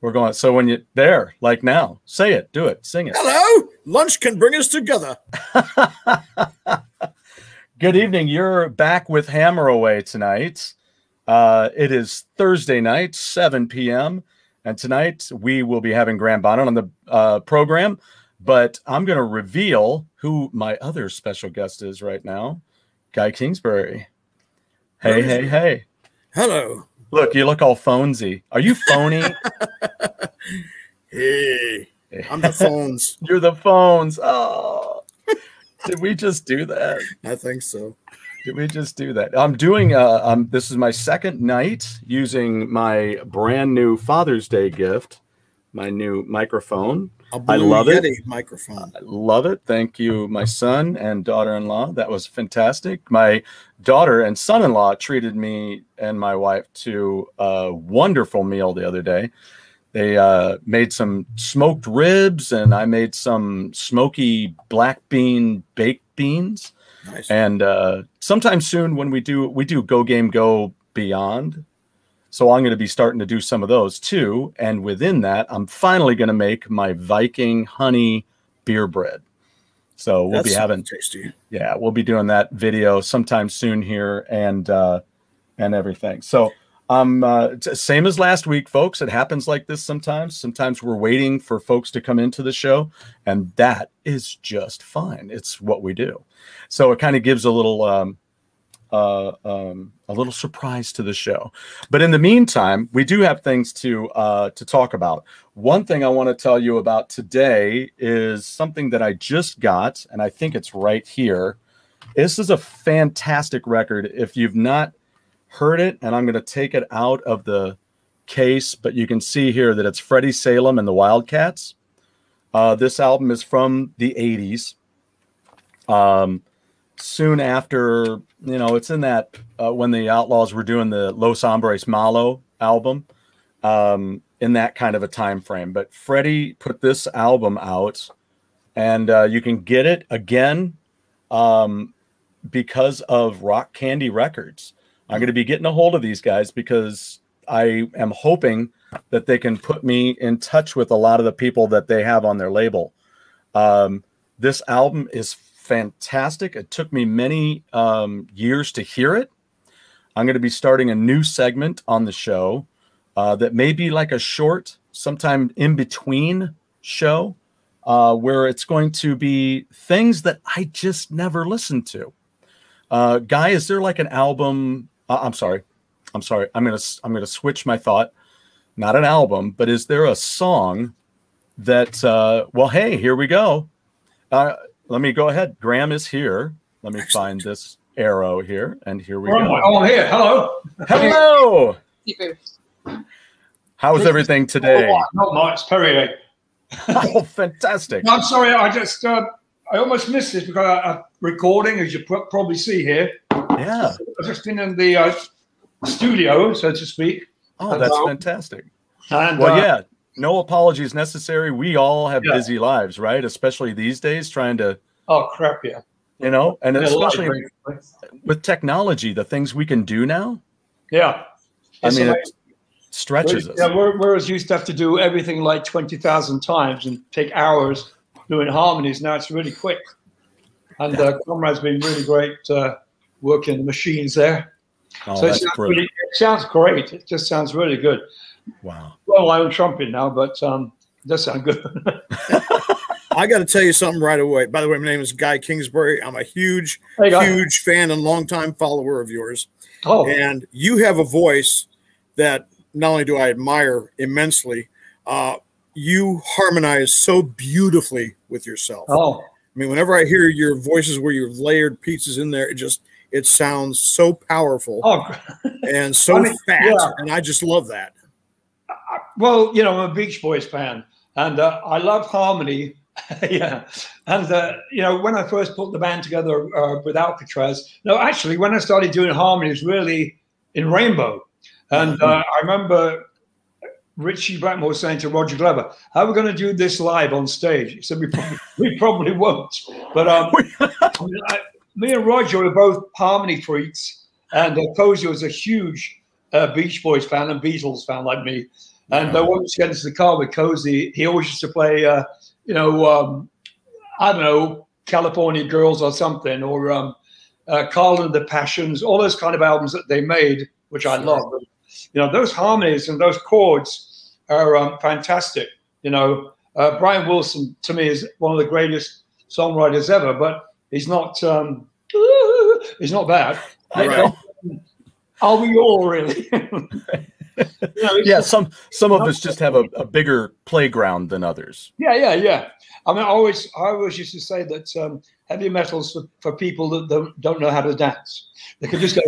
We're going. So when you there, like now, say it, do it, sing it. Hello, lunch can bring us together. Good evening. You're back with Hammer Away tonight. Uh, it is Thursday night, 7 p.m. And tonight we will be having Graham Bonnet on the uh, program. But I'm going to reveal who my other special guest is right now Guy Kingsbury. Hey, hey, hey. Hello. Look, you look all phonesy. Are you phony? hey, I'm the phones. You're the phones. Oh, did we just do that? I think so. Did we just do that? I'm doing. Uh, um, this is my second night using my brand new Father's Day gift, my new microphone. I love Yeti it. Microphone. I love it. Thank you, my son and daughter-in-law. That was fantastic. My daughter and son-in-law treated me and my wife to a wonderful meal the other day. They uh, made some smoked ribs, and I made some smoky black bean baked beans. Nice. And uh, sometime soon, when we do we do Go Game Go Beyond, so I'm going to be starting to do some of those too. And within that, I'm finally going to make my Viking honey beer bread. So we'll That's be having tasty. yeah, we'll be doing that video sometime soon here and uh and everything. So um uh same as last week folks, it happens like this sometimes. Sometimes we're waiting for folks to come into the show and that is just fine. It's what we do. So it kind of gives a little um uh, um, a little surprise to the show. But in the meantime, we do have things to uh, to talk about. One thing I want to tell you about today is something that I just got, and I think it's right here. This is a fantastic record. If you've not heard it, and I'm going to take it out of the case, but you can see here that it's Freddie Salem and the Wildcats. Uh, this album is from the 80s. Um, soon after, you know, it's in that uh, when the Outlaws were doing the Los Hombres Malo album, um, in that kind of a time frame. But Freddie put this album out, and uh, you can get it again um, because of Rock Candy Records. I'm going to be getting a hold of these guys because I am hoping that they can put me in touch with a lot of the people that they have on their label. Um, this album is fantastic. It took me many um, years to hear it. I'm going to be starting a new segment on the show uh, that may be like a short, sometime in between show, uh, where it's going to be things that I just never listened to. Uh, Guy, is there like an album? Uh, I'm sorry, I'm sorry. I'm gonna I'm gonna switch my thought. Not an album, but is there a song that? Uh, well, hey, here we go. Let me go ahead. Graham is here. Let me find this arrow here, and here we Oh, go. oh, here. Hello. Hello. How's everything today? Oh, not much. Perrier. Oh, fantastic. I'm sorry. I just uh, I almost missed this because I, I'm recording, as you pro- probably see here. Yeah. I've just been in the uh, studio, so to speak. Oh, that's Hello. fantastic. And Well, uh, yeah. No apologies necessary. We all have Yeah. busy lives, right? Especially these days, trying to, Oh crap! Yeah. you know, and Yeah, a lot of especially with technology, the things we can do now. Yeah. I mean, it stretches us. Yeah, where- whereas you used to have to do everything like 20,000 times and take hours doing harmonies, now it's really quick. And uh, Conrad's been really great uh, working the machines there. Oh, so it sounds, really, it sounds great. It just sounds really good. Wow. Well, I own trumpet now, but um, it does sound good. I got to tell you something right away. By the way, my name is Guy Kingsbury. I'm a huge, Hey, huge fan and longtime follower of yours. oh, And you have a voice that not only do I admire immensely, uh, you harmonize so beautifully with yourself. oh, I mean, whenever I hear your voices where you've layered pieces in there, it just it sounds so powerful oh. and so I mean, fat, yeah. and I just love that. Well, you know, I'm a Beach Boys fan, and uh, I love harmony. yeah, and uh, you know, when I first put the band together uh, with Alcatrazz, no, actually, when I started doing harmonies, really in Rainbow, and uh, I remember Ritchie Blackmore saying to Roger Glover, "How are we going to do this live on stage?" He said, "We probably, we probably won't." But um, I mean, I, me and Roger are both harmony freaks, and uh, Cozy was a huge uh, Beach Boys fan and Beatles fan like me. And uh, once you get into the car with Cozy, he always used to play, uh, you know, um, I don't know, California Girls or something, or um, uh, Carl and the Passions, all those kind of albums that they made, which I love. You know, those harmonies and those chords are um, fantastic. You know, uh, Brian Wilson to me is one of the greatest songwriters ever, but he's not um, he's not bad. Right. Are we all really? you yeah, some some of us just have a, a, bigger playground than others. Yeah, yeah, yeah. I mean, I always I always used to say that um, heavy metal's for, for people that don't, don't know how to dance. They could just go,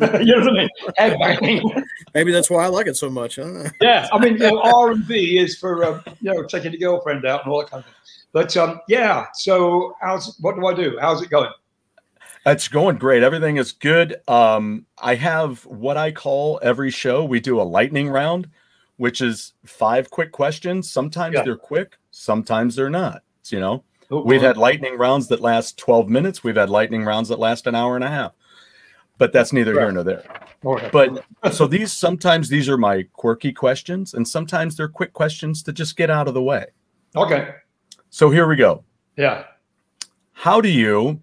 you know what I mean? Headbanging. Maybe that's why I like it so much. Huh? yeah, I mean, you know, R and B is for uh, you know taking the girlfriend out and all that kind of thing. But um, yeah, so how's what do I do? How's it going? It's going great. Everything is good. Um, I have what I call every show. We do a lightning round, which is five quick questions. Sometimes yeah. they're quick, sometimes they're not. You know, oh, we've had lightning rounds that last 12 minutes. We've had lightning rounds that last an hour and a half. But that's neither right. here nor there. Okay. But so these sometimes these are my quirky questions, and sometimes they're quick questions to just get out of the way. Okay. So here we go. Yeah. How do you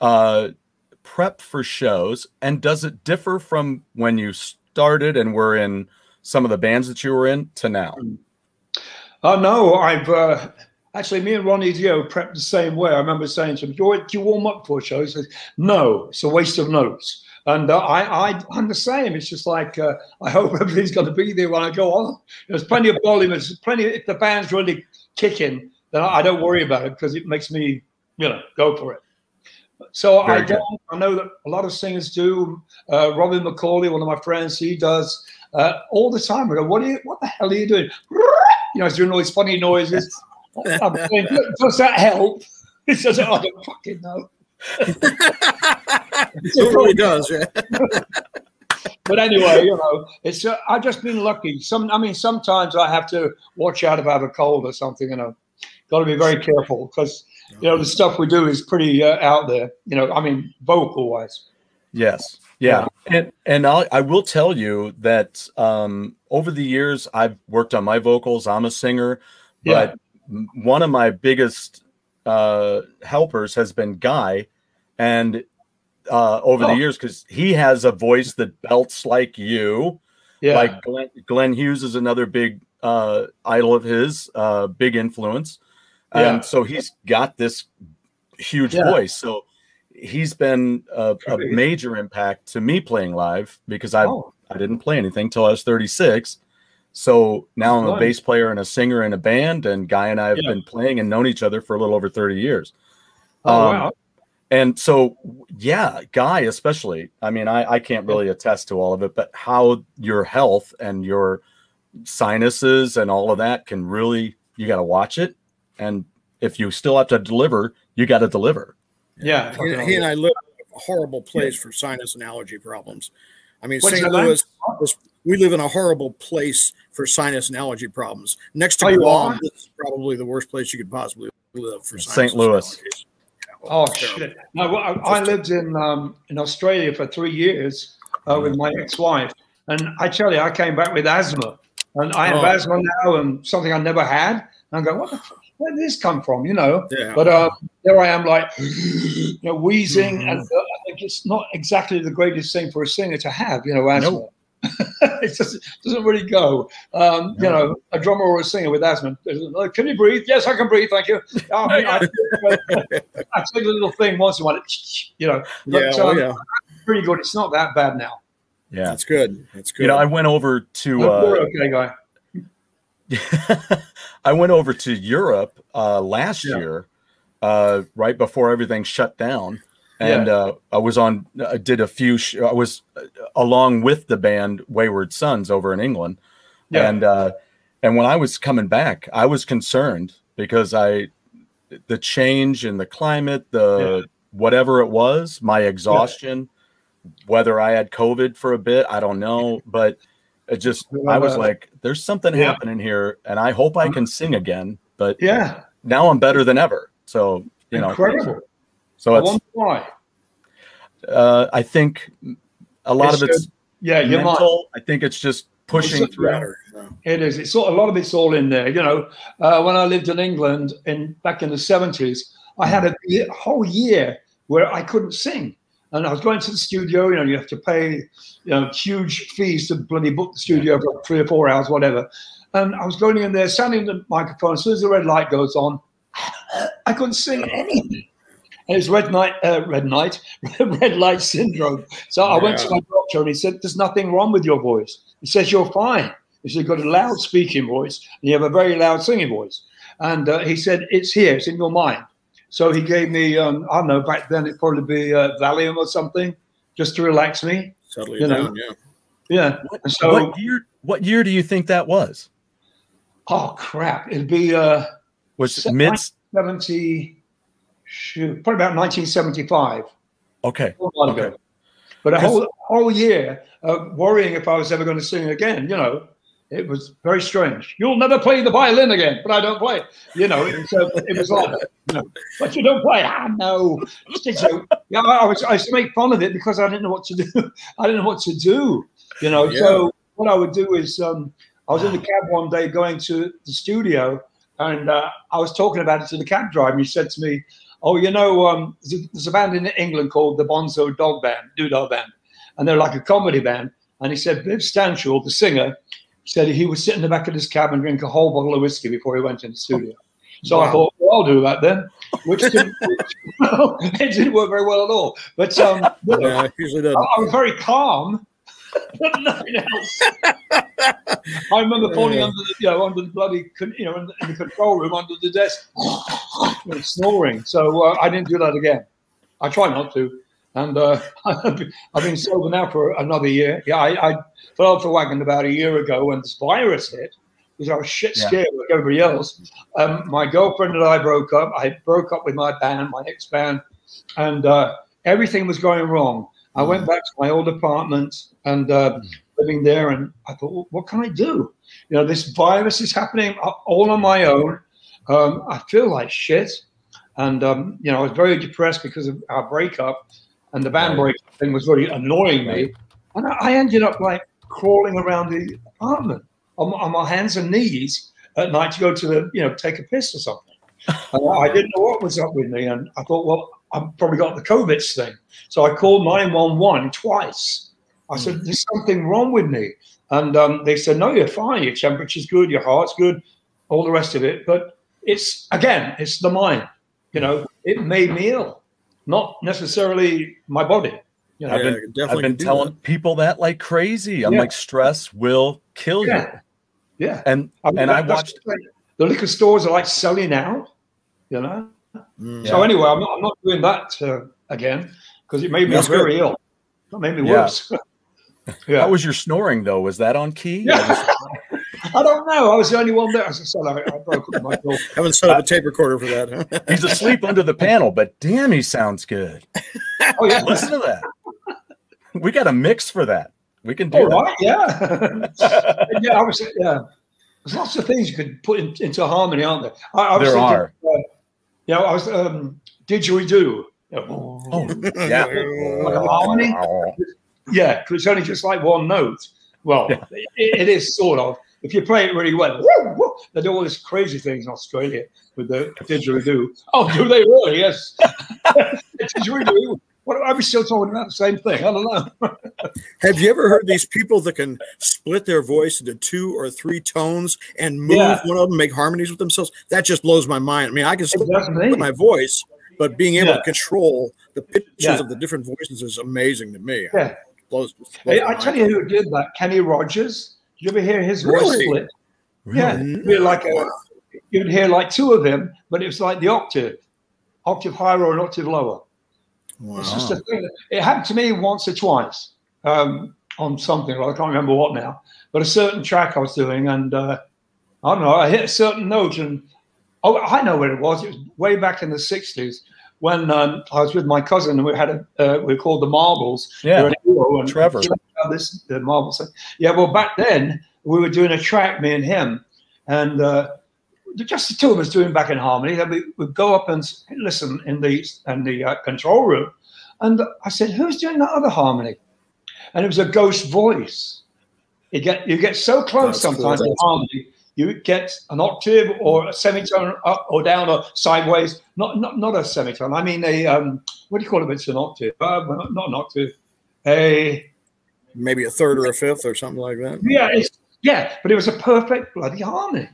uh, prep for shows, and does it differ from when you started and were in some of the bands that you were in to now? Oh no, I've uh, actually me and Ronnie Dio prepped the same way. I remember saying to him, "Do you warm up for shows?" show?" He says, "No, it's a waste of notes." And uh, I, I, I'm the same. It's just like uh, I hope everything's going to be there when I go on. There's plenty of volume. There's plenty. If the band's really kicking, then I don't worry about it because it makes me, you know, go for it. So Very I don't. I know that a lot of singers do. Uh, Robin McAuley, one of my friends, he does uh, all the time. I go, what are you? What the hell are you doing? You know, he's doing all these funny noises. I'm saying, does that help? He says, I don't fucking know. it really does, yeah. but anyway, you know, it's uh, I've just been lucky. Some, I mean, sometimes I have to watch out if I have a cold or something. You know, got to be very careful because you know the stuff we do is pretty uh, out there you know i mean vocal wise yes yeah, and and I'll, I will tell you that um, over the years I've worked on my vocals. I'm a singer, but yeah. one of my biggest uh, helpers has been Guy, and uh, over oh. the years because he has a voice that belts like you. Yeah, like Glenn, Glenn Hughes is another big uh, idol of his, uh, big influence. Yeah. And so he's got this huge yeah. voice. So he's been a, a, major impact to me playing live because I oh. I didn't play anything till I was 36. So now I'm a bass player and a singer in a band, and Guy and I have yeah. been playing and known each other for a little over 30 years. Oh, um, wow. And so, yeah, Guy, especially, I mean, I, I can't really attest to all of it, but how your health and your sinuses and all of that can really, you got to watch it and if you still have to deliver, you got to deliver. Yeah, he, he, and I live in a horrible place yeah. for sinus and allergy problems. I mean, St. Louis, we live in a horrible place for sinus and allergy problems. Next to oh, Guam, this is probably the worst place you could possibly live for St. Louis. oh shit! No, I, I lived in um, in Australia for three years uh, with my ex-wife, and I tell you, I came back with asthma, and I have oh. asthma now, and something I never had. And I go, what the fuck? Where did this come from? You know. Yeah. But uh, there I am, like, you know, wheezing, mm-hmm. and uh, it's not exactly the greatest thing for a singer to have. You know, asthma. Nope. it just doesn't really go. Um, no. You know, a drummer or a singer with asthma. Can you breathe? Yes, I can breathe. Thank you. I, mean, I, I, take a little thing once in a while. You know, but, yeah, oh, um, yeah. pretty good. It's not that bad now. Yeah, that's good. That's good. You know, I went over to. Uh, okay, guy. I went over to Europe uh, last yeah. year, uh, right before everything shut down, and yeah. uh, I was on. I did a few. Sh- I was uh, along with the band Wayward Sons over in England, yeah. and uh, and when I was coming back, I was concerned because I, the change in the climate, the whatever it was, my exhaustion, whether I had COVID for a bit, I don't know, but it just I was like, there's something yeah. happening here, and I hope I can sing again. But yeah, now I'm better than ever. So you know, incredible. So I it's why. Uh, I think a lot it's of it's yeah, mental. I think it's just pushing through. It is. It's all, a lot of it's all in there. You know, uh, when I lived in England in back in the seventies, I had a whole year where I couldn't sing, and I was going to the studio. You know, you have to pay, you know, huge fees to bloody book the studio for three or four hours, whatever. And I was going in there, standing in the microphone. As soon as the red light goes on, I couldn't sing anything. And it's red night, uh, red night, red light syndrome. So yeah. I went to my doctor and he said, "There's nothing wrong with your voice." He says you're fine. He said you've got a loud speaking voice and you have a very loud singing voice. And uh, he said it's here, it's in your mind. So he gave me, um, I don't know, back then it'd probably be uh, Valium or something, just to relax me. Settle you, you know? yeah. Yeah. What, so, what year? What year do you think that was? Oh crap! It'd be uh, was it mid seventy, shoot, probably about nineteen seventy five. Okay. okay. But a whole whole year uh, worrying if I was ever going to sing again. You know, it was very strange. You'll never play the violin again, but I don't play. You know, it was, uh, it was like, you know, but you don't play. Ah, no. So, yeah, I, was, I used to make fun of it because I didn't know what to do. I didn't know what to do. You know, yeah. so what I would do is um, I was in the cab one day going to the studio, and uh, I was talking about it to the cab driver. And he said to me, "Oh, you know, um, there's, a, there's, a, band in England called the Bonzo Dog Band, Doodah Band, and they're like a comedy band." And he said, "Viv Stanshall, the singer." Said he would sit in the back of his cab and drink a whole bottle of whiskey before he went in the studio. So wow. I thought, well, I'll do that then, which didn't, it didn't work very well at all. But um, yeah, usually. I, I was very calm, but nothing else. I remember falling yeah. under the, you know, under the bloody, you know, in the, in the control room under the desk, snoring. So uh, I didn't do that again. I try not to. And uh, I've been sober now for another year. Yeah, I, I fell off the wagon about a year ago when this virus hit because I was shit scared yeah. like everybody else. Um, my girlfriend and I broke up. I broke up with my band, my ex band, and uh, everything was going wrong. I went back to my old apartment and uh, living there, and I thought, well, what can I do? You know, this virus is happening all on my own. Um, I feel like shit. And, um, you know, I was very depressed because of our breakup and the band right. break thing was really annoying me. And I ended up like crawling around the apartment on, on, my hands and knees at night to go to the, you know, take a piss or something. and I didn't know what was up with me. And I thought, well, I've probably got the COVID thing. So I called 911 twice. I said, hmm. there's something wrong with me. And um, they said, no, you're fine. Your temperature's good. Your heart's good. All the rest of it. But it's, again, it's the mind. You know, it made me ill not necessarily my body. You know, I've been, I've been telling that. people that like crazy. I'm yeah. like, stress will kill yeah. you. Yeah. And I mean, and I watched like, the liquor stores are like selling out, you know. Mm, so anyway, I'm not, I'm not doing that uh, again because it made me That's very good. ill. It made me worse. yeah. How was your snoring though? Was that on key? Yeah. I don't know. I was the only one there. I said, I, I broke my door. Haven't set up a tape recorder for that. Huh? He's asleep under the panel, but damn, he sounds good. Oh yeah, listen to that. We got a mix for that. We can do All right, yeah. yeah, I was. Yeah, there's lots of things you could put in, into harmony, aren't there? I, I there are. uh, you know, I was um, didgeridoo. You know, oh, yeah, like a harmony. Yeah, because it's only just like one note. Well, yeah. it, it is sort of if you play it really well, woo, woo, they do all these crazy things in Australia with the didgeridoo. Oh, do they really? Yes. didgeridoo. What are we still talking about the same thing? I don't know. Have you ever heard these people that can split their voice into two or three tones and move yeah. one of them, make harmonies with themselves? That just blows my mind. I mean, I can split my voice, but being able yeah. to control the pitches yeah. of the different voices is amazing to me. Yeah. Blows, blows hey, I tell you who did that. Kenny Rogers you ever hear his voice really? split? Really? Yeah, you'd like a, you'd hear like two of them, but it was like the octave, octave higher or an octave lower. Wow. It's just a thing. It happened to me once or twice um, on something. I can't remember what now, but a certain track I was doing, and uh, I don't know. I hit a certain note, and oh, I know where it was. It was way back in the '60s when um, I was with my cousin, and we had a uh, we called the Marbles. Yeah, and Trevor this the thing. Yeah, well, back then we were doing a track, me and him, and uh, just the two of us doing back in harmony. Then we would go up and listen in the in the uh, control room, and I said, "Who's doing that other harmony?" And it was a ghost voice. You get you get so close That's sometimes cool. in harmony. You get an octave or a semitone up or down or sideways. Not not not a semitone. I mean a um. What do you call it? It's an octave. Uh, not an octave. A maybe a third or a fifth or something like that. Yeah, yeah, but it was a perfect bloody harmony.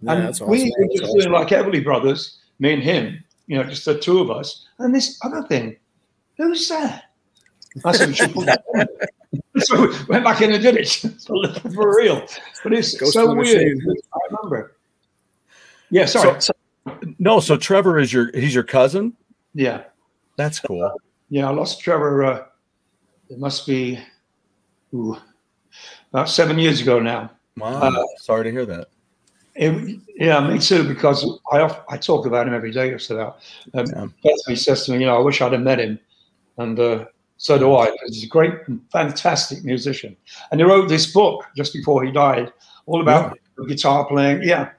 Yeah, and awesome. we were just awesome. doing like Everly Brothers, me and him, you know, just the two of us. And this other thing, who's that? I said, we should put that. so we went back in and did it for real. But it's Ghost so weird. I remember. Yeah, sorry. So, no, so Trevor is your he's your cousin. Yeah, that's cool. Yeah, I lost Trevor. Uh, it must be ooh, about seven years ago now. Wow, uh, sorry to hear that. It, yeah, me too. Because I I talk about him every day. So that um, yeah. Bethany says to me, you know, I wish I'd have met him, and uh, so do I. He's a great, fantastic musician, and he wrote this book just before he died, all about yeah. guitar playing. Yeah,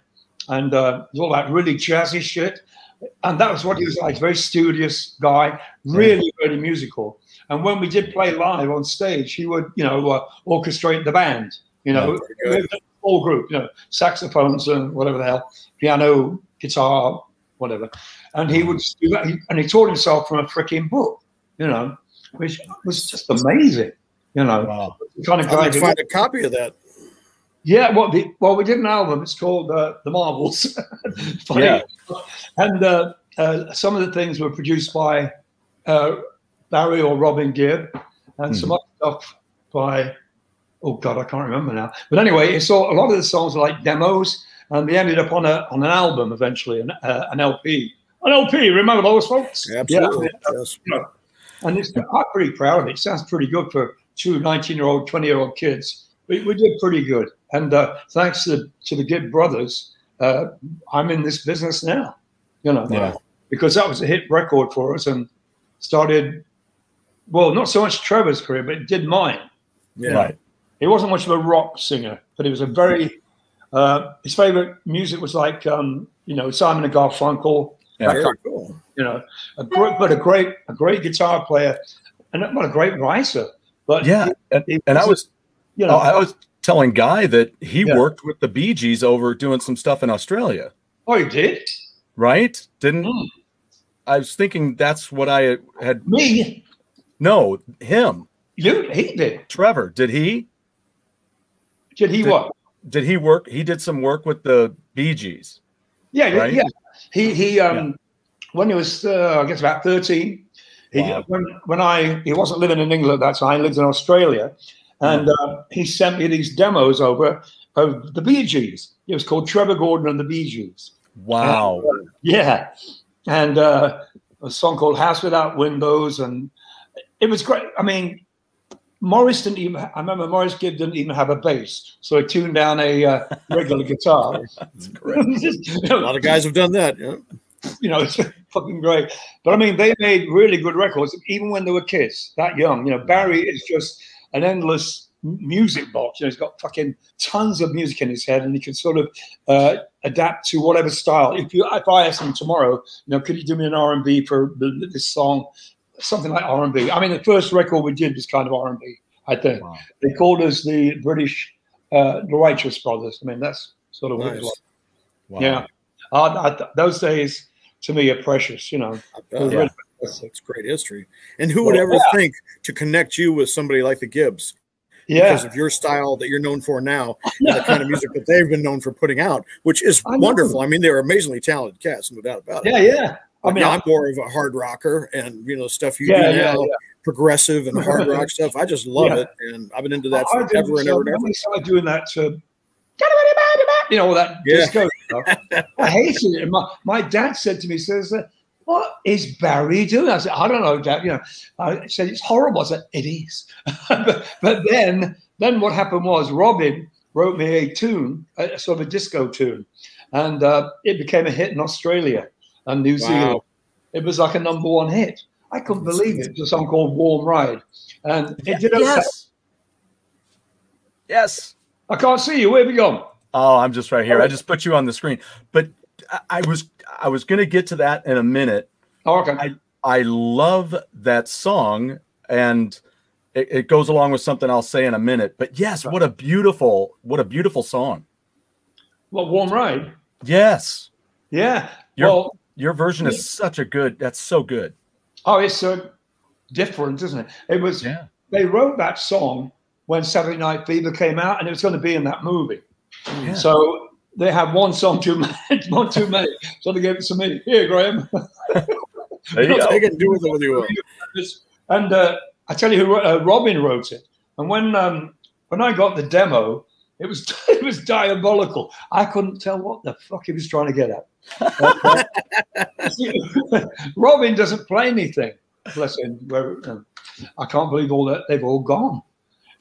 and uh, all that really jazzy shit. And that was what he was like. Very studious guy, really, really musical. And when we did play live on stage, he would, you know, uh, orchestrate the band. You know, whole group, you know, saxophones and whatever the hell, piano, guitar, whatever. And he would do that. He, and he taught himself from a freaking book, you know, which was just amazing. You know, wow. kind of guy. find a copy of that. Yeah, well, the, well, we did an album. It's called uh, The Marvels. yeah. And uh, uh, some of the things were produced by uh, Barry or Robin Gibb, and mm. some other stuff by oh god, I can't remember now. But anyway, it's all, a lot of the songs are like demos, and they ended up on a on an album eventually, an, uh, an LP. An LP, remember those folks? Absolutely. Yeah. Yes. And it's, I'm pretty proud of it. it. Sounds pretty good for two 19 year old, 20 year old kids. We, we did pretty good. And uh, thanks to, to the Gibb brothers, uh, I'm in this business now, you know, yeah. because that was a hit record for us and started well, not so much Trevor's career, but it did mine. Yeah. Right. He wasn't much of a rock singer, but he was a very. Uh, his favorite music was like um, you know Simon and Garfunkel. Yeah, very cool. You know, a great, but a great a great guitar player, and not a great writer. But yeah, and, and I was, you know, I was telling Guy that he yeah. worked with the Bee Gees over doing some stuff in Australia. Oh, he did. Right? Didn't mm. I was thinking that's what I had. Me? No, him. You he did. Trevor, did he? Did he did, what? Did he work? He did some work with the Bee Gees. Yeah, right? yeah. He he um yeah. When he was uh, I guess about 13, he wow. when when I he wasn't living in England at that time, he lived in Australia. And uh, he sent me these demos over of the Bee Gees. It was called Trevor Gordon and the Bee Gees. Wow. And, uh, yeah. And uh, a song called House Without Windows and it was great. I mean, Maurice didn't even. I remember Maurice Gibb didn't even have a bass, so he tuned down a uh, regular guitar. That's great. a lot of guys have done that. Yeah. You know, it's fucking great. But I mean, they made really good records, even when they were kids, that young. You know, Barry is just an endless music box. You know, he's got fucking tons of music in his head, and he can sort of uh, adapt to whatever style. If you, if I ask him tomorrow, you know, could you do me an R and B for this song? something like R&B. I mean, the first record we did was kind of R&B, I think. Wow. They called us the British, uh, the Righteous Brothers. I mean, that's sort of nice. what it was. Wow. Yeah. Uh, I, those days, to me, are precious, you know. Yeah. It's great history. And who would well, ever yeah. think to connect you with somebody like the Gibbs? Yeah. Because of your style that you're known for now, and the kind of music that they've been known for putting out, which is I wonderful. I mean, they're amazingly talented cats, no doubt about it. Yeah, yeah. I mean, I'm more of a hard rocker, and you know, stuff you yeah, do yeah, now, yeah. progressive and hard rock stuff. I just love it, and I've been into that forever and ever and ever. I started doing that to, you know, all that disco stuff. I hated it. My, my dad said to me, "says What is Barry doing?" I said, "I don't know, Dad." You know, I said it's horrible. I said, "It is," but, but then, then what happened was Robin wrote me a tune, a sort of a disco tune, and uh, it became a hit in Australia and New wow. Zealand. It was like a number one hit. I couldn't believe it. It was a song called Warm Ride. And it did Yes. Yes. I can't see you. Where have you gone? Oh, I'm just right here. I oh. just put you on the screen. But I was I was gonna get to that in a minute. Oh, okay. I I love that song and it, it, goes along with something I'll say in a minute. But yes, what a beautiful, what a beautiful song. Well, Warm Ride. Yes. Yeah. Your, well, your version is such a good. That's so good. Oh, it's so different, isn't it? It was. Yeah. They wrote that song when Saturday Night Fever came out, and it was going to be in that movie. Yeah. So they had one song too many, one too many. So they gave it to me. Here, Graham. there you go. They can do with it with you. And uh, I tell you who uh, Robin wrote it. And when um, when I got the demo, it was it was diabolical. I couldn't tell what the fuck he was trying to get at. Robin doesn't play anything. Bless him. Um, I can't believe all that they've all gone.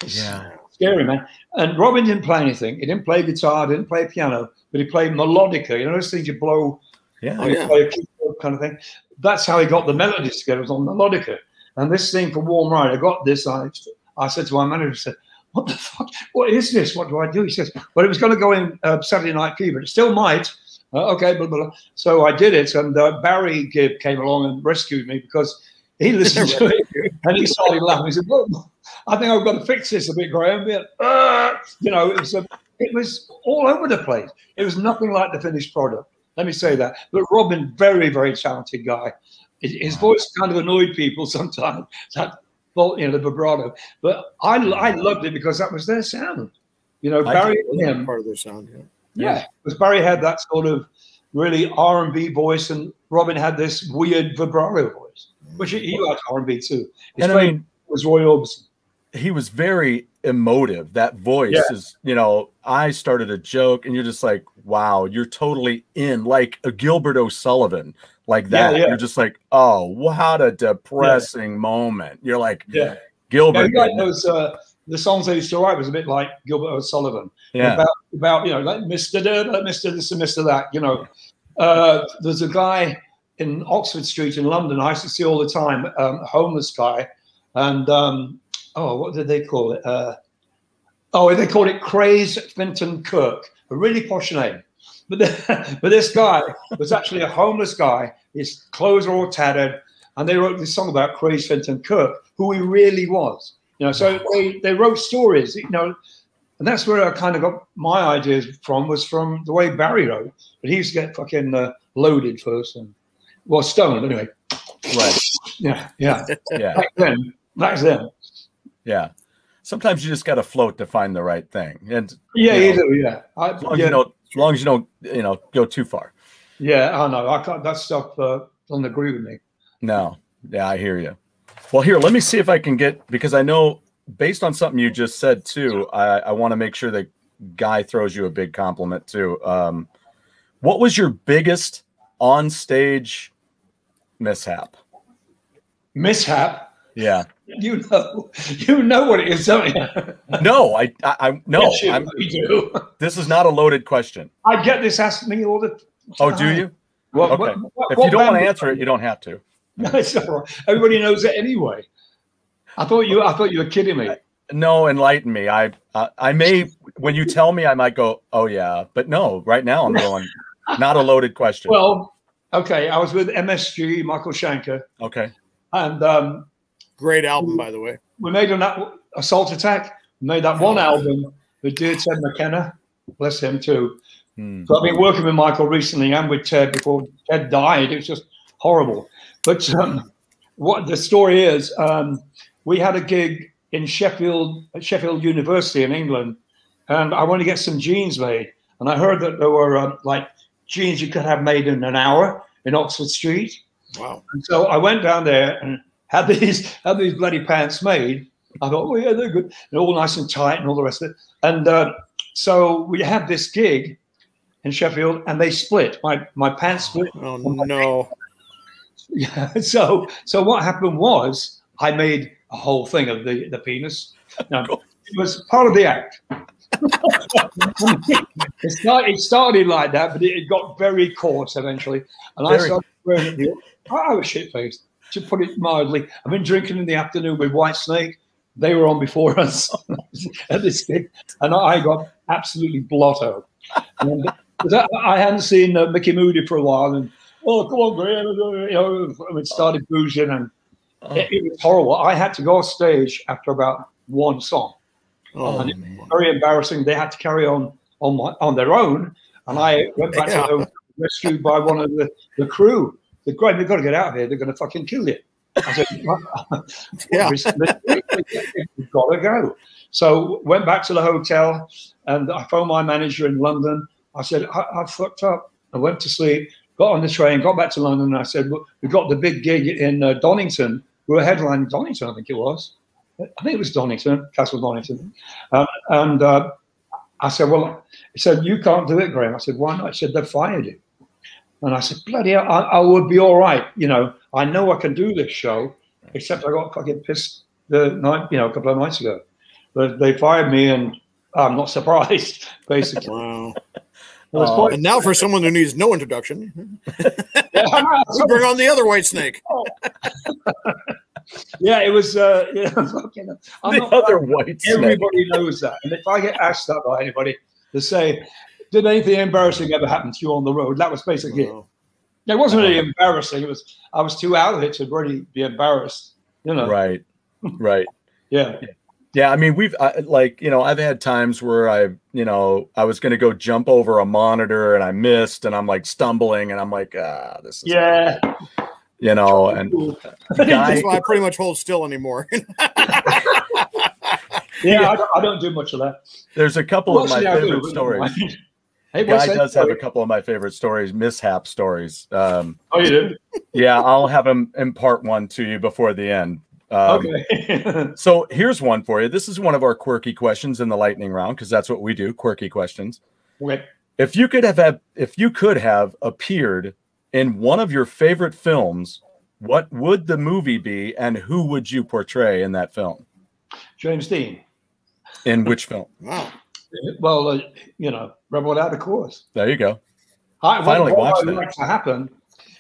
It's yeah, scary man. And Robin didn't play anything. He didn't play guitar, didn't play piano, but he played melodica. You know those things you blow. Yeah, oh, yeah. play a keyboard kind of thing. That's how he got the melodies together. It was on melodica. And this thing for Warm Ride, I got this. I, I said to my manager, I said, what the fuck? What is this? What do I do? He says, well, it was going to go in uh, Saturday Night Fever. It still might. Uh, okay, blah, blah, blah. So I did it. And uh, Barry Gibb came along and rescued me because he listened to it and he started laughing. He said, well, I think I've got to fix this a bit, Graham. Uh, you know, it was, a, it was all over the place. It was nothing like the finished product. Let me say that. But Robin, very, very talented guy. His voice kind of annoyed people sometimes. That you know, the vibrato. But I, I loved it because that was their sound. You know, Barry and him part of their sound. Yeah, yeah, because Barry had that sort of really R and B voice, and Robin had this weird vibrato voice, which he, he liked R and B too. His and I mean, was Roy Orbison. He was very emotive. That voice yeah. is, you know, I started a joke, and you're just like, wow, you're totally in, like a Gilbert O'Sullivan like that. Yeah, yeah. You're just like, oh, what a depressing moment. You're like, yeah, Gilbert. Yeah, those uh, the songs they used to write was a bit like Gilbert O'Sullivan. Yeah. About, about you know like Mister Mister this and Mister that. You know, uh, there's a guy in Oxford Street in London. I used to see all the time um, a homeless guy, and um, oh, what did they call it? Uh, oh, they called it Craise Finton Kirk, a really posh name. But, the, but this guy was actually a homeless guy. His clothes were all tattered. And they wrote this song about Craise Finton Kirk, who he really was. You know, so they, they wrote stories, you know, and that's where I kind of got my ideas from, was from the way Barry wrote. But he used to get fucking uh, loaded first and, well, stoned anyway. Right. Yeah. Yeah. yeah. Back then. Back then. Yeah sometimes you just got to float to find the right thing. And yeah, you, know. Yeah, I, as, long yeah. As, you don't, as long as you don't, you know, go too far. Yeah, I know. I can't. That stuff uh, doesn't agree with me. No. Yeah, I hear you. Well, here, let me see if I can get because I know based on something you just said too. I, I want to make sure that Guy throws you a big compliment too. Um, what was your biggest on stage mishap? Mishap. Yeah. You know, you know what it is, don't you? no, I, I, I no. Yes, you, I'm, you do. This is not a loaded question. I get this asked me all the time. Oh, do you? Well, okay. What, what, if you don't want to answer it, you don't have to. No, it's all right. Everybody knows it anyway. I thought you. I thought you were kidding me. No, enlighten me. I, I, I may when you tell me, I might go, oh yeah, but no. Right now, I'm going. not a loaded question. Well, okay. I was with MSG, Michael Schenker. Okay. And um, Great album, by the way. We made an Assault Attack. We made that one album with dear Ted McKenna. Bless him too. Hmm. So I've been working with Michael recently and with Ted before Ted died. It was just horrible. But um, what the story is, um, we had a gig in Sheffield, at Sheffield University in England, and I wanted to get some jeans made. And I heard that there were uh, like jeans you could have made in an hour in Oxford Street. Wow. And so I went down there and had these had these bloody pants made. I thought, oh yeah, they're good. They're all nice and tight and all the rest of it. And uh, so we had this gig in Sheffield, and they split. My my pants split. Oh no! Yeah. So so what happened was I made a whole thing of the the penis. Now, it was part of the act. it, started, it started like that, but it, it got very coarse eventually. And very. I started wearing it. I was shit faced to put it mildly. I've been drinking in the afternoon with Whitesnake. They were on before us at this gig, and I got absolutely blotto. And I hadn't seen uh, Micky Moody for a while, and oh, come on, Graham, you know, it started boozing, and Oh. It, it, was horrible. I had to go off stage after about one song. Oh, and it was very embarrassing. They had to carry on on my, on their own, and I went back yeah. to the rescued by one of the, the crew. The great, we've got to get out of here. They're going to fucking kill you. I said, yeah, we've got to go. So went back to the hotel, and I phoned my manager in London. I said, I, I fucked up. I went to sleep, got on the train, got back to London, and I said, well, we got the big gig in uh, Donington. We were headlining Donington, I think it was. I think it was Donington, Castle Donington. Um, and uh, I said, well, he said, you can't do it, Graham. I said, why not? He said, they've fired you. And I said, bloody hell, I, I, would be all right. You know, I know I can do this show, except I got fucking pissed the night, you know, a couple of nights ago. But they fired me and I'm not surprised, basically. wow. Uh, and now for someone who needs no introduction, bring on the other white snake. yeah, it was. Uh, yeah, I'm the not, other white. Everybody snake. knows that, and if I get asked that by anybody to say, "Did anything embarrassing ever happen to you on the road?" That was basically oh. it. It wasn't really embarrassing. It was I was too out of it to really be embarrassed. You know. Right. Right. yeah. Yeah, I mean, we've I, like you know, I've had times where I, you know, I was going to go jump over a monitor and I missed, and I'm like stumbling, and I'm like, ah, this is yeah, you know, and guy, that's why I pretty much hold still anymore. yeah, I don't, I don't, do much of that. There's a couple well, of my favorite stories. Hey, Guy does have a couple of my favorite stories, mishap stories. Um, oh, you did? Yeah, I'll have him impart one to you before the end. Um, okay. so here's one for you. This is one of our quirky questions in the lightning round because that's what we do, quirky questions. Okay. If you could have, have if you could have appeared in one of your favorite films, what would the movie be, and who would you portray in that film? James Dean. In which film? Wow. Well, uh, you know, Rebel Without a Cause. There you go. I finally watched that. Like to happen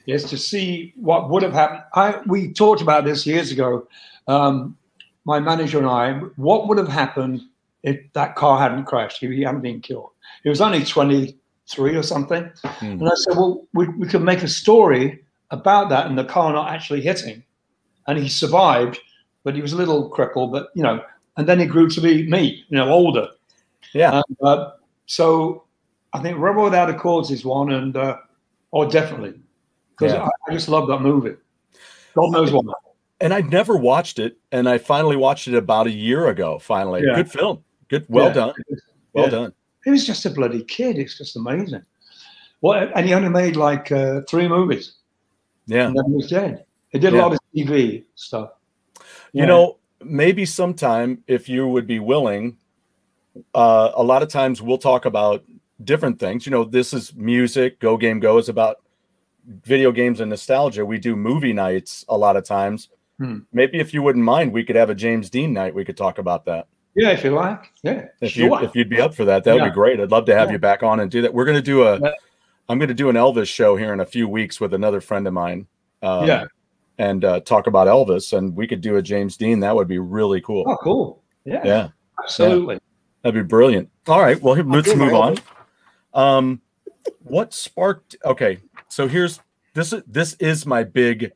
is to see what would have happened. I we talked about this years ago. Um, my manager and I, what would have happened if that car hadn't crashed? If he hadn't been killed. He was only 23 or something. Mm. And I said, well, we, we could make a story about that and the car not actually hitting. And he survived, but he was a little crippled, but you know, and then he grew to be me, you know, older. Yeah. And, uh, so I think Rebel Without a Cause is one, and uh, oh, definitely because yeah. I, I, just love that movie. God knows why. And I'd never watched it, and I finally watched it about a year ago. Finally, yeah. good film, good, well yeah. done, well done. He was just a bloody kid. It's just amazing. Well, and he only made like uh, three movies. Yeah, and then he was dead. He did a lot of TV stuff. You know, maybe sometime if you would be willing, uh, a lot of times we'll talk about different things. You know, this is music. Go Game Go is about video games and nostalgia, we do movie nights a lot of times. Hmm. Maybe if you wouldn't mind, we could have a James Dean night. We could talk about that. Yeah, if you like. Yeah, if sure. you if you'd be up for that, that would yeah. be great. I'd love to have yeah. you back on and do that. We're gonna do a. am gonna do an Elvis show here in a few weeks with another friend of mine. Um, yeah, and uh, talk about Elvis, and we could do a James Dean. That would be really cool. Oh, cool. Yeah, yeah, absolutely. Yeah. That'd be brilliant. All right, well, let's move on. Um, what sparked? Okay, so here's this is this is my big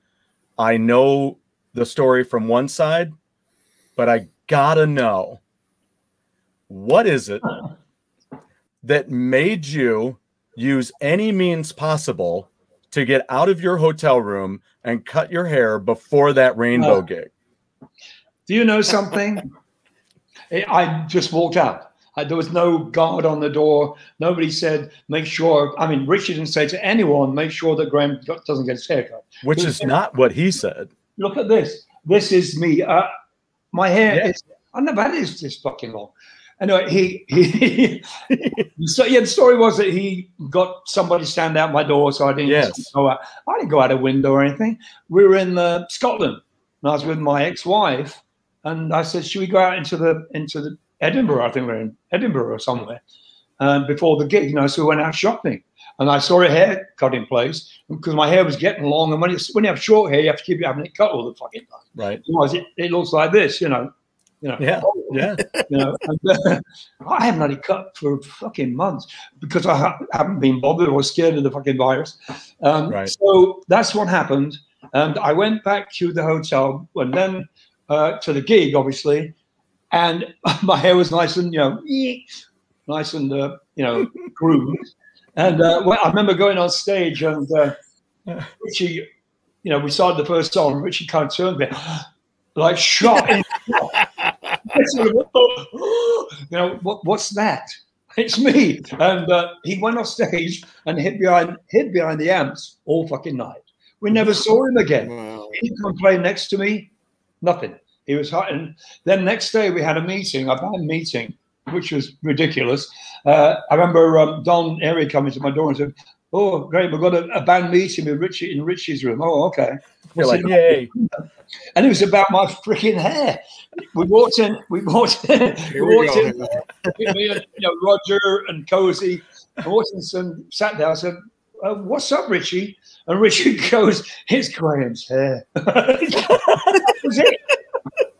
I know the story from one side, but I gotta know what is it that made you use any means possible to get out of your hotel room and cut your hair before that rainbow uh, gig? Do you know something? I just walked out. Uh, there was no guard on the door. Nobody said, make sure. I mean, Richard didn't say to anyone, make sure that Graham doesn't get his haircut. Which is not what he said. Look at this. This is me. Uh, my hair yeah. is, I never had this this fucking long. Anyway, he, he, so yeah, the story was that he got somebody to stand out my door, so I didn't yes. go out. I didn't go out a window or anything. We were in uh, Scotland, and I was with my ex-wife, and I said, "Should we go out into the into the Edinburgh, I think we are in Edinburgh or somewhere, um, before the gig. You know, so we went out shopping, and I saw a haircut in place because my hair was getting long. And when it's when you have short hair, you have to keep having it cut all the fucking time. Right. Otherwise, it, it looks like this. You know. You know, yeah, yeah. You know, and, uh, I haven't had it cut for fucking months because I ha- haven't been bothered or scared of the fucking virus. Um, right. So that's what happened, And I went back to the hotel and then uh, to the gig, obviously, and my hair was nice and you know, nice and uh, you know, groomed. And uh, well, I remember going on stage and uh, Ritchie, you know, we started the first song. Ritchie kind of turned me like shot in. you know, what, what's that? It's me. And uh, he went off stage and hid behind hid behind the amps all fucking night. We never saw him again. Wow. He come play next to me, nothing. He was hot. And then next day we had a meeting, a band meeting, which was ridiculous. Uh, I remember um, Don Airey coming to my door and said, "Oh, great, we've got a, a band meeting with Ritchie in Ritchie's room." Oh, okay. You're like, yay! And it was about my freaking hair. We walked in. We walked in. we, we walked in. me and you know Roger and Cozy. I walked in and sat down. I said, uh, "What's up, Ritchie?" And Ritchie goes, "It's Graham's hair." that was it.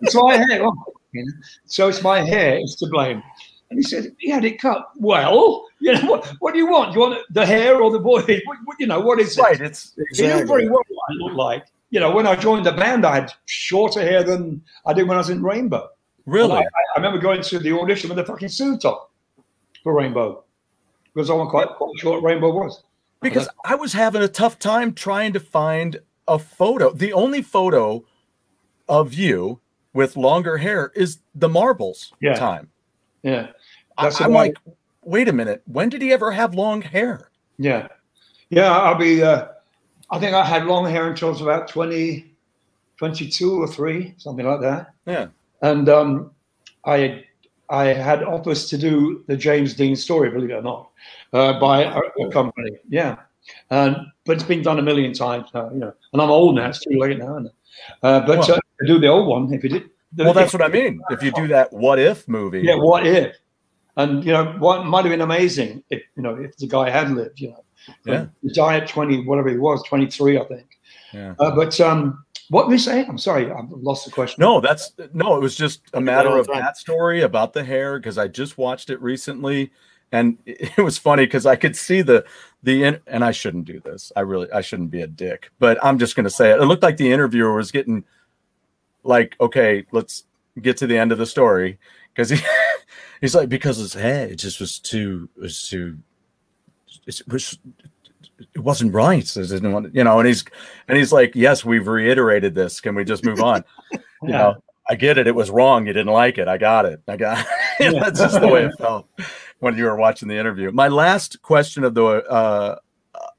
It's my hair. Oh, you know? So it's my hair. It's to blame. And he said, he had it cut. Well, you know, what, what do you want? Do you want the hair or the boy? You know, what is it? Right. It's exactly. He knew very well what I looked like. You know, when I joined the band, I had shorter hair than I did when I was in Rainbow. Really? I, I, remember going to the audition with a fucking suit on for Rainbow because I was quite, quite sure what Rainbow was. Because I was having a tough time trying to find a photo. The only photo of you with longer hair is the marbles yeah. time. Yeah. That's I, am like, wait a minute. When did he ever have long hair? Yeah. Yeah. I'll be, uh, I think I had long hair until I was about 20, 22 or three, something like that. Yeah. And um, I, I had offers to do the James Dean story, believe it or not, uh, by a, a, company. Yeah. And, but it's been done a million times now, you know, and I'm old now. It's too late now. Uh, but well, uh, do the old one if you did. Well, that's what I mean. If you do that what if movie. Yeah, what if? And you know, what might have been amazing if you know if the guy had lived, you know. Yeah. He died at 20, whatever he was, 23, I think. Yeah. Uh, but um what were you saying? I'm sorry, I've lost the question. No, that's no, it was just a matter of that story about the hair because I just watched it recently and it was funny because I could see the the and I shouldn't do this. I really I shouldn't be a dick, but I'm just going to say it. It looked like the interviewer was getting like, okay, let's get to the end of the story because he he's like because his hair it just was too was too it was it wasn't right. So didn't want, you know, and he's and he's like, yes, we've reiterated this. Can we just move on? yeah. You know, I get it. It was wrong. You didn't like it. I got it. I got. It. That's just the way it felt when you were watching the interview. My last question of the uh,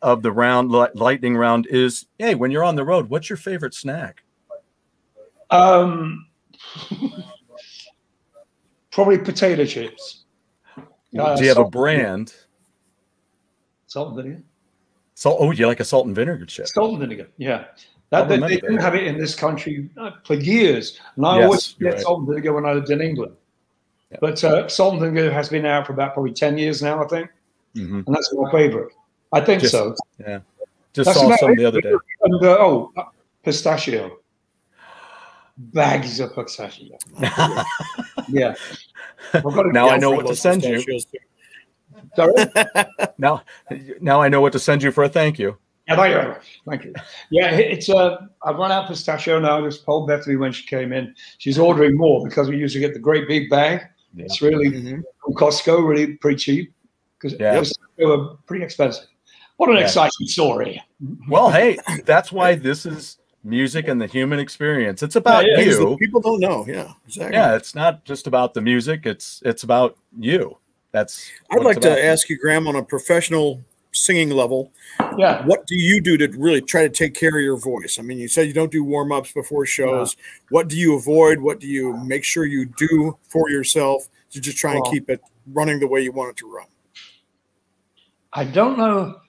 of the round lightning round is: Hey, when you're on the road, what's your favorite snack? Um, probably potato chips. Uh, Do you have a brand? Salt and vinegar. Salt. Oh, you like a salt and vinegar chip? Salt and vinegar. Yeah. That, they, they didn't have it in this country uh, for years, and I yes, always get right. salt and vinegar when I lived in England. But uh, salt and vinegar has been out for about probably ten years now, I think, mm-hmm. and that's my favorite. I think Just, so. Yeah. Just that's saw some the other day. And uh, oh, uh, pistachio bags of pistachio. yeah. Now I know what to send you. Sorry? now, now I know what to send you for a thank you. Yeah, thank you. Thank you. Yeah, it's uh, I've run out of pistachio now. Just told Bethany when she came in. She's ordering more because we usually get the great big bag. Yeah. It's really mm-hmm. from Costco, really pretty cheap because yeah. they were pretty expensive. What an yeah. exciting story! Well, hey, that's why this is music and the human experience. It's about yeah, you. People don't know. Yeah, exactly. Yeah, it's not just about the music. It's it's about you. That's. I'd like to ask you, Graham, on a professional singing level. Yeah. What do you do to really try to take care of your voice? I mean, you said you don't do warm ups before shows. Yeah. What do you avoid? What do you make sure you do for yourself to just try well, and keep it running the way you want it to run? I don't know.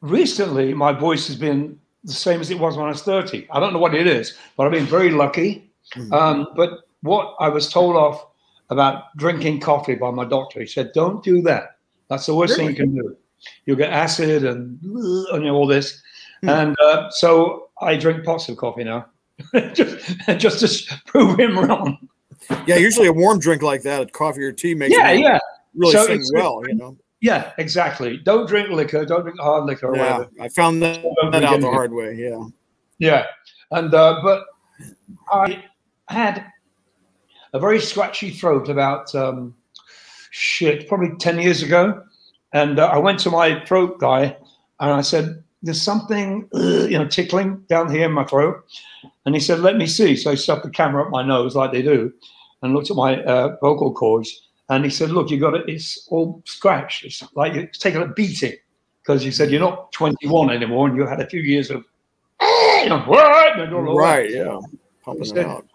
Recently, my voice has been the same as it was when I was 30. I don't know what it is, but I've been very lucky. Mm-hmm. Um, but what I was told off about drinking coffee by my doctor, he said, don't do that. That's the worst really? thing you can do. You'll get acid and, and all this. Mm-hmm. And uh, so I drink pots of coffee now, just, just to prove him wrong. Yeah, usually a warm drink like that, coffee or tea, makes yeah, yeah. really so sing well, you know. Yeah, exactly. Don't drink liquor. Don't drink hard liquor or yeah, whatever. I found that, that out the hard way. Yeah. Yeah, and uh, but I had a very scratchy throat about um, shit probably ten years ago, and uh, I went to my throat guy and I said, "There's something uh, you know tickling down here in my throat," and he said, "Let me see." So he stuck the camera up my nose like they do, and looked at my uh, vocal cords, and he said, "Look, you got it. It's all scratched. It's like it's taking a beating." Because you said you're not 21 anymore, and you had a few years of you know, right, yeah, pumping said, out.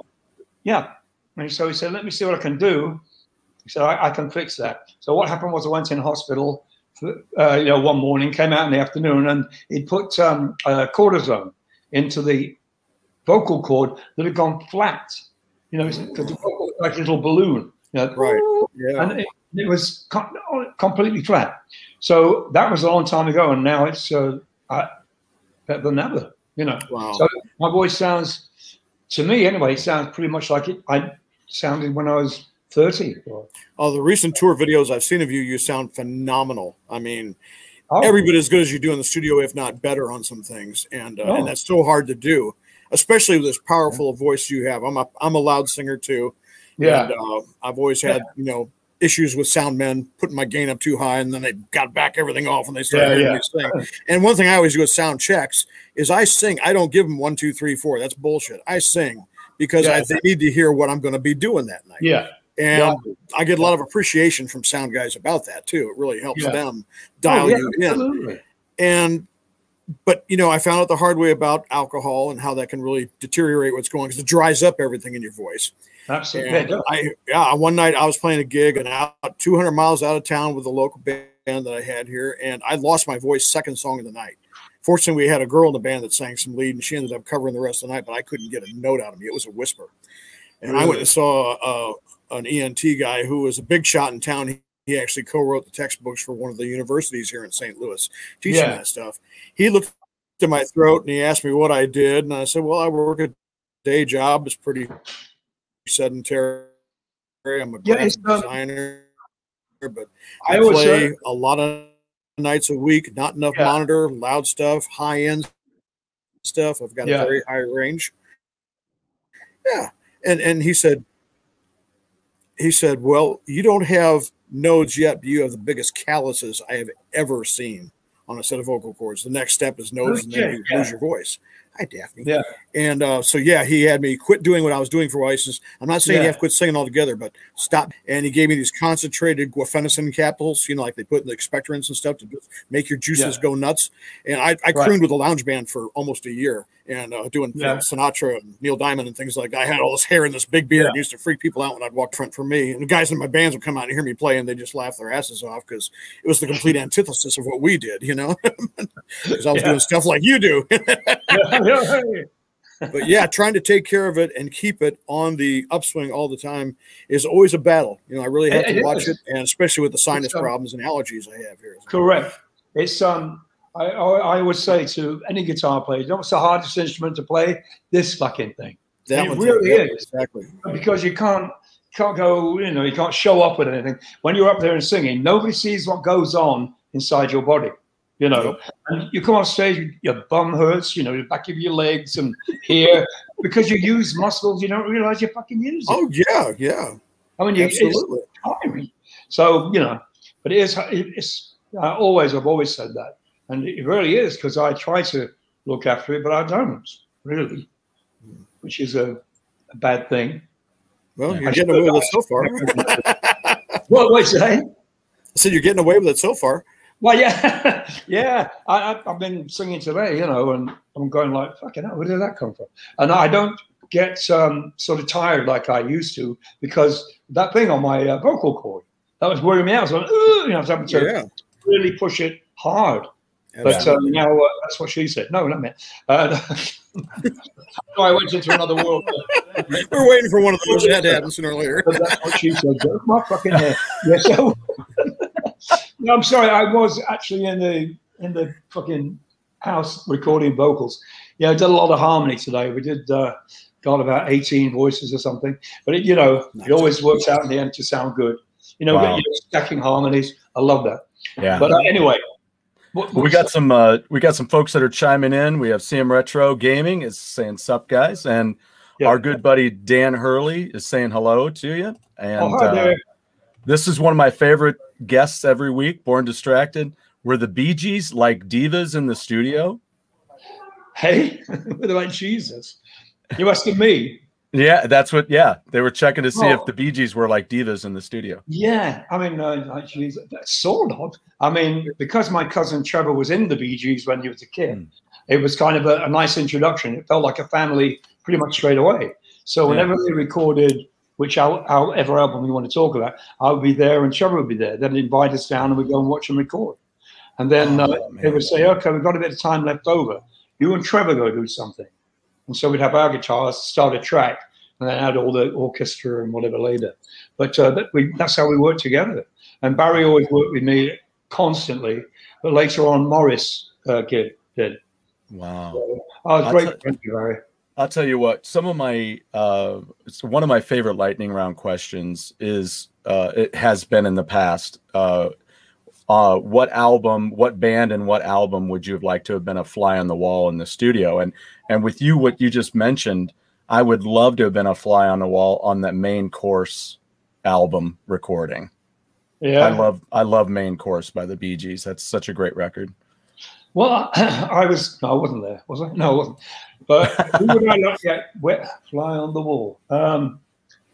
Yeah, and so he said, "Let me see what I can do." He said, "I, I can fix that." So what happened was I went in hospital, uh, you know, one morning, came out in the afternoon, and he'd put um, uh, cortisone into the vocal cord that had gone flat. You know, because the vocal like a little balloon. You know, Right, yeah. and it, it was com- completely flat. So that was a long time ago, and now it's uh, uh, better than ever. You know, Wow. so my voice sounds, to me anyway, it sounds pretty much like it I sounded when I was thirty. Or, Oh, the recent tour videos I've seen of you, you sound phenomenal. I mean, oh, every bit as good as you do in the studio, if not better, on some things, and uh, Oh. and that's so hard to do, especially with this powerful voice you have. I'm a I'm a loud singer too. yeah, And, uh, I've always had you know issues with sound men putting my gain up too high, and then they got back everything off, and they started Yeah, me sing. And one thing I always do with sound checks is I sing. I don't give them one, two, three, four. That's bullshit. I sing because I, they need to hear what I'm going to be doing that night. yeah, And I get a lot of appreciation from sound guys about that too. It really helps Yeah. them dial Oh, yeah, you in. absolutely. And but you know, I found out the hard way about alcohol and how that can really deteriorate what's going because it dries up everything in your voice. absolutely. Yeah, I yeah, one night I was playing a gig and out 200 miles out of town with a local band that I had here, and I lost my voice second song of the night. Fortunately, we had a girl in the band that sang some lead, and she ended up covering the rest of the night. But I couldn't get a note out of me; it was a whisper. And I went and saw uh, an ENT guy who was a big shot in town. He, actually co-wrote the textbooks for one of the universities here in St. Louis, teaching Yeah. that stuff. He looked at my throat and he asked me what I did, and I said, "Well, I work a day job. It's pretty sedentary. I'm a Yeah, designer, but I I, play a lot of nights a week. Not enough Yeah. monitor, loud stuff, high end stuff. I've got Yeah. a very high range. Yeah, and and he said, he said, well, you don't have nodes yet, but you have the biggest calluses I have ever seen on a set of vocal cords. The next step is nodes, and then you yeah. lose your voice. Hi, Daphne. Yeah. And uh, so, yeah, he had me quit doing what I was doing for Oasis. I'm not saying you Yeah. have to quit singing altogether, but stop. And he gave me these concentrated guaifenesin capsules, you know, like they put in the expectorants and stuff to just make your juices Yeah. go nuts. And I, I Right. crooned with a lounge band for almost a year and uh, doing you know, Sinatra and Neil Diamond and things like that. I had all this hair and this big beard. Yeah. It used to freak people out when I'd walk front for me. And the guys in my bands would come out and hear me play and they just laugh their asses off because it was the complete antithesis of what we did, you know, because I was Yeah. doing stuff like you do. but yeah, trying to take care of it and keep it on the upswing all the time is always a battle. You know, I really have It- to it watch is. it, and especially with the sinus um, problems and allergies I have here. correct. It's um, I, I would say to any guitar player, you know what's the hardest instrument to play? This fucking thing, That it really is. exactly. because you can't can't go, you know, you can't show up with anything when you're up there and singing. Nobody sees what goes on inside your body. You know. And you come on stage, your bum hurts, you know, the back of your legs and here because you use muscles you don't realize you're fucking using. Oh yeah, yeah, I mean, you, it's absolutely. tiring. So you know, but it is. It's uh, always. I've always said that, and it really is because I try to look after it, but I don't really, which is a, a bad thing. Well, Yeah. you're I getting away with it so far. I What was I? said you're getting away with it so far. Well, yeah, yeah. I, I, I've been singing today, you know, and I'm going like, fucking hell, where did that come from? And I don't get um, sort of tired like I used to because that thing on my uh, vocal cord that was wearing me out. I was like, "Ugh," you know, I was having to Yeah, really push it hard. But absolutely. um, now uh, that's what she said. No, not me. Uh, I went into another world. we're waiting for one of those. It had sooner or later. But that's what she said. Go my fucking head. Yeah, so no, I'm sorry. I was actually in the in the fucking house recording vocals. Yeah, I did a lot of harmony today. We did uh, got about 18 voices or something. But it, you know, it always works out in the end to sound good. You know, Wow. stacking harmonies. I love that. Yeah. But uh, anyway, What, we got some uh, we got some folks that are chiming in. We have CM Retro Gaming is saying sup guys, and yeah. our good buddy Dan Hurley is saying hello to you. And oh, uh, this is one of my favorite guests every week. Born Distracted. Were the Bee Gees like divas in the studio? Hey, what about Jesus? You asking me? Yeah, that's what. Yeah, they were checking to see oh. if the Bee Gees were like divas in the studio. Yeah, I mean, uh, like, geez, sort of. I mean, because my cousin Trevor was in the Bee Gees when he was a kid, mm. it was kind of a, a, nice introduction. It felt like a family pretty much straight away. So whenever yeah. they recorded which however album we want to talk about, I would be there and Trevor would be there. Then they'd invite us down and we'd go and watch them record. And then oh, uh, they would say, "Okay, we've got a bit of time left over. You and Trevor go do something." And so we'd have our guitars start a track and then add all the orchestra and whatever later. But uh, that we, that's how we worked together. And Barry always worked with me constantly. But later on, Maurice uh, did. Wow. So, I was great. Thank you, Barry. I'll tell you what. Some of my, uh, one of my favorite lightning round questions is uh, it has been in the past. Uh, uh, what album, what band, and what album would you have liked to have been a fly on the wall in the studio? And and with you, what you just mentioned, I would love to have been a fly on the wall on that main course album recording. Yeah, I love I love main course by the Bee Gees. That's such a great record. Well, I was no, I wasn't there, was I? No, I wasn't. But who would I look at? Wet fly on the wall. Um,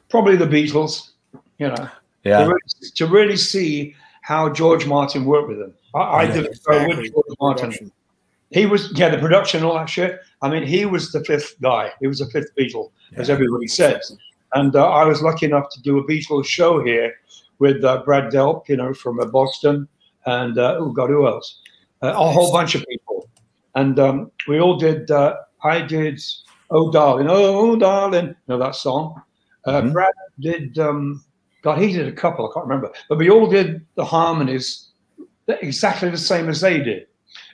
probably the Beatles. You know, yeah. To really, to really see how George Martin worked with them. I, I did exactly. with George Martin. He was, yeah, the production, all that shit. I mean, he was the fifth guy. He was the fifth Beatle, yeah. as everybody says. And uh, I was lucky enough to do a Beatles show here with uh, Brad Delp, you know, from uh, Boston, and uh, oh God, who else? Uh, a whole bunch of people. And um, we all did. Uh, I did "Oh Darling," "Oh Darling," you know that song. Mm-hmm. Brad did. Um, God, he did a couple. I can't remember, but we all did the harmonies exactly the same as they did,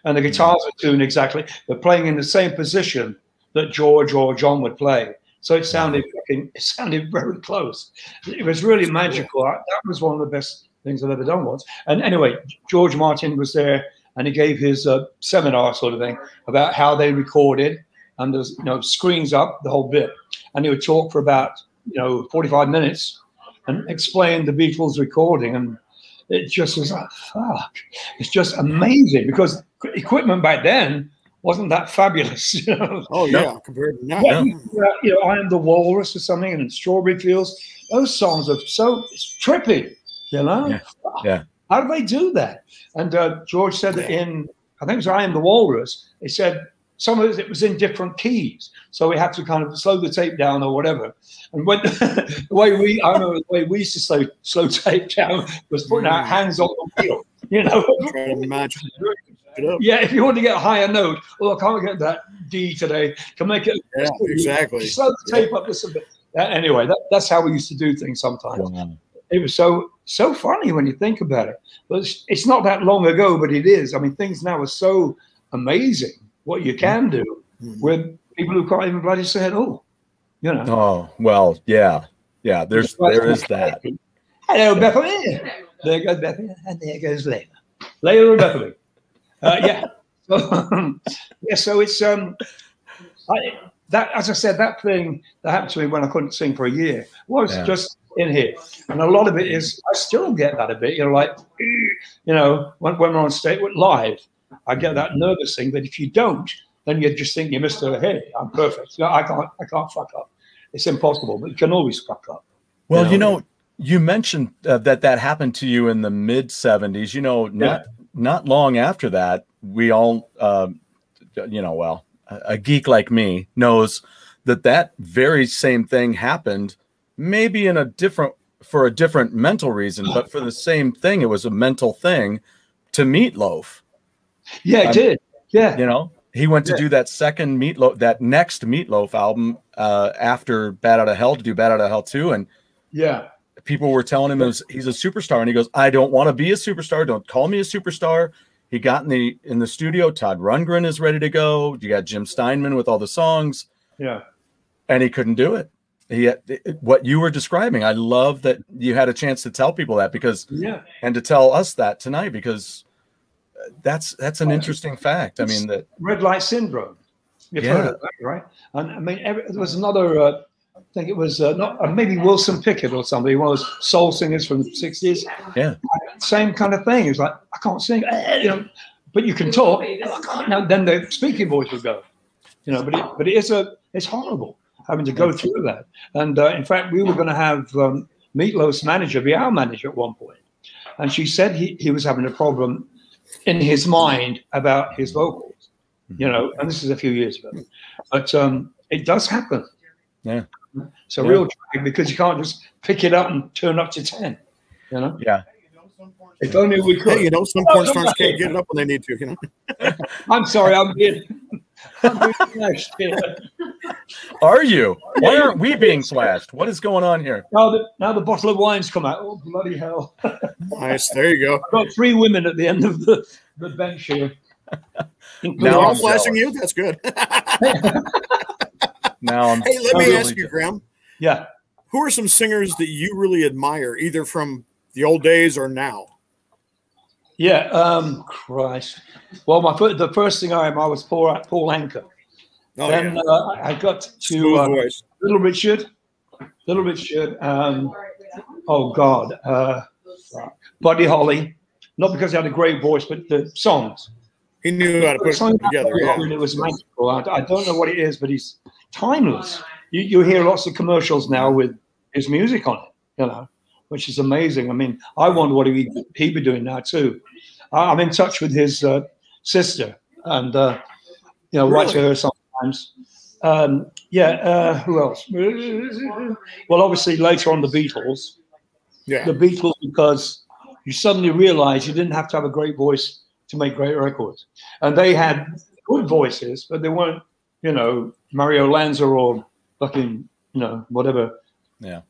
and the guitars were tuned exactly. They're playing in the same position that George or John would play. So it sounded fucking, it sounded very close. It was really magical. That was one of the best things I've ever done once. And anyway, George Martin was there, and he gave his uh, seminar sort of thing about how they recorded, and there's you know screens up the whole bit, and he would talk for about you know 45 minutes and explain the Beatles recording. And it just was like, fuck, it's just amazing because equipment back then wasn't that fabulous. You know? Oh, yeah, compared to now. Yeah, you know, I Am the Walrus or something and Strawberry Fields, those songs are so trippy, you know? Yeah. yeah. How do they do that? And uh, George said that in, I think it was I Am the Walrus, he said some of it was in different keys. So we had to kind of slow the tape down or whatever. And when the way we, I remember the way we used to slow, slow tape down was putting our hands on the wheel, you know. Yeah, if you want to get a higher note, well, I can't get that D today. Can make it yeah, exactly. Slow the tape up just a bit. Uh, anyway, that, that's how we used to do things sometimes. Wow. It was so so funny when you think about it. But it's, it's not that long ago, but it is. I mean, things now are so amazing what you can do mm-hmm. with people who can't even bloody say hello. You know. Oh well, yeah, yeah. There's there is that. Hello. Bethany. There goes Bethany, and there goes Layla. Layla and Bethany. Uh, yeah. So, yeah. So it's um, I, that as I said, that thing that happened to me when I couldn't sing for a year was yeah. just in here, and a lot of it is I still get that a bit. You know, like you know when, when we're on stage live, I get that nervous thing. But if you don't, then you just think you're Mr. Hey, I'm perfect. You know, I can't, I can't fuck up. It's impossible, but you can always fuck up. Well, you know, you, know, you mentioned uh, that that happened to you in the mid '70s. You know, not yeah. not long after that, we all, uh, you know, well, a geek like me knows that that very same thing happened, maybe in a different for a different mental reason, but for the same thing, it was a mental thing to Meatloaf. Yeah, it did. Yeah. You know, he went to yeah. do that second Meatloaf, that next Meatloaf album uh, after Bat Out of Hell to do Bat Out of Hell 2. And yeah, people were telling him was, he's a superstar. And he goes, I don't want to be a superstar. Don't call me a superstar. He got in the in the studio. Todd Rundgren is ready to go. You got Jim Steinman with all the songs. Yeah. And he couldn't do it. He had, what you were describing. I love that you had a chance to tell people that because yeah, and to tell us that tonight because that's that's an interesting fact. I mean that red light syndrome. You've yeah. heard of that, right? And I mean, every, there was another. Uh, I think it was uh, not uh, maybe Wilson Pickett or somebody, one of those soul singers from the sixties. Yeah, same kind of thing. It's like I can't sing, you know, but you can talk. Now then, the speaking voice would go, you know. But it, but it is a it's horrible having to go through that. And uh, in fact, we were going to have um, Meatloaf's manager be our manager at one point, and she said he he was having a problem in mm-hmm. his mind about his mm-hmm. vocals, you mm-hmm. know. And this is a few years ago, but um, it does happen. Yeah. It's a yeah. real drag because you can't just pick it up and turn up to 10, you know? Yeah. If only we could. Hey, you know, some porn stars can't get it up when they need to, you know? I'm sorry, I'm being, I'm being Are you? Why aren't we being slashed? What is going on here? Now the, now the bottle of wine's come out. Oh, bloody hell. nice. There you go. I've got three women at the end of the, the bench here. Now I'm flashing you? That's good. now I'm. Hey, let me ask you, Graham. Yeah. Who are some singers that you really admire, either from the old days or now? Yeah, um, Christ. Well, my the first thing I am, I was Paul, Paul Anka. Oh, then yeah. uh, I got to uh, Little Richard, Little Richard. Um, oh God, uh, Buddy Holly. Not because he had a great voice, but the songs. He knew how to put it together. Yeah. It was magical. I, I, don't know what it is, but he's timeless. You, you hear lots of commercials now with his music on it, you know, which is amazing. I mean, I wonder what he he be doing now too. I'm in touch with his uh, sister, and uh, you know, really? write to her sometimes. Um, yeah, uh, who else? Well, obviously later on the Beatles. Yeah, the Beatles because you suddenly realize you didn't have to have a great voice to make great records, and they had good voices, but they weren't, you know, Mario Lanza or fucking, you know, whatever. Yeah.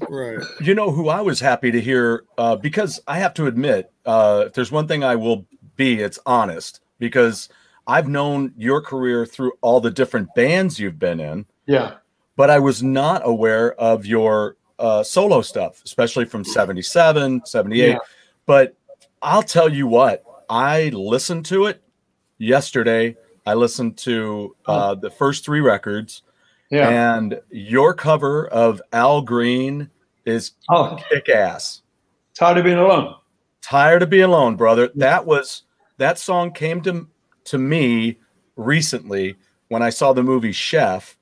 right. You know who I was happy to hear uh, because I have to admit, uh, if there's one thing I will be, it's honest because I've known your career through all the different bands you've been in. Yeah. But I was not aware of your uh, solo stuff, especially from 77, 78. Yeah. But I'll tell you what, I listened to it yesterday. I listened to uh, the first three records yeah. And your cover of Al Green is oh. kick ass. Tired of being alone. Tired of being alone, brother. That was that song came to to me recently when I saw the movie Chef,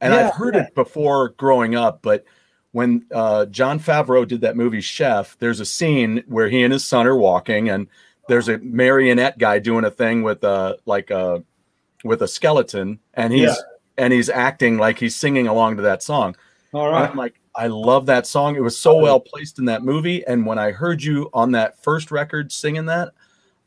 and yeah, I've heard yeah. it before growing up, but when uh, Jon Favreau did that movie Chef, there's a scene where he and his son are walking, and there's a marionette guy doing a thing with a like a with a skeleton, and he's yeah and he's acting like he's singing along to that song. All right. I'm like, I love that song. It was so well placed in that movie. And when I heard you on that first record singing that,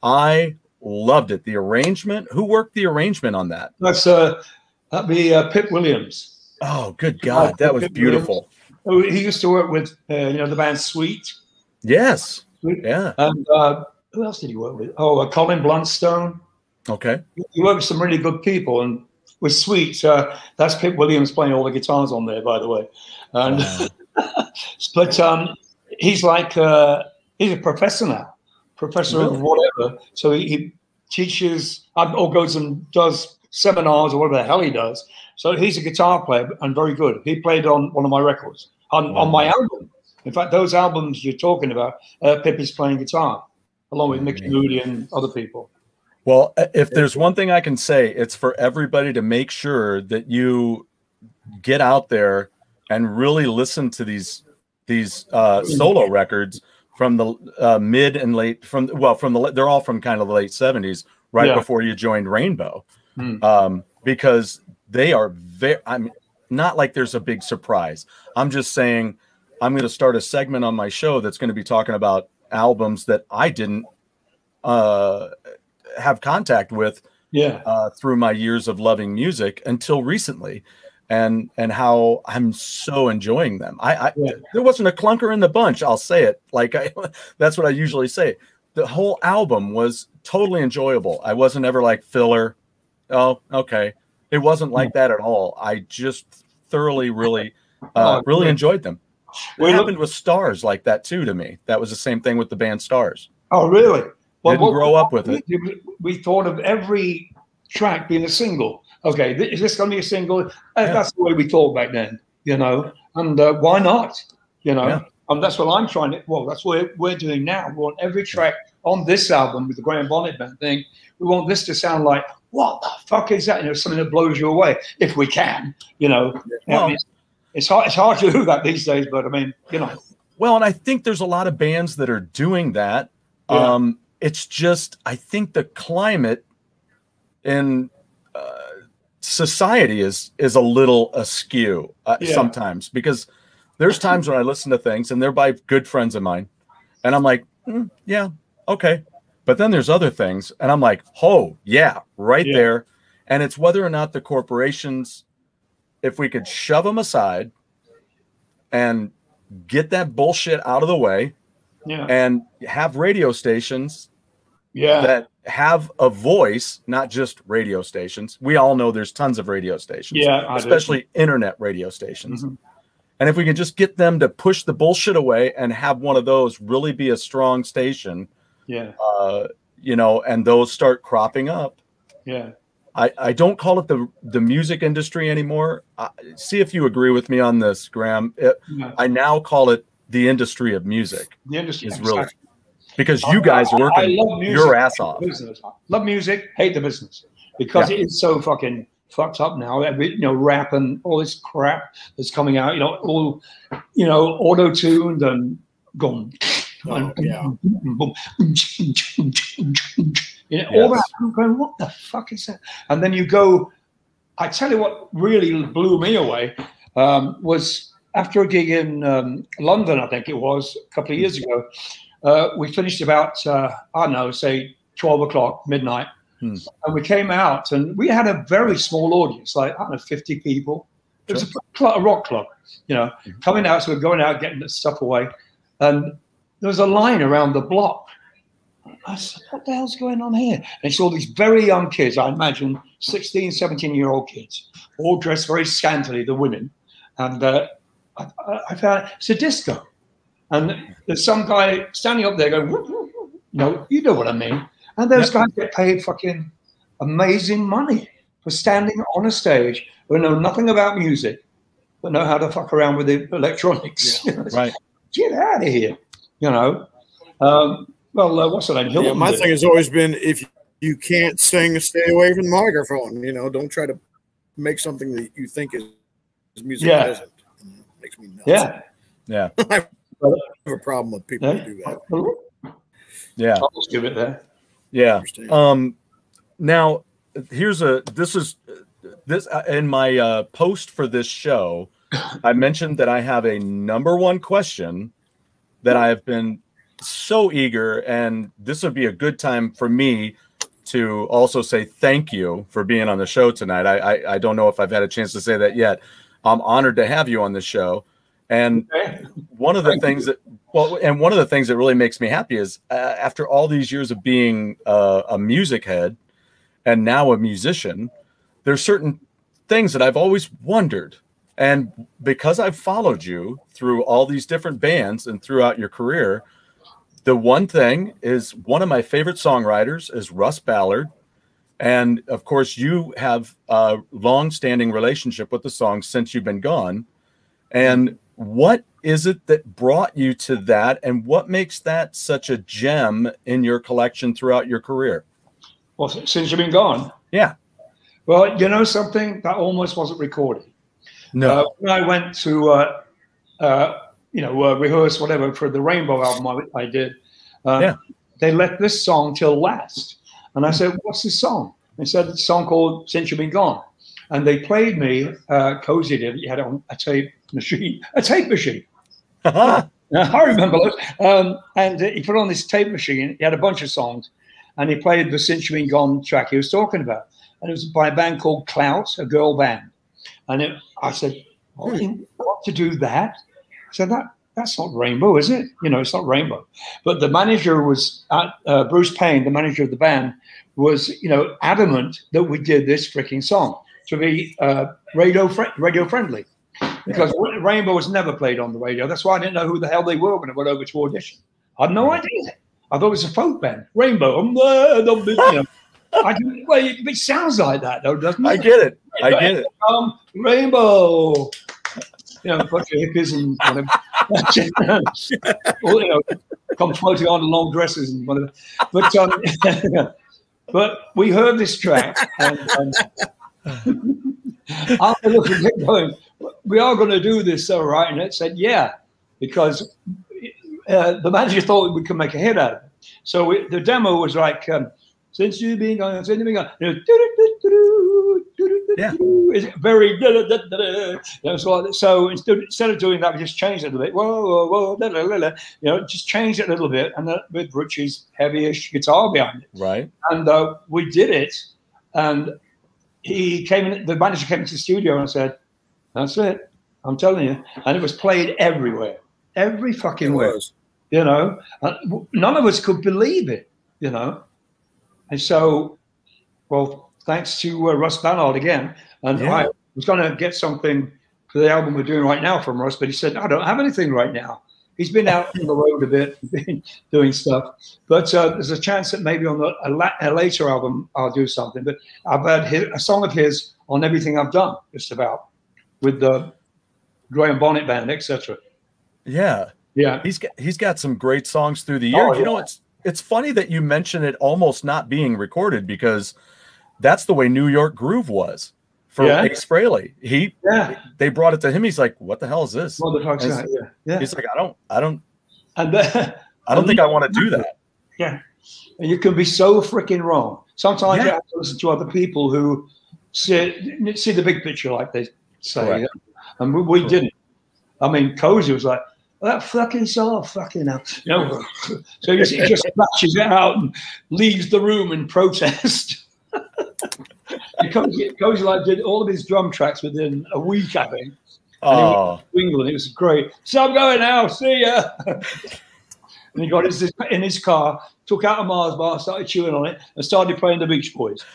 I loved it. The arrangement. Who worked the arrangement on that? That's uh, that'd be uh, Pip Williams. Oh, good God, that was Pip beautiful. Oh, he used to work with uh, you know the band Sweet. Yes. Sweet. Yeah. And uh, who else did he work with? Oh, uh, Colin Blunstone. Okay. He worked with some really good people, and was sweet. Uh, that's Pip Williams playing all the guitars on there, by the way. And but um, he's like uh, he's a professor now, professor really? of whatever. So he, he teaches um, or goes and does seminars or whatever the hell he does. So he's a guitar player and very good. He played on one of my records on, wow. on my album. In fact, those albums you're talking about, uh, Pip is playing guitar along with Micky Moody and other people. Well, uh, if there's one thing I can say, it's for everybody to make sure that you get out there and really listen to these these uh, solo records from the uh, mid and late from well from the they're all from kind of the late 70s right yeah. before you joined Rainbow hmm. um, because they are very I mean not like there's a big surprise. I'm just saying I'm going to start a segment on my show that's going to be talking about albums that I didn't uh, have contact with yeah. uh, through my years of loving music until recently and and how i'm so enjoying them. I, I yeah. there wasn't a clunker in the bunch i'll say it. Like i that's what i usually say. The whole album was totally enjoyable. I wasn't ever like filler. Oh okay. It wasn't like that at all. I just thoroughly really uh, oh, really enjoyed them. What happened with stars like that too to me. That was the same thing with the band stars. Oh really Well, Didn't grow up with it. We thought of every track being a single. Okay, is this going to be a single? Uh, yeah. That's the way we thought back then, you know. And uh, why not? You know, yeah. and that's what I'm trying to. Well, that's what we're doing now. We want every track on this album with the Graham Bonnet Band thing. We want this to sound like what the fuck is that? You know, something that blows you away if we can. You know, well, I mean, it's, it's hard. It's hard to do that these days, but I mean, you know. Well, and I think there's a lot of bands that are doing that. Yeah. Um, it's just I think the climate in uh, society is is a little askew uh, yeah. sometimes because there's times when I listen to things and they're by good friends of mine, and I'm like, mm, yeah, okay. But then there's other things, and I'm like, oh yeah, right yeah. there. And it's whether or not the corporations, if we could shove them aside and get that bullshit out of the way, yeah. and have radio stations yeah. that have a voice, not just radio stations. We all know there's tons of radio stations, yeah, especially internet radio stations. Mm-hmm. And if we can just get them to push the bullshit away and have one of those really be a strong station, yeah, uh, you know, and those start cropping up, yeah. I, I don't call it the the music industry anymore. Uh, see if you agree with me on this, Graham. It, yeah. I now call it the industry of music. The industry is really because you guys are working your ass off. Business. Love music, hate the business because yeah. it is so fucking fucked up now. Every, you know, rap and all this crap that's coming out. You know, all you know, auto tuned and gone. Oh, yeah. You know, yes. all that. I'm going, what the fuck is that? And then you go. I tell you what really blew me away um, was after a gig in um, London, I think it was a couple of years ago. Uh, we finished about uh, I don't know, say twelve o'clock, midnight, hmm. and we came out and we had a very small audience, like I don't know, fifty people. It was a, a rock club, you know, mm-hmm. coming out. So we're going out, getting the stuff away, and there was a line around the block. I said, what the hell's going on here? And it's all these very young kids, I imagine 16, 17 year old kids, all dressed very scantily, the women. And uh, I, I, found it's a disco. And there's some guy standing up there going, no, you know what I mean. And those guys get paid fucking amazing money for standing on a stage who know nothing about music, but know how to fuck around with the electronics. Yeah, right. Get out of here. You know. Um, well, uh, what's the name? Yeah, my thing has always been if you can't sing, stay away from the microphone. You know, don't try to make something that you think is, is music yeah. isn't. Makes me nuts. Yeah. Yeah. I have a problem with people yeah. who do that. Yeah. I'll just give it there. Yeah. Um, now here's a this is this uh, in my uh, post for this show. I mentioned that I have a number one question that I have been so eager, and this would be a good time for me to also say thank you for being on the show tonight. I, I, I don't know if I've had a chance to say that yet. I'm honored to have you on the show. And one of the thank things you. that, well, and one of the things that really makes me happy is uh, after all these years of being uh, a music head and now a musician, there's certain things that I've always wondered. And because I've followed you through all these different bands and throughout your career, the one thing is one of my favorite songwriters is Russ Ballard. And of course, you have a long standing relationship with the song since you've been gone. And what is it that brought you to that? And what makes that such a gem in your collection throughout your career? Well, since you've been gone. Yeah. Well, you know something that almost wasn't recorded. No. Uh, when I went to uh, uh, you know, uh, rehearse whatever for the Rainbow album I, I did. Uh, yeah. They left this song till last. And I said, What's this song? They said, It's a song called Since You've Been Gone. And they played me, uh, Cozy did, you had it on a tape machine, a tape machine. I remember those. Um, and he put on this tape machine, he had a bunch of songs, and he played the Since You've Been Gone track he was talking about. And it was by a band called Clout, a girl band. And it, I said, what, what to do that? I said, that that's not rainbow, is it? You know, it's not rainbow. But the manager was uh, uh, Bruce Payne, the manager of the band, was you know adamant that we did this freaking song to be uh, radio fr- radio friendly because yeah. Rainbow was never played on the radio. That's why I didn't know who the hell they were when I went over to audition. I had no idea. I thought it was a folk band, Rainbow. I'm there, the, you know. I do, well, it, it, sounds like that though, doesn't it? I get it. I get it. Um, Rainbow. You know, a bunch of hippies and whatever. or, you know, come floating on in long dresses and whatever. But um, but we heard this track and um, after looking at going, we are going to do this, so right And it said, yeah, because uh, the manager thought we could make a hit out of it. So we, the demo was like, um, since you've been gone, since you've been gone, you know, yeah. it's very, you know, so, so instead, instead of doing that, we just changed it a little bit. Whoa, whoa, whoa, you know, just changed it a little bit, and with Ritchie's heavyish guitar behind it. Right. And uh, we did it, and he came in, the manager came into the studio and said, That's it. I'm telling you. And it was played everywhere, every fucking where. You know, none of us could believe it, you know. And so, well, thanks to uh, Russ Ballard again. And yeah. I was going to get something for the album we're doing right now from Russ, but he said, I don't have anything right now. He's been out on the road a bit, been doing stuff. But uh, there's a chance that maybe on the, a, la- a, later album I'll do something. But I've had his, a song of his on everything I've done, just about, with the Graham Bonnet Band, etc. Yeah, yeah. He's got he's got some great songs through the years. Oh, you yeah. know, it's it's funny that you mention it almost not being recorded because that's the way New York Groove was for yeah. Ace Frehley. He yeah. they brought it to him. He's like, "What the hell is this?" The? Yeah. yeah. He's like, "I don't, I don't, then, I don't think I want to do that." Yeah, and you can be so freaking wrong. Sometimes yeah. you have to listen to other people who see see the big picture, like they say, and we, we didn't. I mean, Cozy was like, that fucking saw, fucking hell. You know, so he just flashes it out and leaves the room in protest. Cozy, Cozy like did all of his drum tracks within a week, I think. Oh, England, it was great. So I'm going now. See ya. and he got his in his car, took out a Mars bar, started chewing on it, and started playing the Beach Boys.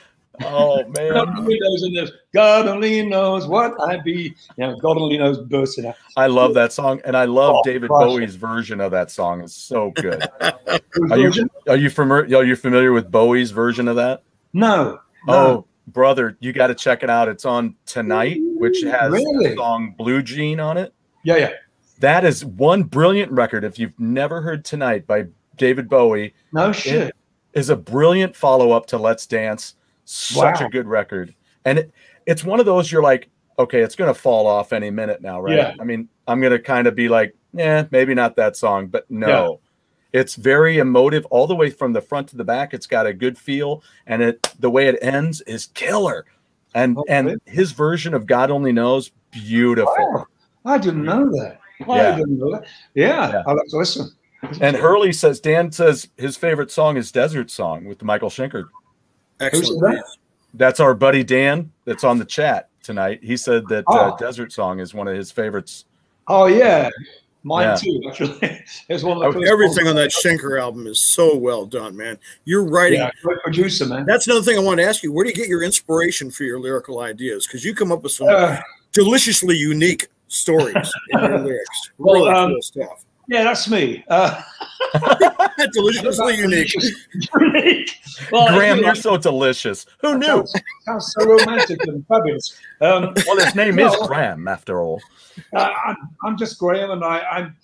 Oh man! windows in this. God only knows what I'd be. You know, God only knows bursting out. I love that song, and I love oh, David. Bowie's version of that song. It's so good. are you are you familiar? Are you familiar with Bowie's version of that? No. no. Oh, brother, you got to check it out. It's on tonight, which has really? the song Blue Jean on it. Yeah, yeah. That is one brilliant record. If you've never heard Tonight by David Bowie, no shit, it is a brilliant follow up to Let's Dance. Such wow. a good record, and it, it's one of those you're like, okay, it's going to fall off any minute now, right? Yeah. I mean, I'm going to kind of be like, yeah, maybe not that song, but no. It's very emotive all the way from the front to the back. It's got a good feel, and it the way it ends is killer. And oh, and his version of God Only Knows, beautiful. Wow. I didn't know mm-hmm. that. yeah. I didn't know that. Yeah, yeah. I'll have to listen. And Hurley says Dan says his favorite song is Desert Song with Michael Schenker. Excellent. That? That's our buddy Dan that's on the chat tonight. He said that uh, oh. uh, Desert Song is one of his favorites. Oh yeah, Mine yeah. too, actually. it's one of the Everything on that Schenker album is so well done, man. You're writing. Yeah, producer, man. That's another thing I want to ask you. Where do you get your inspiration for your lyrical ideas? Because you come up with some uh, deliciously unique stories in your lyrics. Well, really um, cool stuff. Yeah, that's me. Uh, deliciously unique. unique. Well, Graham, you're so delicious. Who knew? Sounds, sounds so romantic and fabulous. Um, well, his name is Graham, after all. Uh, I'm, I'm, just Graham, and I, I'm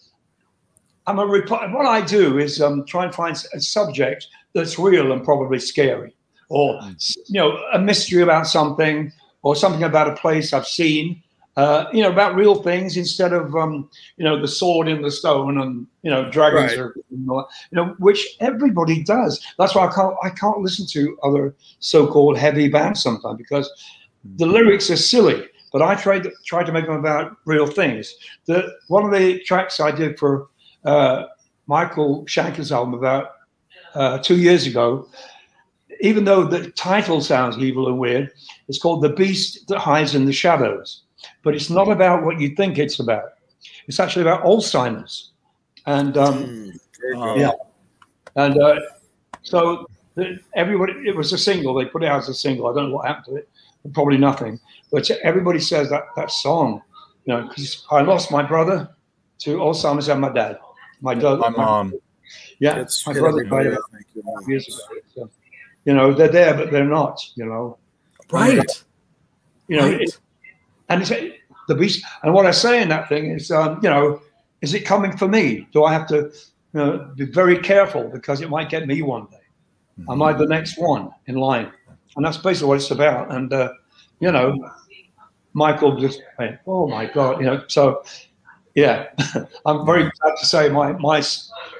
I'm a reporter. what I do is um, try and find a subject that's real and probably scary, or you know, a mystery about something, or something about a place I've seen. Uh, you know, about real things instead of um, you know the sword in the stone and you know dragons right. are you know which everybody does. That's why I can't I can't listen to other so-called heavy bands sometimes because the lyrics are silly but I tried to, tried to make them about real things. The one of the tracks I did for uh, Michael Schenker's album about uh, two years ago, even though the title sounds evil and weird, it's called "The Beast That Hides in the Shadows," but it's not about what you think it's about. It's actually about Alzheimer's, and um, mm, yeah, and uh, so the, everybody. It was a single. They put it out as a single. I don't know what happened to it probably nothing. But everybody says that that song, you know, because I lost my brother to Alzheimer's and my dad. My dad, my mom. Yeah, it's my brother died about years ago. So, you know, they're there, but they're not. You know, right? You know, right. It, and the beast. And what I say in that thing is, um, you know, is it coming for me? Do I have to you know, be very careful because it might get me one day? Mm-hmm. Am I the next one in line? And that's basically what it's about. And uh, you know, Michael just went, "Oh my God!" You know, so yeah, I'm very glad to say my my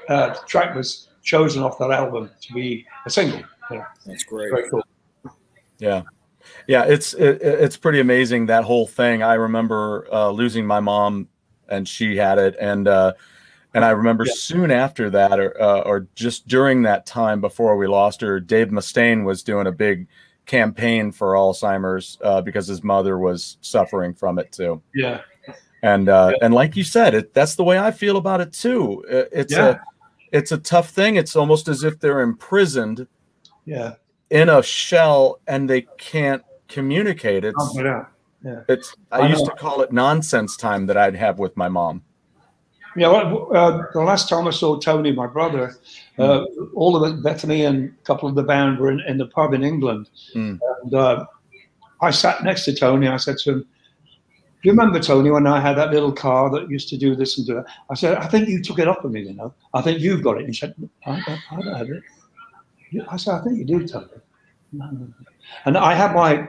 uh, track was chosen off that album to be a single. Yeah. That's great. Very cool. Yeah. Yeah, it's it, it's pretty amazing that whole thing. I remember uh, losing my mom, and she had it, and uh, and I remember yeah. soon after that, or uh, or just during that time before we lost her, Dave Mustaine was doing a big campaign for Alzheimer's uh, because his mother was suffering from it too. Yeah, and uh, yeah. and like you said, it that's the way I feel about it too. It's yeah. a it's a tough thing. It's almost as if they're imprisoned. Yeah. In a shell and they can't communicate. It's oh, yeah. yeah. It's I, I used know. to call it nonsense time that I'd have with my mom. Yeah, well, uh, the last time I saw Tony, my brother, uh, mm. all of it, Bethany and a couple of the band were in, in the pub in England. Mm. And uh, I sat next to Tony. I said to him, do you remember, Tony, when I had that little car that used to do this and do that? I said, I think you took it off of me, you know. I think you've got it. He said, I don't, I don't have it. I said, I think you do, Tony. And I had my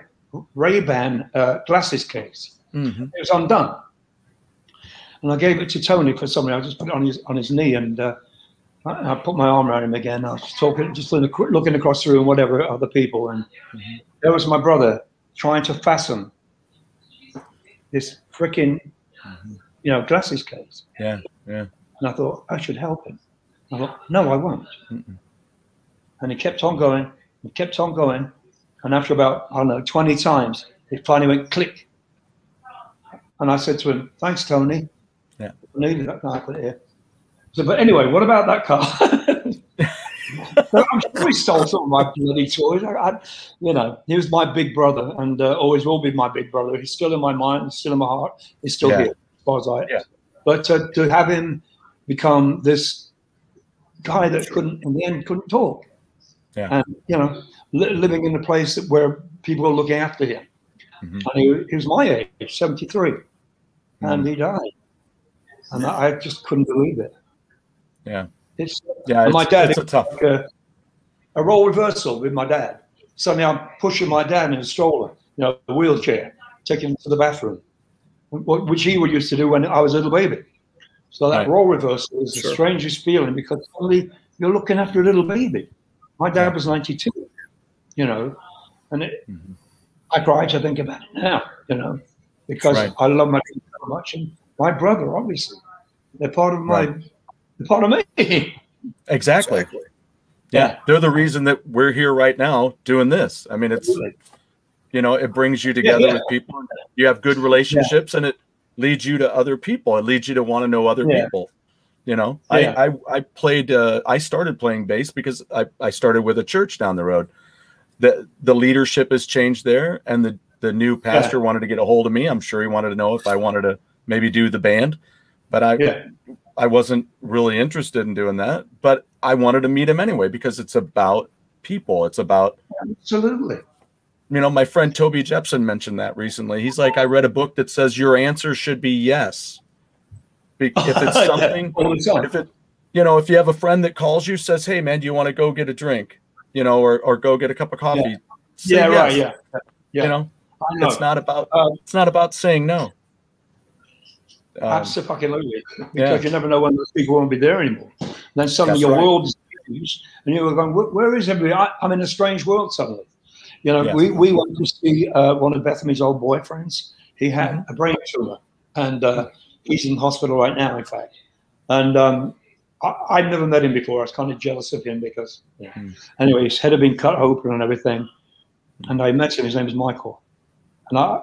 Ray-Ban uh, glasses case. Mm-hmm. It was undone. And I gave it to Tony for somebody. I just put it on his on his knee and uh, I, I, put my arm around him again. I was talking, just looking across the room, whatever, other people. And mm-hmm. there was my brother trying to fasten this freaking, mm-hmm. you know, glasses case. Yeah, yeah. And I thought I should help him. I thought, no, I won't. Mm-mm. And he kept on going. He kept on going. And after about I don't know twenty times, it finally went click. And I said to him, "Thanks, Tony. Yeah, I needed that. I put it here." So, but anyway, what about that car? I'm sure he stole some of my bloody toys. I, I, you know, he was my big brother, and uh, always will be my big brother. He's still in my mind, he's still in my heart. He's still yeah. here, as far as I. Yeah. But uh, to have him become this guy that couldn't, in the end, couldn't talk, yeah. and you know, li- living in a place where people are looking after him, mm-hmm. and he, he, was my age, seventy three, mm-hmm. and he died, and I, I just couldn't believe it. Yeah. It's, yeah, it's, my dad. It's a tough. Like a, a, role reversal with my dad. Suddenly, I'm pushing my dad in a stroller, you know, a wheelchair, taking him to the bathroom, which he would used to do when I was a little baby. So that right. role reversal is sure. the strangest feeling because suddenly you're looking after a little baby. My dad was 92, you know, and it, mm-hmm. I cry to think about it now, you know, because right. I love my so much, and my brother, obviously, they're part of my right part of me. Exactly. exactly. Yeah. yeah. They're the reason that we're here right now doing this. I mean, it's, you know, it brings you together yeah, yeah. with people. You have good relationships and it leads you to other people. It leads you to want to know other people. You know, I, I, I played, uh, I started playing bass because I, I started with a church down the road. The, the leadership has changed there and the, the new pastor wanted to get a hold of me. I'm sure he wanted to know if I wanted to maybe do the band, but I, I wasn't really interested in doing that, but I wanted to meet him anyway because it's about people. It's about absolutely. You know, my friend Toby Jepson mentioned that recently. He's like, I read a book that says your answer should be yes. If it's something, if it, you know, if you have a friend that calls you, says, "Hey, man, do you want to go get a drink?" You know, or or go get a cup of coffee. Yeah, yeah yes. right. Yeah. yeah. You know, know, it's not about uh, it's not about saying no. Um, Absolutely, because yeah. you never know when those people won't be there anymore. And then suddenly That's your right. world is changed, and you're going, "Where is everybody? I, am in a strange world suddenly." You know, we, we went to see uh, one of Bethany's old boyfriends. He had mm-hmm. a brain tumor, and uh, he's in hospital right now, in fact. And um, I, would never met him before. I was kind of jealous of him because, yeah. mm. anyway, his head had been cut open and everything. And I met him. His name was Michael, and I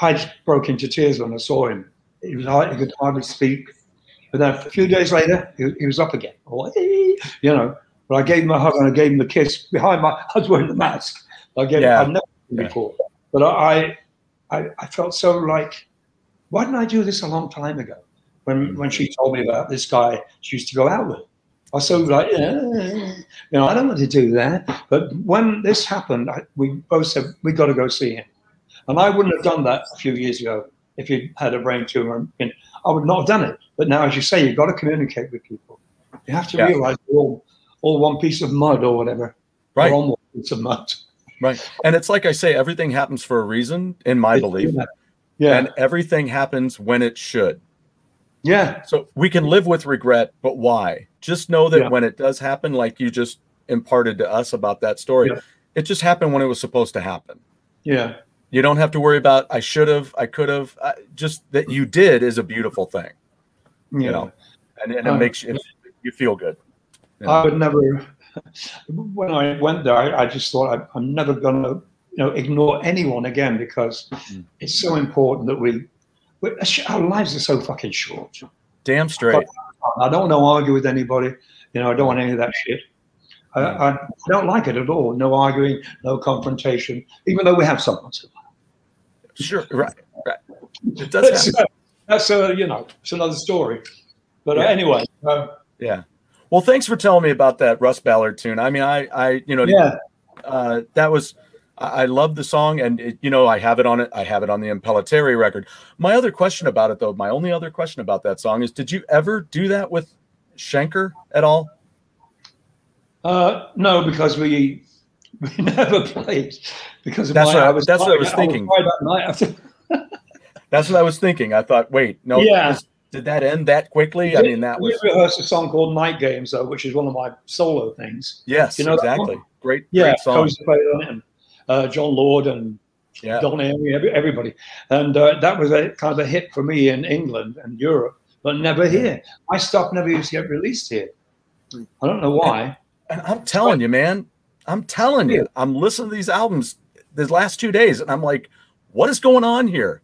I broke into tears when I saw him he was hard, he could hardly speak. But then a few days later, he, he was up again. You know, but I gave him a hug and I gave him a kiss behind my. I was wearing the mask. I gave yeah. him. I've never before, but I, I, I felt so like, why didn't I do this a long time ago? When when she told me about this guy she used to go out with, I was so like, you know, I don't want to do that. But when this happened, I, we both said we got to go see him, and I wouldn't have done that a few years ago if you had a brain tumor. And I would not have done it. But now, as you say, you've got to communicate with people. You have to yeah. realize we're all, all one piece of mud or whatever. Right. We're all one piece of mud. Right. And it's like I say, everything happens for a reason, in my belief. Yeah. And everything happens when it should. Yeah. So we can live with regret, but why? Just know that yeah. when it does happen, like you just imparted to us about that story, yeah. it just happened when it was supposed to happen. Yeah. You don't have to worry about I should have, I could have. Just that you did is a beautiful thing. Yeah. You know, and, and it uh, makes you, you feel good. You know? I would never. When I went there, I, I just thought I, I'm never going to, you know, ignore anyone again because mm. it's so important that we our lives are so fucking short. Damn straight. I don't want to argue with anybody. You know, I don't want any of that shit. I, I, don't like it at all. No arguing, no confrontation, even though we have some once in a while. Sure, right, right. It does that's, uh, that's uh, you know, it's another story. But uh, anyway. Uh, yeah. Well, thanks for telling me about that Russ Ballard tune. I mean, I, I, you know, yeah, uh, that was I love the song, and it, you know I have it on it. I have it on the Impellitteri record. My other question about it, though, my only other question about that song is: Did you ever do that with Schenker at all? Uh, no, because we we never played because that's what I was. That's what I was thinking. that that's what I was thinking. I thought, wait, no, yeah. Did that end that quickly? I mean, that was. We rehearsed a song called "Night Games," though, which is one of my solo things. Yes, you know exactly. Great, yeah, great song uh, Jon Lord and yeah. Don Airey, everybody. And uh, that was a kind of a hit for me in England and Europe, but never here. My stuff never used to get released here. I don't know why. And, and I'm telling you, man, I'm telling you, I'm listening to these albums these last two days, and I'm like, what is going on here?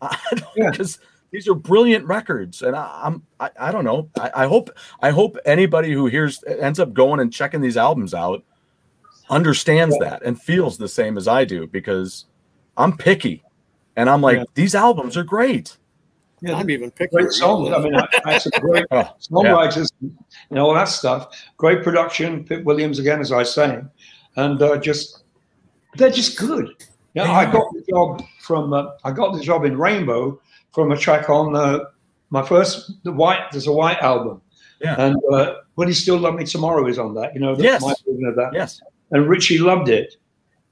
Because yeah. these are brilliant records, and I, I'm I, I don't know. I, I hope I hope anybody who hears ends up going and checking these albums out understands yeah. that and feels the same as I do because I'm picky and I'm like, yeah. these albums are great. Yeah, I'm even picky. Great songs. I mean, I, some great oh, songwriters, yeah. you know, all that stuff. Great production. Pip Williams again, as I was saying, and uh, just they're just good. Yeah, I got the job from uh, I got the job in Rainbow from a track on uh, my first the White. There's a White album. Yeah. And uh, Will You Still Love Me Tomorrow is on that. You know, yes. my version of that. Yes. And Ritchie loved it.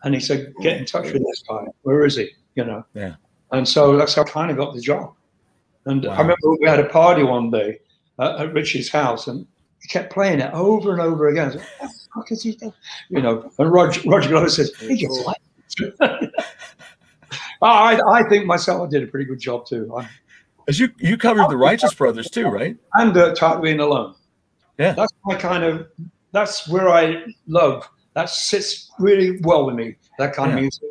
And he said, get in touch with this guy. Where is he? You know? Yeah. And so that's how I kind of got the job. And wow. I remember we had a party one day uh, at Ritchie's house and he kept playing it over and over again. I said, what the fuck is he doing? You know, and Roger, Roger Glover says, he just like I, I think myself I did a pretty good job too. I, As you you covered the Righteous Brothers too, right? And uh, Tired of Being Alone. Yeah, that's my kind of. That's where I love that sits really well with me. That kind yeah. of music.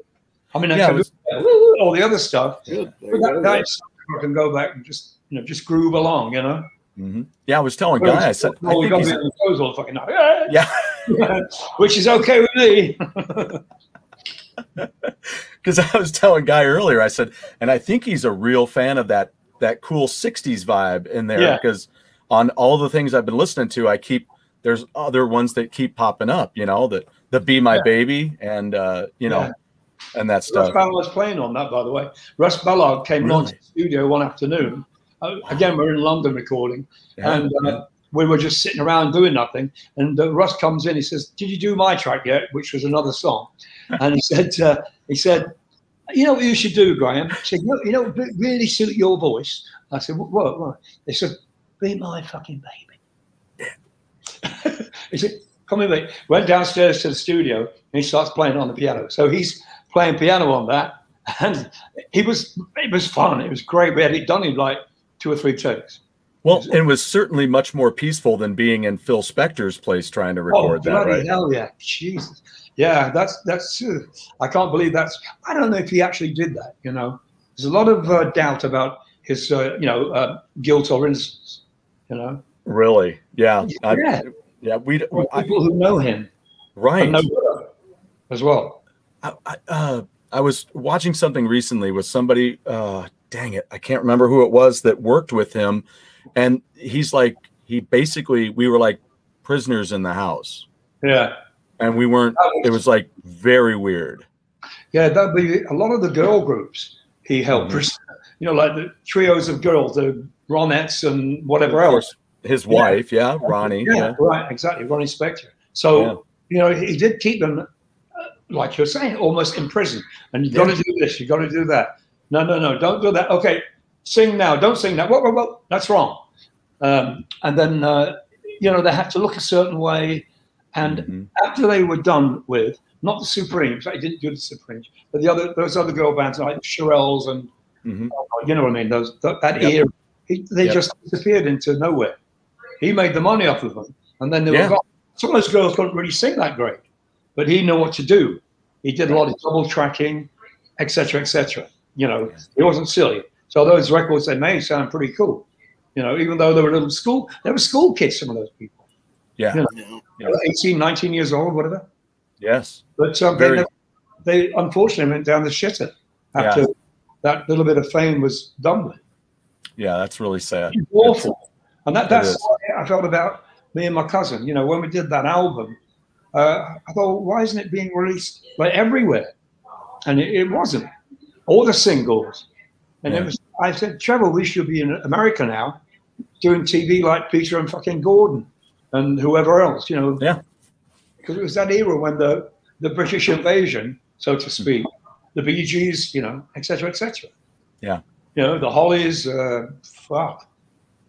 I mean, I yeah, can was, do all the other stuff. Good. That, that's I can go back and just you know just groove along. You know. Mm-hmm. Yeah, I was telling Guy. I said, well, I we got the toes all fucking night. Yeah. Which is okay with me. Because I was telling Guy earlier, I said, and I think he's a real fan of that that cool '60s vibe in there. Because yeah. on all the things I've been listening to, I keep there's other ones that keep popping up, you know, that the Be My yeah. Baby and uh, you know, yeah. and that stuff. Russ Ballard was playing on that, by the way. Russ Ballard came really? to the studio one afternoon. Uh, again, we're in London recording, yeah, and uh, we were just sitting around doing nothing. And uh, Russ comes in. He says, "Did you do my track yet?" Which was another song. and he said, uh, "He said, you know what you should do, Graham?" He said, "You know, you know really suit your voice." I said, "What? What?" They said, "Be my fucking baby." he said, come with me. Went downstairs to the studio and he starts playing on the piano. So he's playing piano on that. And he was, it was fun. It was great. We had it done in like two or three takes. Well, it was certainly much more peaceful than being in Phil Spector's place trying to record oh, that, right? Hell yeah. Jesus. Yeah, that's, that's, uh, I can't believe that's, I don't know if he actually did that, you know. There's a lot of uh, doubt about his, uh, you know, uh, guilt or innocence, you know. Really? Yeah. Yeah. I, yeah. We people I, who know him, right? Know as well. I, I, uh, I was watching something recently with somebody. Uh, dang it, I can't remember who it was that worked with him, and he's like, he basically, we were like, prisoners in the house. Yeah. And we weren't. It was like very weird. Yeah, that'd be a lot of the girl groups he helped. Mm-hmm. You know, like the trios of girls, the Ronettes and whatever else. His wife, yeah, yeah Ronnie. Yeah, yeah, right, exactly, Ronnie Spector. So yeah. you know, he did keep them, uh, like you're saying, almost in prison. And you've got to do this, You've got to do that. No, no, no, don't do that. Okay, sing now. Don't sing that. Whoa, whoa, whoa. That's wrong. Um, and then uh, you know they had to look a certain way. And mm-hmm. after they were done with, not the Supremes, I didn't do the Supremes, but the other those other girl bands like Shirelles and mm-hmm. you know what I mean. Those that, that yep. era, they yep. just disappeared into nowhere. He made the money off of them, and then they yeah. were gone. Some of those girls couldn't really sing that great, but he knew what to do. He did a lot of double tracking, etc., etc. You know, he wasn't silly. So those records they made sound pretty cool. You know, even though they were little school, they were school kids. Some of those people. Yeah. You know, yeah. 18, 19 years old, whatever. Yes. But um, Very... they, they unfortunately went down the shitter after yeah. that little bit of fame was done with. Yeah, that's really sad. It's awful. And that, that's I felt about me and my cousin. You know, when we did that album, uh, I thought, why isn't it being released like everywhere? And it, it wasn't. All the singles. And yeah. it was, I said, Trevor, we should be in America now doing TV like Peter and fucking Gordon and whoever else, you know. Yeah. Because it was that era when the, the British invasion, so to speak, the Bee Gees, you know, etc., etc. Yeah. You know, the Hollies, uh, fuck.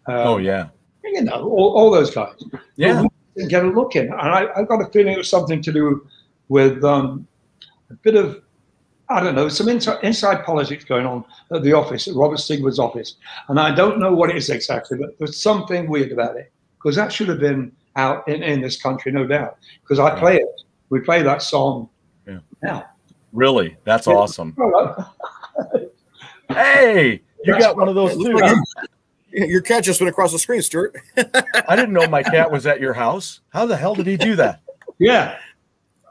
Um, oh yeah. You know, all, all those guys. Yeah. Get a look in, and I, I got a feeling it was something to do with um, a bit of I don't know, some inside, inside politics going on at the office, at Robert Stigwood's office. And I don't know what it is exactly, but there's something weird about it because that should have been out in, in this country, no doubt. Because I play it. We play that song yeah. now. Really? That's yeah. awesome. hey, you got one of those too. Your cat just went across the screen, Stuart. I didn't know my cat was at your house. How the hell did he do that? Yeah.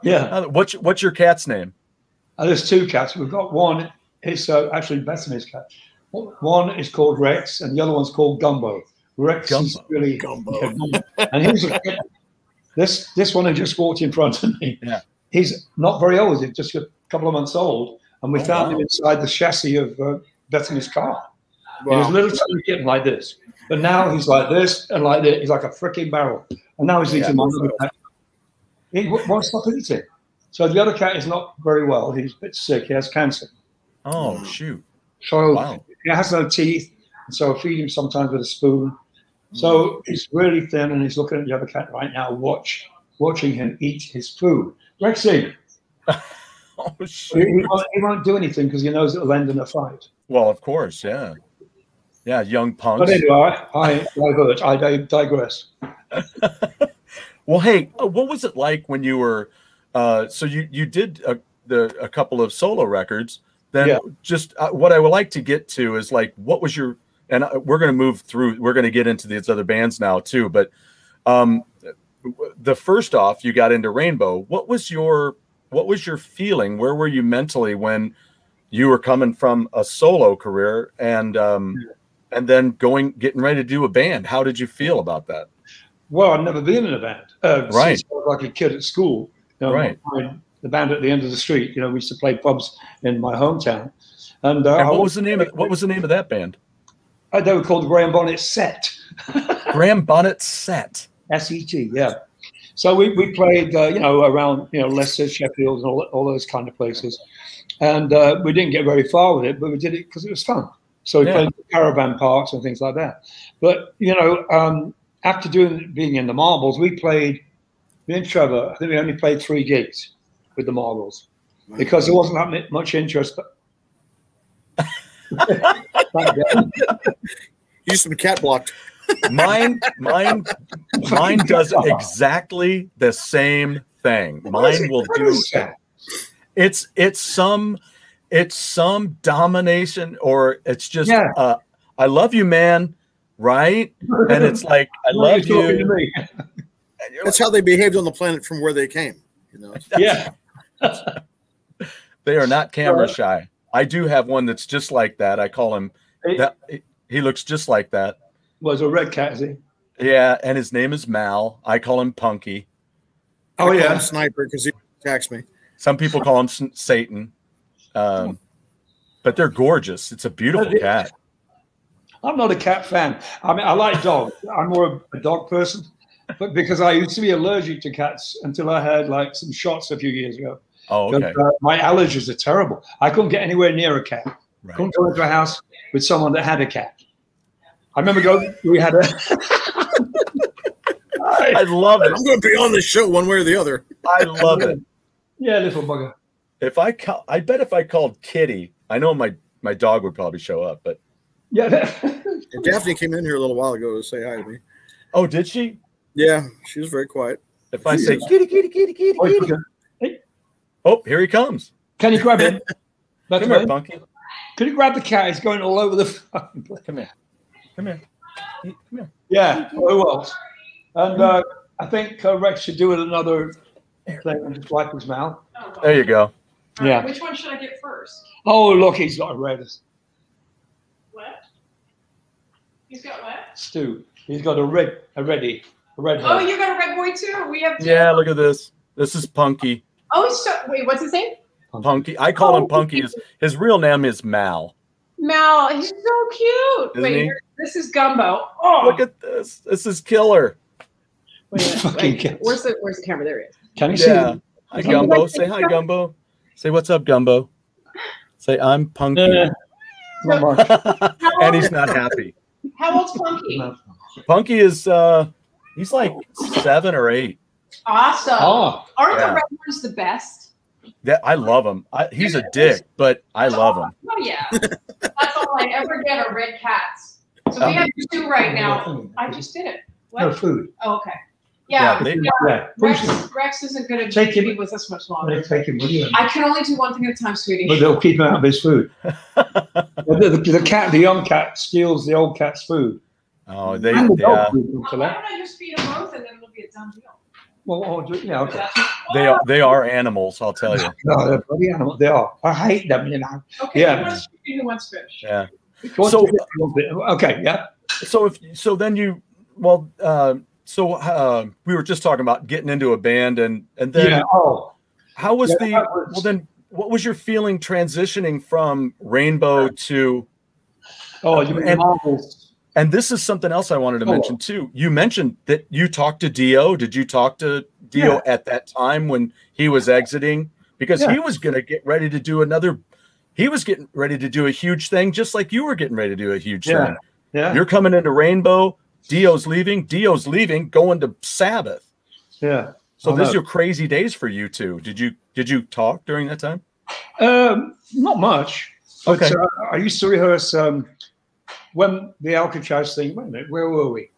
Yeah. What's what's your cat's name? Uh, there's two cats. We've got one. It's uh, actually Bethany's cat. One is called Rex, and the other one's called Gumbo. Rex Gumbo. is really Gumbo, yeah, and he's a, this this one who just walked in front of me. Yeah. He's not very old. He's just a couple of months old, and we oh, found wow. him inside the chassis of uh, Bethany's car. Wow. He was a little tiny kitten like this, but now he's like this and like this. He's like a freaking barrel, and now he's eating yeah, my cat. He won't stop eating. So the other cat is not very well. He's a bit sick. He has cancer. Oh shoot! So wow. he has no teeth, so I feed him sometimes with a spoon. So mm. he's really thin, and he's looking at the other cat right now, watch, watching him eat his food. Rexy. oh shoot! He, he, won't, he won't do anything because he knows it'll end in a fight. Well, of course, yeah, yeah, young punk. But anyway, I divert. I digress. well, hey, uh, what was it like when you were? Uh, so you you did a, the a couple of solo records. Then yeah. just uh, what I would like to get to is like what was your and uh, we're going to move through. We're going to get into these other bands now too. But um, the first off, you got into Rainbow. What was your what was your feeling? Where were you mentally when you were coming from a solo career and um, and then going getting ready to do a band? How did you feel about that? Well, I'd never been in a band. Uh, right, like a kid at school know, right. the band at the end of the street. You know, we used to play pubs in my hometown. And, uh, and what was the name of what was the name of that band? Uh, they were called the Graham Bonnet Set. Graham Bonnet Set. S E T. Yeah. So we, we played, uh, you know, around you know Leicester, Sheffield, and all, all those kind of places, and uh, we didn't get very far with it, but we did it because it was fun. So we yeah. played caravan parks and things like that. But you know, um, after doing being in the marbles, we played me and Trevor, I think we only played three gigs with the Marbles because there wasn't that much interest. Use some cat blocked. mine, mine, mine does exactly the same thing. Mine will do. It's it's some it's some domination or it's just yeah. uh, I love you, man, right? And it's like I love you. That's how they behaved on the planet from where they came. You know. Yeah. they are not camera shy. I do have one that's just like that. I call him. That, he looks just like that. Was a red cat, is he? Yeah, and his name is Mal. I call him Punky. Oh yeah, Sniper because he attacks me. Some people call him Satan. Um, but they're gorgeous. It's a beautiful cat. I'm not a cat fan. I mean, I like dogs. I'm more of a dog person, but because I used to be allergic to cats until I had like some shots a few years ago. Oh, okay. uh, my allergies are terrible. I couldn't get anywhere near a cat. Right. Couldn't go into a house with someone that had a cat. I remember going. We had a. I love it. I'm going to be on the show one way or the other. I love it. Yeah, little bugger. If I call, I bet if I called Kitty, I know my my dog would probably show up, but yeah. Daphne came in here a little while ago to say hi to me. Oh, did she? Yeah, she was very quiet. If I say kitty, kitty, kitty, kitty, oh, kitty. Hey. Oh, here he comes. Can you grab him? Come here, Punky. Can you grab the cat? He's going all over the phone. Come here. Come here. Come here. Yeah. Who else? And uh, I think uh, Rex should do it another thing and just wipe his mouth. There you go. Right, yeah. Which one should I get first? Oh, look, he's got a red. What? He's got what? Stu. He's got a red, a ready, a red. Oh, you got a red boy too. We have. Two. Yeah, look at this. This is Punky. Oh, so wait, what's his name? Punky. I call oh, him Punky. His, his real name is Mal. Mal, he's so cute. Isn't wait, this is Gumbo. Oh, look at this. This is killer. Wait, wait, wait. Where's the Where's the camera? There he is. Can you yeah. see? Hi, Gumbo. Say hi, Gumbo. Say what's up, Gumbo. Say I'm Punky. and he's not happy. How old's Punky? Punky is uh he's like seven or eight. Awesome. Oh, Aren't yeah. the red ones the best? Yeah, I love him. I, he's a dick, but I love him. Oh yeah, that's all I ever get are red cats. So we have two right now. I just did it. What? No food. Oh, okay. Yeah, yeah, they, yeah. Rex, Rex, isn't going to be him, with us much longer. Take him with you. I can only do one thing at a time, sweetie. But they'll keep him out of his food. the, the, the, cat, the young cat, steals the old cat's food. Oh, they. And the yeah. Food well, why don't I just feed them both, and then it'll be a done deal. Well, oh, yeah, okay. They are they are animals, I'll tell you. no, they're bloody animals. They are. I hate them, you know. Okay, yeah. Who wants fish? Yeah. So okay, yeah. So if so, then you well. Uh, so uh, we were just talking about getting into a band, and and then yeah. oh. how was yeah, the was, well then? What was your feeling transitioning from Rainbow to? Oh, you and, and this is something else I wanted to oh. mention too. You mentioned that you talked to Dio. Did you talk to Dio yeah. at that time when he was exiting? Because he was going to get ready to do another. He was getting ready to do a huge thing, just like you were getting ready to do a huge thing. Yeah. You're coming into Rainbow Dio's leaving. Dio's leaving, going to Sabbath. Yeah. So oh, these are crazy days for you two. Did you did you talk during that time? Um, not much. Okay. Uh, I used to rehearse um, when the Alcatrazz thing. Wait a minute, where were we?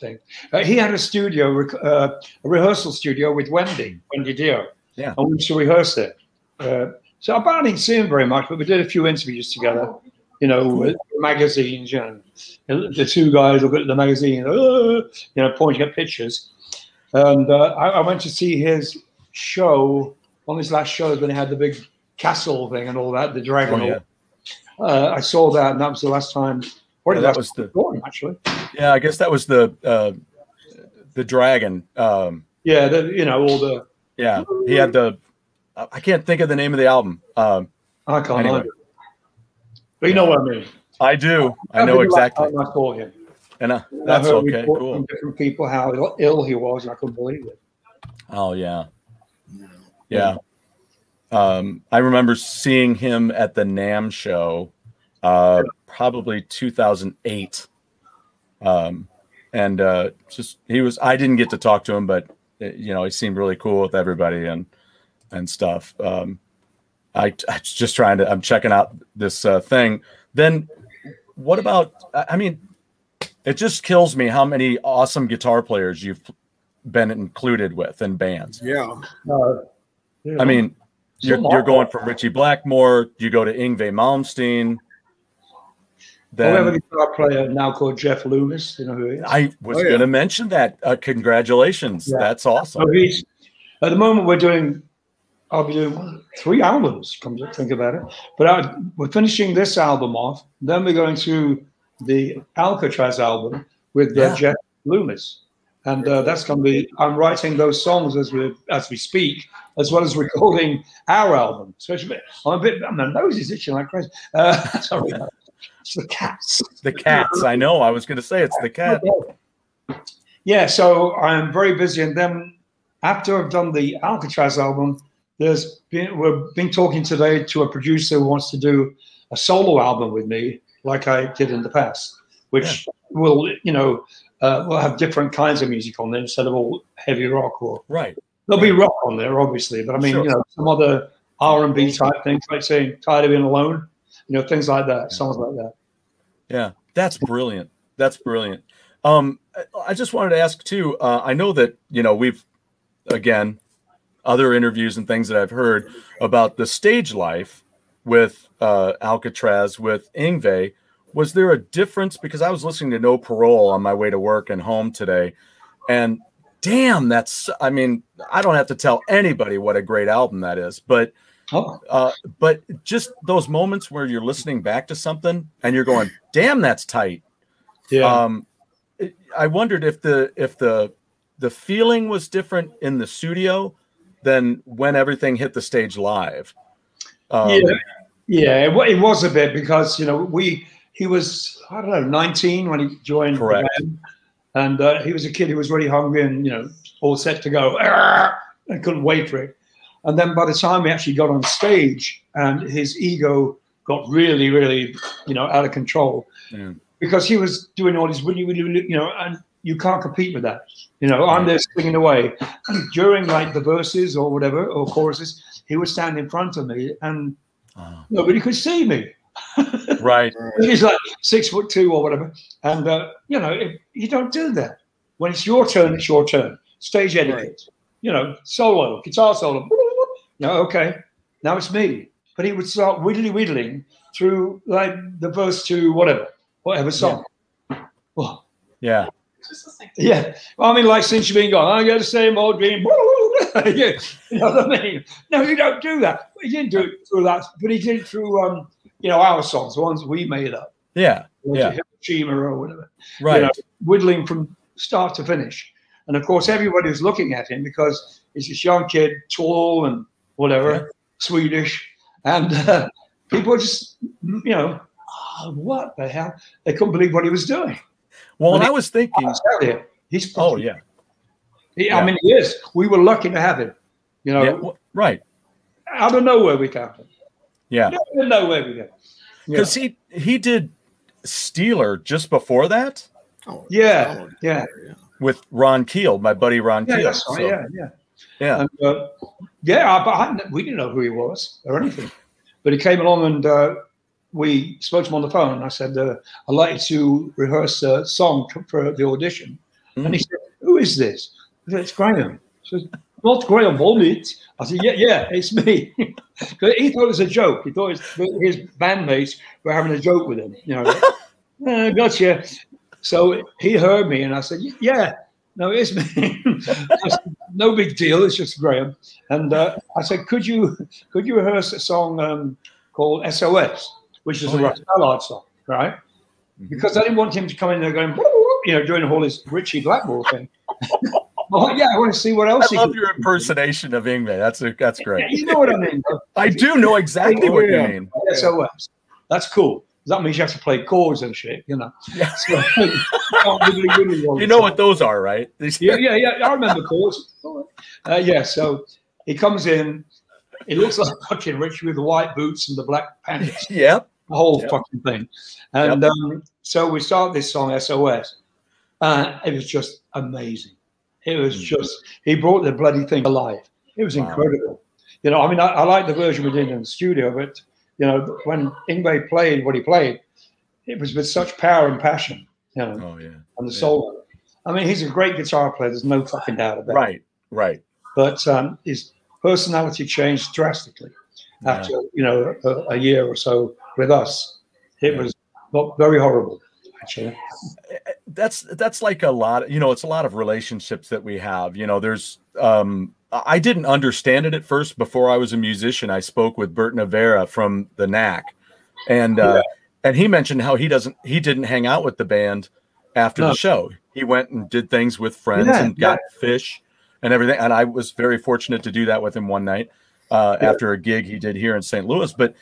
Thing. Uh, he had a studio, uh, a rehearsal studio with Wendy, Wendy Dio. Yeah. And we used to rehearse there. Uh, so I didn't see him very much, but we did a few interviews together you know, magazines, you know, the two guys look at the magazine, uh, you know, pointing at pictures. And uh, I, I, went to see his show, on his last show when he had the big castle thing and all that, the dragon. Oh, yeah. uh, I saw that, and that was the last time. Or yeah, that was the actually. Yeah, I guess that was the uh, the dragon. Um, yeah, the, you know all the. Yeah, he had the. I can't think of the name of the album. Um, I can't. Anyway. But you know what I mean. I do. I know exactly. I saw him. And uh, that's okay. Cool. From different people how ill he was, and I couldn't believe it. Oh yeah, yeah. Um, I remember seeing him at the NAMM show, uh, probably 2008. Um, and uh, just he was. I didn't get to talk to him, but uh, you know, he seemed really cool with everybody and and stuff. Um, I, I just trying to. I'm checking out this uh, thing. Then, what about? I mean, it just kills me how many awesome guitar players you've been included with in bands. Yeah. Uh, I mean, you're, you're going from Ritchie Blackmore. You go to Yngwie Malmsteen. Then, we have a guitar player now called Jeff Loomis. You know who he is? I was oh, yeah. going to mention that. Uh, congratulations. Yeah. That's awesome. So he's, at the moment, we're doing I'll be doing three albums. Come to think about it, but I, we're finishing this album off. Then we're going to the Alcatrazz album with uh, yeah. Jeff Loomis, and uh, that's going to be. I'm writing those songs as we as we speak, as well as recording our album. Especially, I'm a bit. My nose is itching like crazy. Uh, sorry, it's the cats. The cats. I know. I was going to say it's the cat. Yeah. So I'm very busy, and then after I've done the Alcatrazz album, there's been we've been talking today to a producer who wants to do a solo album with me, like I did in the past, which yeah. will you know uh, will have different kinds of music on there instead of all heavy rock or right. There'll be rock on there, obviously, but I mean, sure. you know, some other R and B type things, like saying "Tired of Being Alone," you know, things like that, songs like that. Yeah, that's brilliant. That's brilliant. Um, I just wanted to ask too. Uh, I know that you know we've again other interviews and things that I've heard about the stage life with uh, Alcatrazz with Yngwie. Was there a difference? Because I was listening to No Parole on my way to work and home today, and damn, that's I mean, I don't have to tell anybody what a great album that is, but oh. uh, but just those moments where you're listening back to something and you're going, damn, that's tight. Yeah. Um, I wondered if the if the the feeling was different in the studio than when everything hit the stage live. Um, yeah, yeah, it, it was a bit because you know we he was I don't know 19 when he joined correct. band and uh, he was a kid who was really hungry and, you know, all set to go and couldn't wait for it. And then by the time he actually got on stage and his ego got really, really, you know, out of control yeah. because he was doing all these really, really, you know, and you can't compete with that. You know, I'm there singing away. And during like the verses or whatever, or choruses, he would stand in front of me and oh. nobody could see me right. He's like six foot two or whatever. And, uh, you know, if, you don't do that. When it's your turn, it's your turn. Stage etiquette. Right. You know, solo, guitar solo. No, okay, now it's me. But he would start whittly whittling through like the verse to whatever, whatever song. Yeah. Oh. Yeah. Yeah. Well, I mean, like since you've been gone, I got the same old dream. yeah. You know what I mean? No, you don't do that. He didn't do it through that, but he did it through um, you know, our songs, the ones we made up. Yeah. Yeah. Hiroshima or whatever. Right. You know, whittling from start to finish. And of course, everybody was looking at him because he's this young kid, tall and whatever, yeah. Swedish. And uh, people just, you know, oh, what the hell? They couldn't believe what he was doing. Well, when I was thinking, he's oh yeah. He, yeah. I mean, he is. We were lucky to have him. You know, yeah, well, right. Out of nowhere, we got him. Yeah. No way we go. Because yeah. he he did Steeler just before that. Oh, yeah, yeah. With Ron Keel, my buddy Ron yeah, Keel. Right, so, yeah, yeah, yeah. And, uh, yeah, but I, we didn't know who he was or anything. But he came along and uh, we spoke to him on the phone. And I said, uh, I'd like to rehearse a song for the audition. Mm. And he said, Who is this? I said, It's Graham. He said, Not Graham Bonnet. I said, Yeah, yeah, it's me. he thought it was a joke. He thought his, his bandmates were having a joke with him. You know, uh, gotcha. So he heard me, and I said, "Yeah, no, it's me. no big deal. It's just Graham." And uh, I said, "Could you could you rehearse a song um, called SOS, which is oh, a yeah. Ballard song, right?" Mm-hmm. Because I didn't want him to come in there going, you know, doing all this Ritchie Blackmore thing. Oh yeah, I want to see what else. I love your impersonation of Yngwie. That's a, that's great. you know what I mean? I do know exactly what you mean. SOS. That's cool. That means you have to play chords and shit, you know. Yeah. So, really, really you know what those are, right? yeah, yeah, yeah. I remember chords. Uh, yeah. So he comes in. It looks like fucking Ritchie with the white boots and the black pants. yep. The whole yep. fucking thing. And yep. um, so we start this song SOS. Uh, it was just amazing. It was mm. just he brought the bloody thing alive. It was wow. incredible. You know, I mean, I, I like the version we did in the studio, but you know, when Yngwie played what he played, it was with such power and passion. You know, oh, yeah. and the yeah. solo. I mean, he's a great guitar player. There's no fucking doubt about right, it. Right, right. But um, his personality changed drastically yeah. after you know a, a, year or so with us. It was very horrible actually. That's that's like a lot. You know, it's a lot of relationships that we have. You know, there's. um I didn't understand it at first. Before I was a musician, I spoke with Berton Averre from the Knack, and uh, yeah. and he mentioned how he doesn't he didn't hang out with the band after no. the show. He went and did things with friends yeah, and got yeah. fish and everything. And I was very fortunate to do that with him one night uh, after a gig he did here in St. Louis. But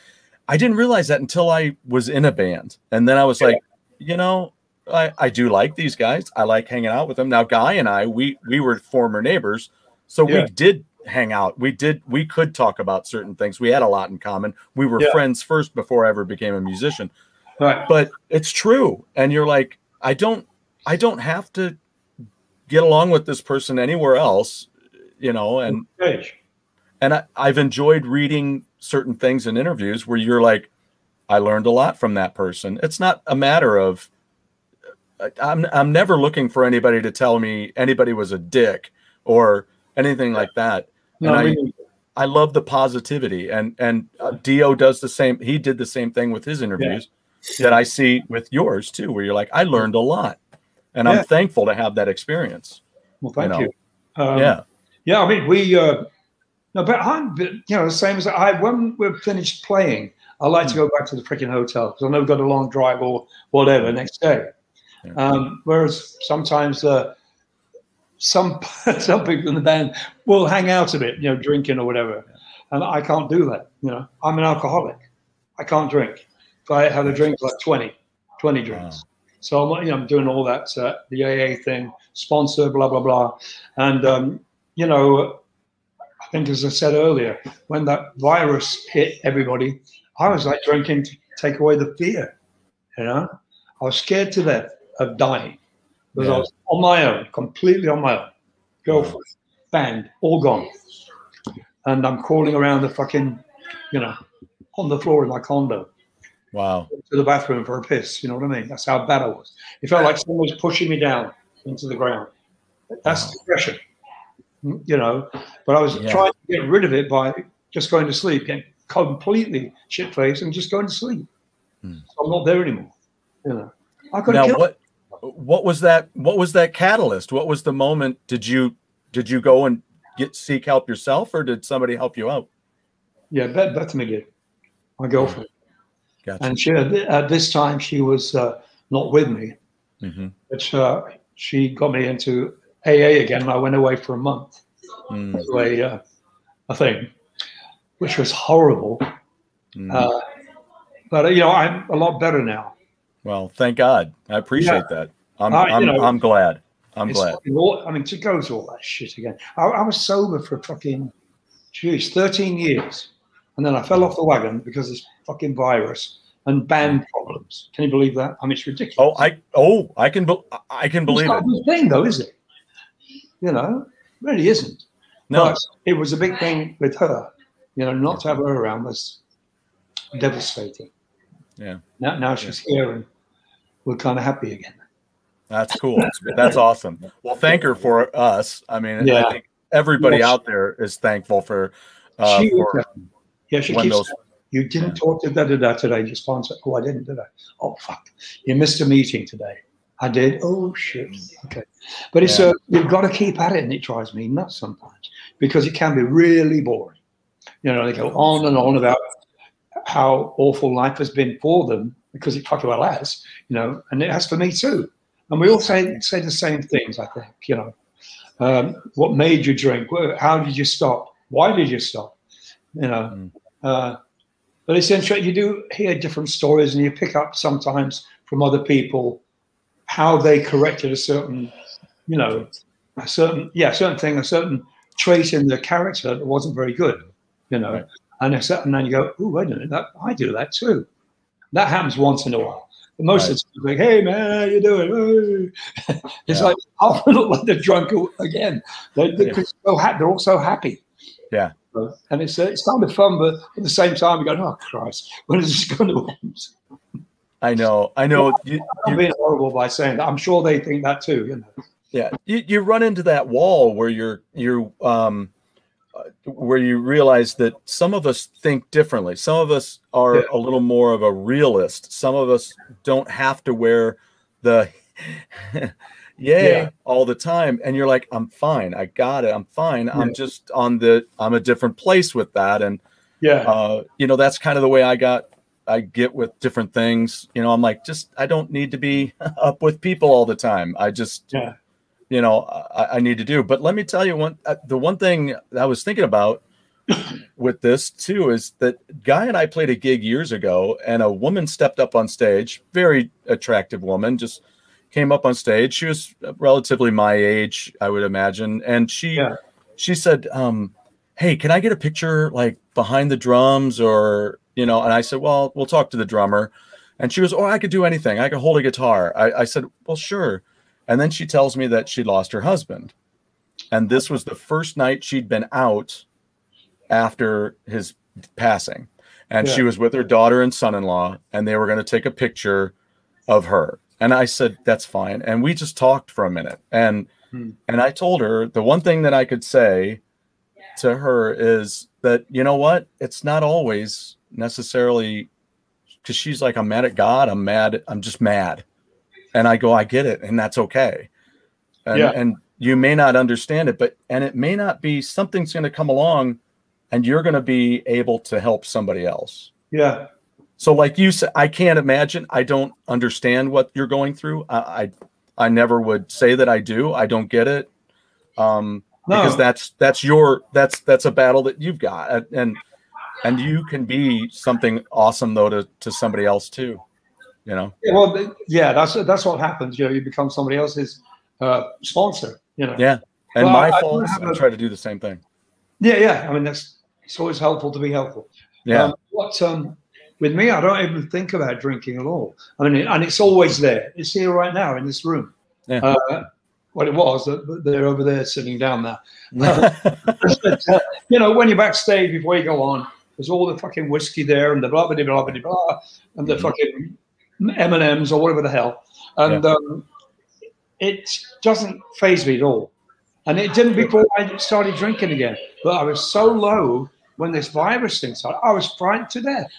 I didn't realize that until I was in a band. And then I was like, you know, I, I do like these guys. I like hanging out with them. Now, Guy and I, we we were former neighbors, so we did hang out. We did we could talk about certain things. We had a lot in common. We were friends first before I ever became a musician. Right. But it's true. And you're like, I don't I don't have to get along with this person anywhere else, you know, and and I, I've enjoyed reading certain things in interviews where you're like, I learned a lot from that person. It's not a matter of I'm I'm never looking for anybody to tell me anybody was a dick or anything like that. No, and I, I love the positivity and and uh, Dio does the same. He did the same thing with his interviews yeah. that I see with yours too, where you're like, I learned a lot and yeah. I'm thankful to have that experience. Well, thank you. Know? you. Um, yeah, yeah. I mean, we uh, no, but I'm you know the same as I when we're finished playing. I like to hmm. go back to the freaking hotel because I know we've got a long drive or whatever next day. Yeah. Um, whereas sometimes uh, some some people in the band will hang out a bit, you know, drinking or whatever, and I can't do that. You know, I'm an alcoholic. I can't drink. If I have a drink, like 20, 20 drinks. Wow. So I'm, you know, I'm doing all that, uh, the AA thing, sponsor, blah, blah, blah. And, um, you know, think as I said earlier, when that virus hit everybody, I was like drinking to take away the fear, you know? I was scared to death of dying because yeah. I was on my own, completely on my own. Girlfriend, band, all gone. And I'm crawling around the fucking, you know, on the floor in my condo Wow. To the bathroom for a piss. You know what I mean? That's how bad I was. It felt like someone was pushing me down into the ground. That's wow. depression. You know, but I was yeah. trying to get rid of it by just going to sleep, getting completely shit faced and just going to sleep. Hmm. So I'm not there anymore. You know. I could now, what what was that what was that catalyst? What was the moment did you did you go and get seek help yourself or did somebody help you out? Yeah, Beth, Beth McGee, my girlfriend. Gotcha. And she, at this time, she was uh, not with me, mm-hmm. but uh, she got me into AA again. I went away for a month mm. to a, uh, a thing, which was horrible. Mm. Uh, but, you know, I'm a lot better now. Well, thank God. I appreciate yeah. that. I'm, I'm, know, I'm glad. I'm glad. All, I mean, to go through all that shit again. I, I was sober for fucking, geez, 13 years. And then I fell off the wagon because of this fucking virus and band problems. Can you believe that? I mean, it's ridiculous. Oh, I oh, I can be, I can believe it's it. thing, though, is it? You know, really isn't. No, but it was a big thing with her. You know, not to have her around was devastating. Yeah. Now, now she's yeah. here, and we're kind of happy again. That's cool. That's awesome. Well, thank her for us. I mean, yeah. I think everybody yeah, she, out there is thankful for. Uh, she, for yeah, she keeps. Those, you didn't talk to da da da today. Just sponsor. Oh, I didn't, did I? Oh, fuck. You missed a meeting today. I did. Oh shit. Okay. But it's yeah. uh, you've got to keep at it, and it drives me nuts sometimes because it can be really boring. You know, they go on and on about how awful life has been for them because it fucking well has. You know, and it has for me too. And we all say say the same things. I think. You know, um, what made you drink? How did you stop? Why did you stop? You know. Mm. Uh, but it's interesting. You do hear different stories, and you pick up sometimes from other people how they corrected a certain, you know, a certain yeah, a certain thing, a certain trait in the character that wasn't very good, you know. Right. And, and then you go, oh, wait a minute, that, I do that too. That happens once in a while. But most right. of the time, like, hey man, how you doing? it's yeah. like, I look like they're drunk again. They, are yeah. so happy. They're all so happy. Yeah. And it's uh, it's kind of fun, but at the same time, you go, oh Christ, when is this going to end? I know, I know. You, I'm being horrible by saying that. I'm sure they think that too. You know. Yeah, you, you run into that wall where you're you're um uh, where you realize that some of us think differently. Some of us are yeah. a little more of a realist. Some of us don't have to wear the yay yeah. all the time and you're like i'm fine i got it i'm fine yeah. i'm just on the i'm a different place with that and yeah uh, you know that's kind of the way i got I get with different things. You know, I'm like, just I don't need to be up with people all the time. I just, yeah. you know, I, I need to do. But let me tell you one, uh, the one thing I was thinking about with this too is that guy and I played a gig years ago, and a woman stepped up on stage, very attractive woman, just came up on stage. She was relatively my age, I would imagine, and she Yeah. she said, um, "Hey, can I get a picture like behind the drums or you know?" And I said, "Well, we'll talk to the drummer." And she goes, "Oh, I could do anything. I could hold a guitar." I, I said, "Well, sure." And then she tells me that she lost her husband, and this was the first night she'd been out after his passing, and she was with her daughter and son-in-law, and they were going to take a picture of her. And I said, "That's fine." And we just talked for a minute, and Hmm. and I told her the one thing that I could say to her is that you know what, it's not always necessarily because she's like, "I'm mad at God. I'm mad. I'm just mad," and I go, "I get it, and that's okay." And, Yeah. and you may not understand it, but and it may not be something's going to come along, and you're going to be able to help somebody else. Yeah. So, like you said, I can't imagine. I don't understand what you're going through. I, I, I never would say that I do. I don't get it, um, because that's that's your that's that's a battle that you've got, and- and you can be something awesome though to to somebody else too. You know. Yeah, well, yeah, that's that's what happens. You know, you become somebody else's uh, sponsor. You know. Yeah. And Well, my I- I fault I a- try to do the same thing. Yeah, yeah. I mean, that's it's always helpful to be helpful. Yeah. Um, what um, with me, I don't even think about drinking at all. I mean, and it's always there. It's here right now in this room. Yeah. Uh, what it was, uh, they're over there sitting down there. You know, when you're backstage before you go on, there's all the fucking whiskey there and the blah blah blah blah blah, and the Mhm. fucking M and M's or whatever the hell, and um, it doesn't phase me at all. And it didn't before I started drinking again. But I was so low when this virus thing started. I was frightened to death.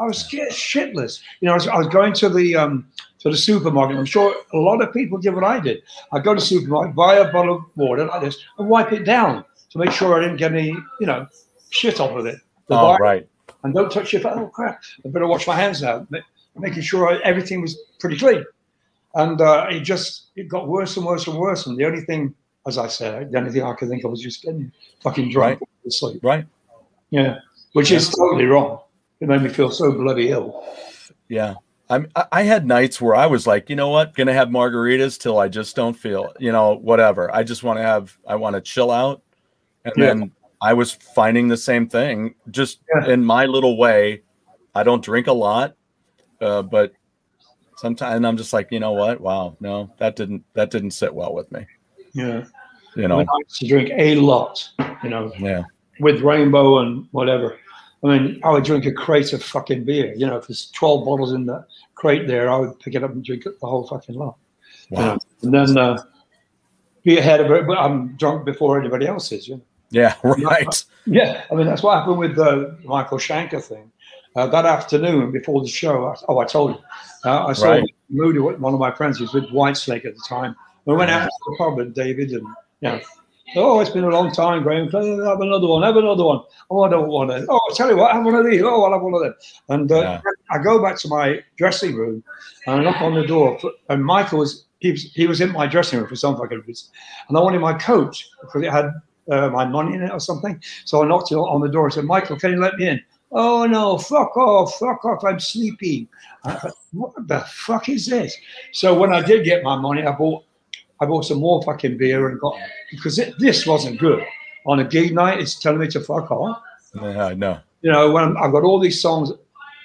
I was scared shitless. You know, I was, I was going to the um, to the supermarket. I'm sure a lot of people did what I did. I go to the supermarket, buy a bottle of water like this, and wipe it down to make sure I didn't get any, you know, shit off of it. The oh, right. and don't touch your phone. Oh crap! I better wash my hands now, making sure everything was pretty clean. And uh, it just it got worse and worse and worse. And the only thing, as I said, the only thing I could think of was just getting fucking drunk Right. to sleep. Right. Yeah, which is totally wrong. It made me feel so bloody ill. Yeah. I'm, I- I had nights where I was like, you know what, gonna have margaritas till I just don't feel, you know, whatever. I just want to have, I want to chill out. And Yeah. then I was finding the same thing, just Yeah. in my little way. I don't drink a lot, uh, but sometimes I'm just like, you know what? Wow, no, that didn't that didn't sit well with me. Yeah, You I, know, mean, I used to drink a lot. You know, yeah, with Rainbow and whatever. I mean, I would drink a crate of fucking beer. You know, if there's 12 bottles in the crate there, I would pick it up and drink it the whole fucking lot. you wow, know, and then uh, be ahead of it. But I'm drunk before anybody else is. You know? Yeah, right, Yeah, I mean that's what happened with the Michael Schenker thing. Uh, that afternoon before the show, I, oh, I told you, uh, I saw Right. Moody, one of my friends, he was with Whitesnake at the time. We went out to the pub with David, and you know, oh, it's been a long time, Graham. Have another one, have another one. Oh, I don't want it. Oh, I'll tell you what, have one of these. Oh, I'll have one of them. And uh, Yeah. I go back to my dressing room and I knock on the door, and Michael was he was he was in my dressing room for some fucking reason, and I wanted my coat because it had uh, my money in it or something. So I knocked on the door and said, Michael, can you let me in? Oh no, fuck off, fuck off, I'm sleeping. I thought, what the fuck is this? So when I did get my money, I bought I bought some more fucking beer and got because it, this wasn't good. On a gig night, it's telling me to fuck off. yeah, no, You know, when I've got all these songs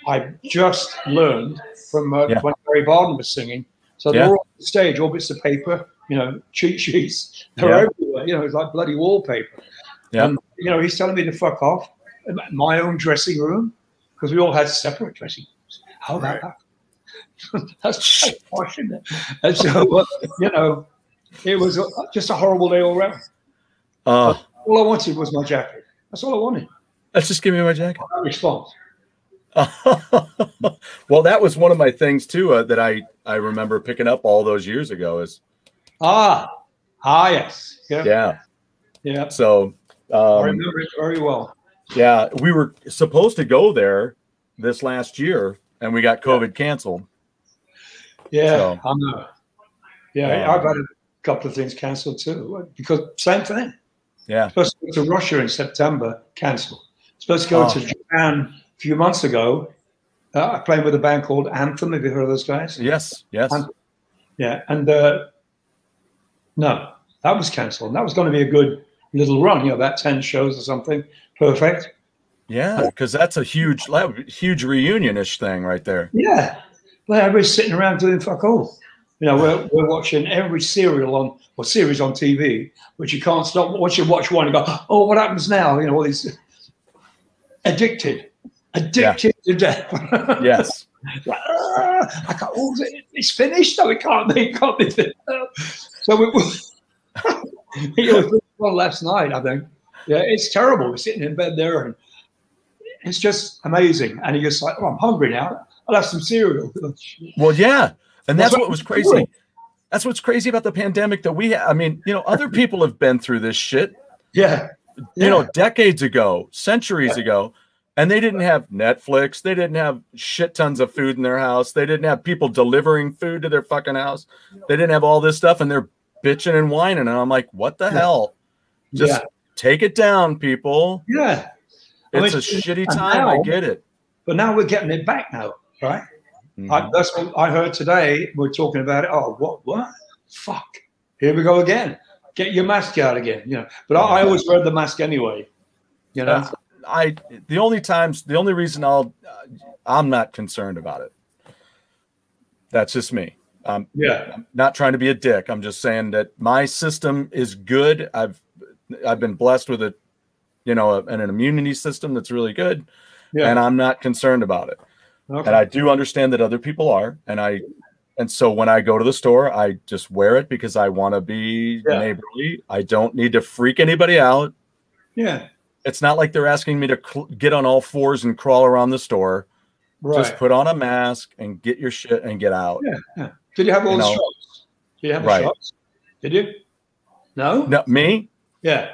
I just learned from uh, Yeah. when Gary Barden was singing. So they're Yeah. all on the stage, all bits of paper, you know, cheat sheets. They're Yeah. everywhere. You know, it's like bloody wallpaper. Yeah. And, you know, he's telling me to fuck off. in My own dressing room, because we all had separate dressing rooms. How about that? That's that's posh, isn't it? And so, uh, you know, it was uh, just a horrible day all round. uh, All I wanted was my jacket. That's all I wanted. let's just give me my jacket. No response. well, that was one of my things too uh, that I I remember picking up all those years ago. Is Ah, ah, yes. Yeah. yeah. Yeah. So I um, remember it very well. yeah, we were supposed to go there this last year, and we got COVID canceled. Yeah, so, I know. Yeah, um, I've had a couple of things canceled too because same thing. Yeah, supposed to go to Russia in September, cancelled. Supposed to go oh. to Japan a few months ago. Uh, I played with a band called Anthem. Have you heard of those guys? Yes, yes. Anthem. Yeah, and uh, no, that was cancelled. And that was going to be a good little run, you know, about 10 shows or something. Perfect. Yeah, because that's a huge, huge reunion-ish thing right there. Yeah. Well, everybody's sitting around doing fuck all. You know, we're, we're watching every serial on or series on TV, which you can't stop. Once you watch one, you go, oh, what happens now? You know, all these addicted, addicted yeah. to death. yes. like, ah, I can't, oh, it's finished. No, it can't be. It can't be finished. So we, was one last night, I think. Yeah, it's terrible. We're sitting in bed there and it's just amazing. And you're just like, oh, I'm hungry now. I'll have some cereal. Well, yeah. And that's, that's what was crazy. Doing. That's what's crazy about the pandemic that we, I mean, you know, other people have been through this shit. Yeah. You yeah. know, decades ago, centuries yeah. ago, and they didn't have Netflix. They didn't have shit tons of food in their house. They didn't have people delivering food to their fucking house. They didn't have all this stuff, and they're bitching and whining. And I'm like, what the yeah. hell? Just yeah. take it down, people. Yeah. It's I mean, a shitty time. Now, I get it. But now we're getting it back now, right? Mm-hmm. I, that's what I heard today. We're talking about it. Oh, what? What? Fuck. Here we go again. Get your mask out again. You know. But I, I always wear the mask anyway. You know. Uh, I the only times the only reason I'll uh, I'm not concerned about it. That's just me. Um, yeah, I'm not trying to be a dick. I'm just saying that my system is good. I've I've been blessed with a, you know, a, an immunity system that's really good, yeah. and I'm not concerned about it. Okay. And I do understand that other people are, and I, and so when I go to the store, I just wear it because I want to be yeah. neighborly. I don't need to freak anybody out. Yeah, it's not like they're asking me to get on all fours and crawl around the store. Right. Just put on a mask and get your shit and get out. Yeah. Did you have all you the know, shots? Did you have right. shots? Did you? No. No, me. Yeah.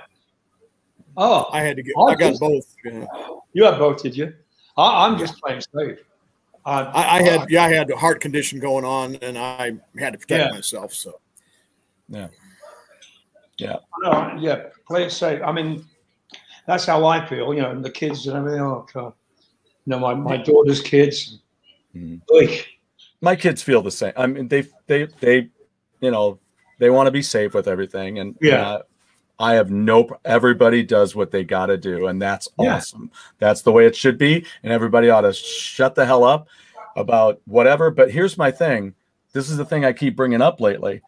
Oh, I had to get. I, I got both. Yeah. You had both, did you? I, am just playing safe. Uh, I, I, had, yeah, I had a heart condition going on, and I had to protect yeah. myself. So, yeah, yeah, no, yeah, play it safe. I mean, that's how I feel. You know, and the kids and everything. Oh God, you know, my my daughter's kids. Mm-hmm. My kids feel the same. I mean, they they they, you know, they want to be safe with everything, and yeah. Uh, I have no. Everybody does what they got to do, and that's yeah. awesome. That's the way it should be, and everybody ought to shut the hell up about whatever. But here's my thing. This is the thing I keep bringing up lately.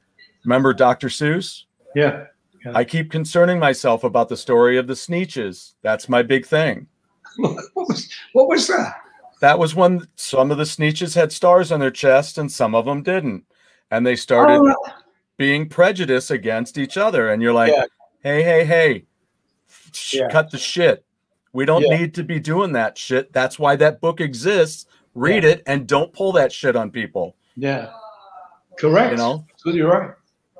Remember Dr. Seuss? Yeah. yeah. I keep concerning myself about the story of the Sneetches. That's my big thing. what was what was that? That was when some of the sneetches had stars on their chest and some of them didn't. And they started oh. being prejudiced against each other. And you're like, yeah. hey, hey, hey, yeah. cut the shit. We don't yeah. need to be doing that shit. That's why that book exists. Read it and don't pull that shit on people. Yeah. Correct. You know? So you're right.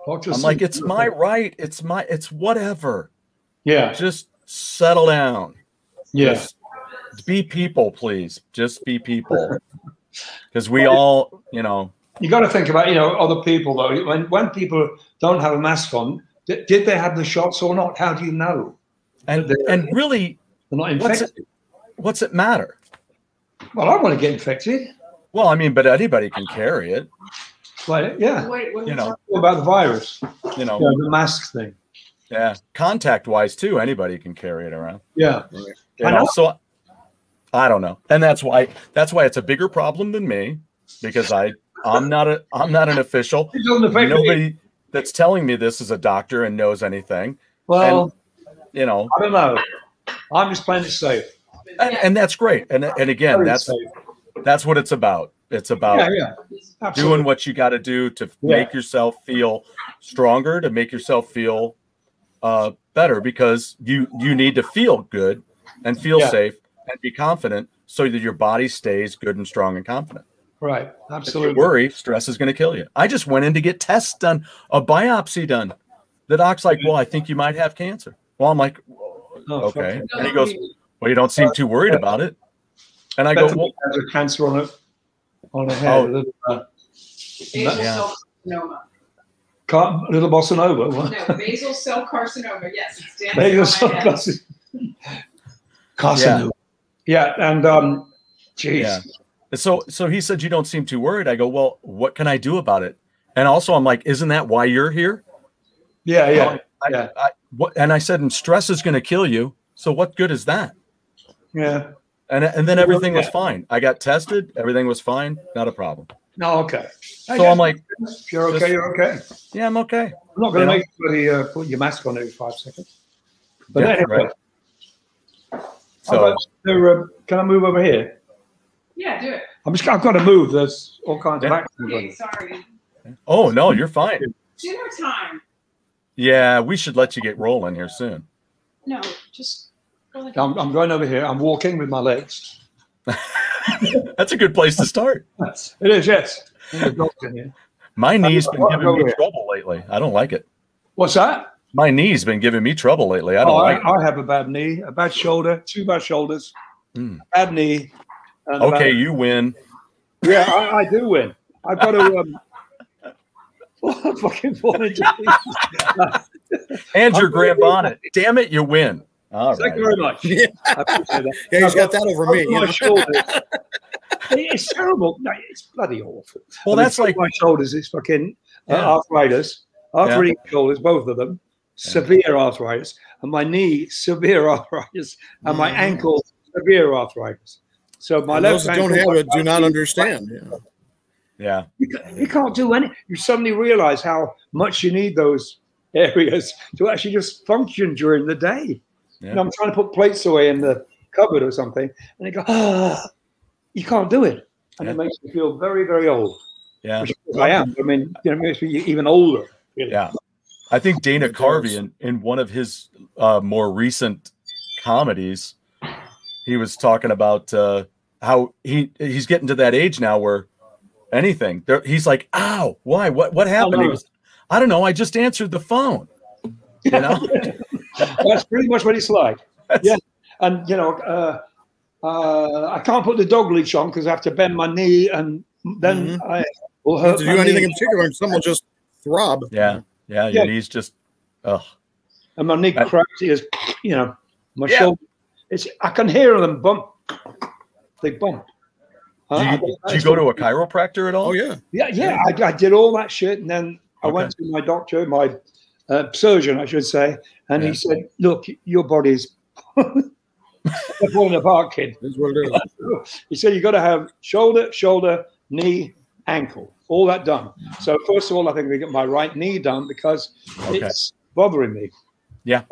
I'm like, it's my right. It's my, it's whatever. Yeah. Just settle down. Yeah. Just be people, please. Just be people. Because we all, you know. You got to think about, you know, other people though. When when people don't have a mask on, did, did they have the shots or not? How do you know? And and really, they're not infected. What's it, what's it matter? Well, I want to get infected. Well, I mean, but anybody can carry it. Well, yeah. Wait, you know about the virus. You know, yeah, the mask thing. Yeah, contact wise too. Anybody can carry it around. Yeah. You know, so I don't know, and that's why that's why it's a bigger problem than me because I I'm not a I'm not an official. Nobody that's telling me this is a doctor and knows anything. Well, and, you know, I don't know. I'm just playing it safe, and, and that's great. And and again, that's safe. that's what it's about. It's about yeah, yeah. doing what you got to do to yeah. make yourself feel stronger, to make yourself feel uh, better, because you you need to feel good and feel safe and be confident so that your body stays good and strong and confident. Right. Absolutely. Don't worry, stress is going to kill you. I just went in to get tests done, a biopsy done. The doc's like, Well, I think you might have cancer. Well, I'm like, oh, Okay. And he goes, Well, you don't seem too worried about it. And I go, well, has a cancer on it, on her head. Oh. A little, uh, basal yeah. cell carcinoma. Car- little bossa nova. What? No, basal cell carcinoma. Yes, it's basal cell carcinoma. carcinoma. Yeah. and um, jeez. Yeah. So, so he said you don't seem too worried. I go, well, what can I do about it? And also, I'm like, isn't that why you're here? Yeah, yeah, I, yeah. I, I, what, and I said, and stress is going to kill you. So what good is that? Yeah. And and then everything was fine. I got tested. Everything was fine. Not a problem. No, okay. So I'm like, you're okay. You're okay. Yeah, I'm okay. I'm not going to make anybody uh, put your mask on every five seconds. But yeah, anyway. Right. So, uh, can I move over here? Yeah, do it. I'm just. I've got to move. There's all kinds yeah. of accidents. Okay, sorry. Oh no, you're fine. Dinner time. Yeah, we should let you get rolling here soon. No, just I'm, I'm going over here. I'm walking with my legs. That's a good place to start. it is, yes. My knee's been giving me here. trouble lately. I don't like it. What's that? My knee's been giving me trouble lately. I don't oh, like I, I, have a bad knee, a bad shoulder, two bad shoulders, mm. bad knee. Okay, bad... you win. Yeah, I, I, do win. I've got to um, fucking fall into And your Graham Bonnet. Damn it, you win. All Thank right. you very much. Yeah, yeah he's got that over me. My shoulders. it's terrible. No, it's bloody awful. Well, I that's like my shoulders. It's fucking uh, arthritis, arthritic yeah. shoulders, both of them, severe arthritis, and my knee, severe arthritis, and my ankle, severe arthritis. So my and left those don't have it do not understand. Yeah. Yeah. You, you can't do any. You suddenly realize how much you need those areas to actually just function during the day. Yeah. You know, I'm trying to put plates away in the cupboard or something, and they go, ah, oh, you can't do it. And yeah. it makes me feel very, very old. Yeah. I am. I mean, you know, it makes me even older. Really. Yeah. I think Dana Carvey in, in one of his uh, more recent comedies, he was talking about uh, how he he's getting to that age now where anything there, he's like, "Ow, why? What what happened?" He was, "I don't know. I just answered the phone." You know, that's pretty much what it's like. Yeah, and you know, uh, uh, I can't put the dog leash on because I have to bend my knee, and then mm-hmm. I will hurt. To do anything knee. in particular, and some will just throb. Yeah, yeah, your yeah. knees just, ugh. And my knee I, cracks. Is you know, my yeah. shoulder. It's I can hear them bump. They bump. Do you, do you go to a chiropractor at all? Oh yeah, yeah, yeah. I, I did all that shit, and then I went to my doctor, my uh, surgeon, I should say, and yeah. he said, "Look, your body's falling apart, kid." he said, "You got to have shoulder, shoulder, knee, ankle, all that done." So first of all, I think we get my right knee done because okay. it's bothering me. Yeah,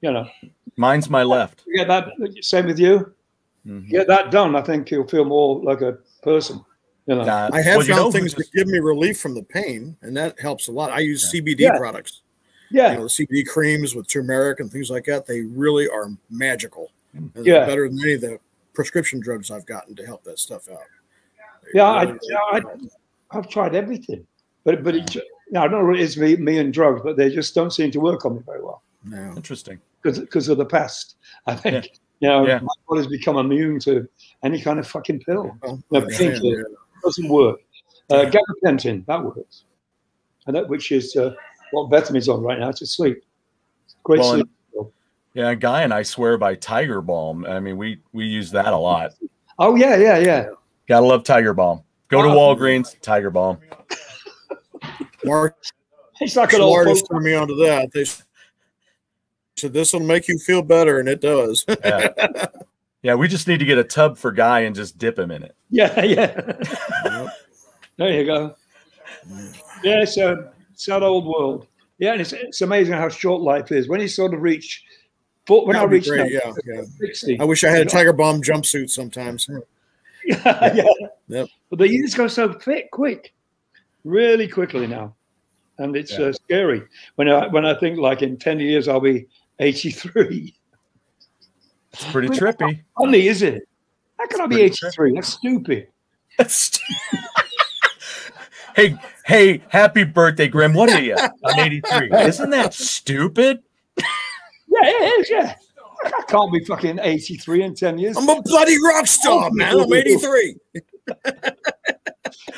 you know, mine's my left. You get that? Same with you. Mm-hmm. Get that done. I think you'll feel more like a person. You know, uh, I have well, found you know, things that give me relief from the pain, and that helps a lot. I use yeah. CBD yeah. products. Yeah. You know, the CBD creams with turmeric and things like that, they really are magical. And yeah. better than any of the prescription drugs I've gotten to help that stuff out. They yeah, really, I, I, I've tried everything, but but it, I don't know what it is me, me and drugs, but they just don't seem to work on me very well. No. Interesting. Because of the past, I think. Yeah. You know, yeah. my body's become immune to any kind of fucking pill. Oh, no, yeah, yeah. doesn't work. Uh, gabapentin, that works. And that, which is uh, what Bethany's on right now to sleep. Great well, sleep. Yeah, Guy and I swear by Tiger Balm. I mean, we we use that a lot. Oh yeah, yeah, yeah. Gotta love Tiger Balm. Go to Walgreens, Tiger Balm. Mark, he's not gonna artist me onto that. They said this will make you feel better, and it does. yeah. yeah, we just need to get a tub for Guy and just dip him in it. Yeah, yeah. there you go. Yeah, so it's that old world. Yeah, and it's, it's amazing how short life is. When you sort of reach, when I reach great, now, yeah, yeah. 60, I wish I had a Tiger Balm jumpsuit sometimes. yeah, yeah. Yep. But the years go so quick, quick, really quickly now, and it's yeah. uh, scary when I when I think like in ten years I'll be eighty three. It's pretty I mean, trippy. Funny, is it? How can it's I be eighty three? That's stupid. That's stupid. hey, hey, happy birthday, Grim. What are you? I'm 83. Isn't that stupid? Yeah, it is. Yeah. I can't be fucking 83 in 10 years. I'm a bloody rock star, oh, man. I'm 83.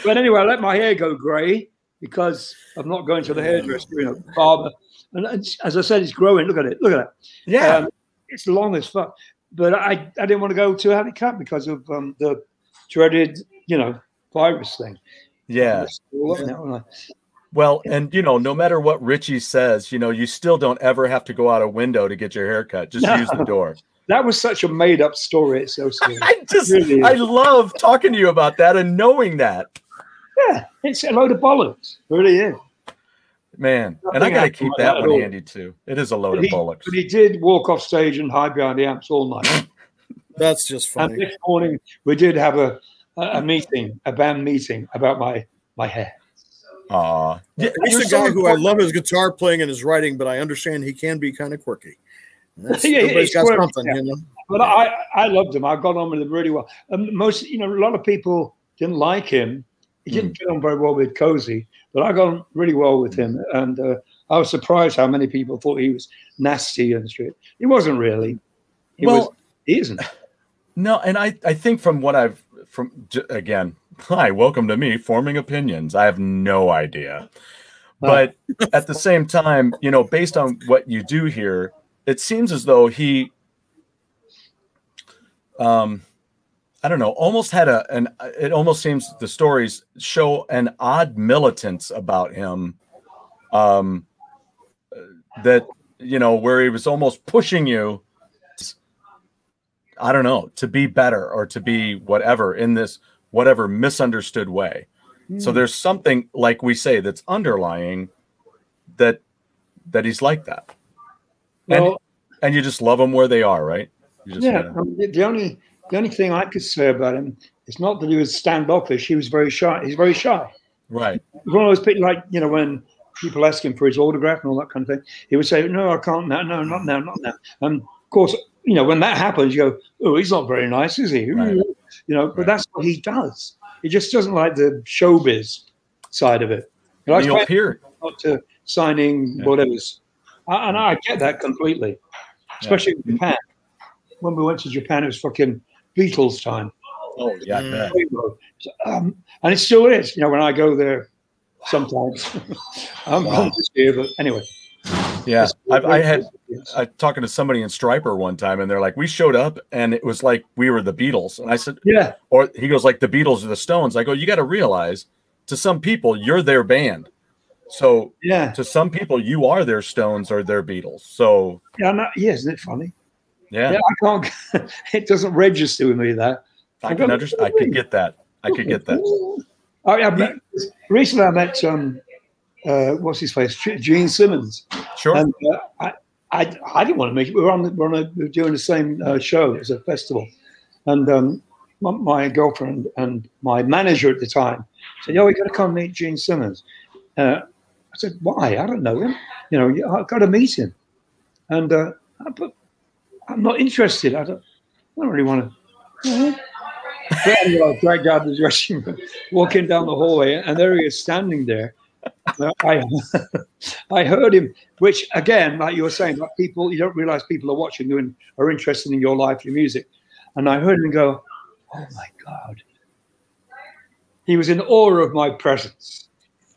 but anyway, I let my hair go grey because I'm not going to the hairdresser, you know, barber. And as I said, it's growing. Look at it. Look at that. Yeah. Um, it's long as fuck. But I, I didn't want to go to Happy Cut because of um, the dreaded, you know, virus thing. Yeah. Well, and you know, no matter what Ritchie says, you know, you still don't ever have to go out a window to get your hair cut. Just no. use the door. That was such a made up story. It's so silly. I just, really I love talking to you about that and knowing that. Yeah, it's a load of bollocks. It really is. Man, Nothing and I got to keep that, that one handy too. It is a load but of bollocks. But he did walk off stage and hide behind the amps all night. That's just funny. And this morning we did have a, a meeting, a band meeting about my my hair. Aw. Yeah, he's a guy who I love his guitar playing and his writing, but I understand he can be kind of quirky. yeah, everybody's got something, yeah. you know. But I, I loved him. I got on with him really well. And most, you know, a lot of people didn't like him. He didn't mm. get on very well with Cozy, but I got on really well with him. And uh, I was surprised how many people thought he was nasty and straight. He wasn't really. He well, was. He isn't. No, and I, I think from what I've from again, hi, welcome to me forming opinions. I have no idea, but at the same time, you know, based on what you do here, it seems as though he, um, I don't know, almost had a an. It almost seems the stories show an odd militance about him, um, that you know, where he was almost pushing you I don't know, to be better or to be whatever in this whatever misunderstood way. Mm. So hmm. there's something like we say that's underlying that that he's like that. Well, and, and you just love them where they are, right? yeah. Mean, the only the only thing I could say about him is not that he was standoffish. He was very shy. He's very shy. Right. One of those people, like you know, when people ask him for his autograph and all that kind of thing, he would say, "No, I can't now. No, not now, not now." And of course, you know, when that happens, you go, oh, he's not very nice, is he? Right. You know, but right. that's what he does. He just doesn't like the showbiz side of it. He likes Not to signing yeah. whatever's. And I get that completely, especially yeah. in Japan. When we went to Japan, it was fucking Beatles time. Oh, yeah. Mm. Um, and it still is. You know, when I go there sometimes, I'm wow. this year, but anyway. Yeah, I've, I had I talking to somebody in Stryper one time, and they're like, "We showed up, and it was like we were the Beatles." And I said, "Yeah." Or he goes, "Like the Beatles or the Stones." I go, "You got to realize, to some people, you're their band. So yeah, to some people, you are their Stones or their Beatles. So yeah, not, yeah, isn't it funny? Yeah, yeah I can't. it doesn't register with me that. I can understand. I could get that. I could get that. Oh, yeah, met, recently I met um, uh, what's his face, Gene Simmons. Sure. And uh, I, I, I didn't want to make it. We were on, the, we were, on a, we were doing the same uh, show as a festival, and um, my, my, girlfriend and my manager at the time said, "Yo, we got to come meet Gene Simmons." Uh, I said, "Why? I don't know him. You know, I've got to meet him." And uh, but I'm not interested. I don't, I don't really want to. But anyway, I dragged out the dressing room, walking down the hallway, and there he is standing there I, I heard him, which again, like you were saying, like people, you don't realize people are watching you and are interested in your life, your music. And I heard him go, Oh my God. He was in awe of my presence.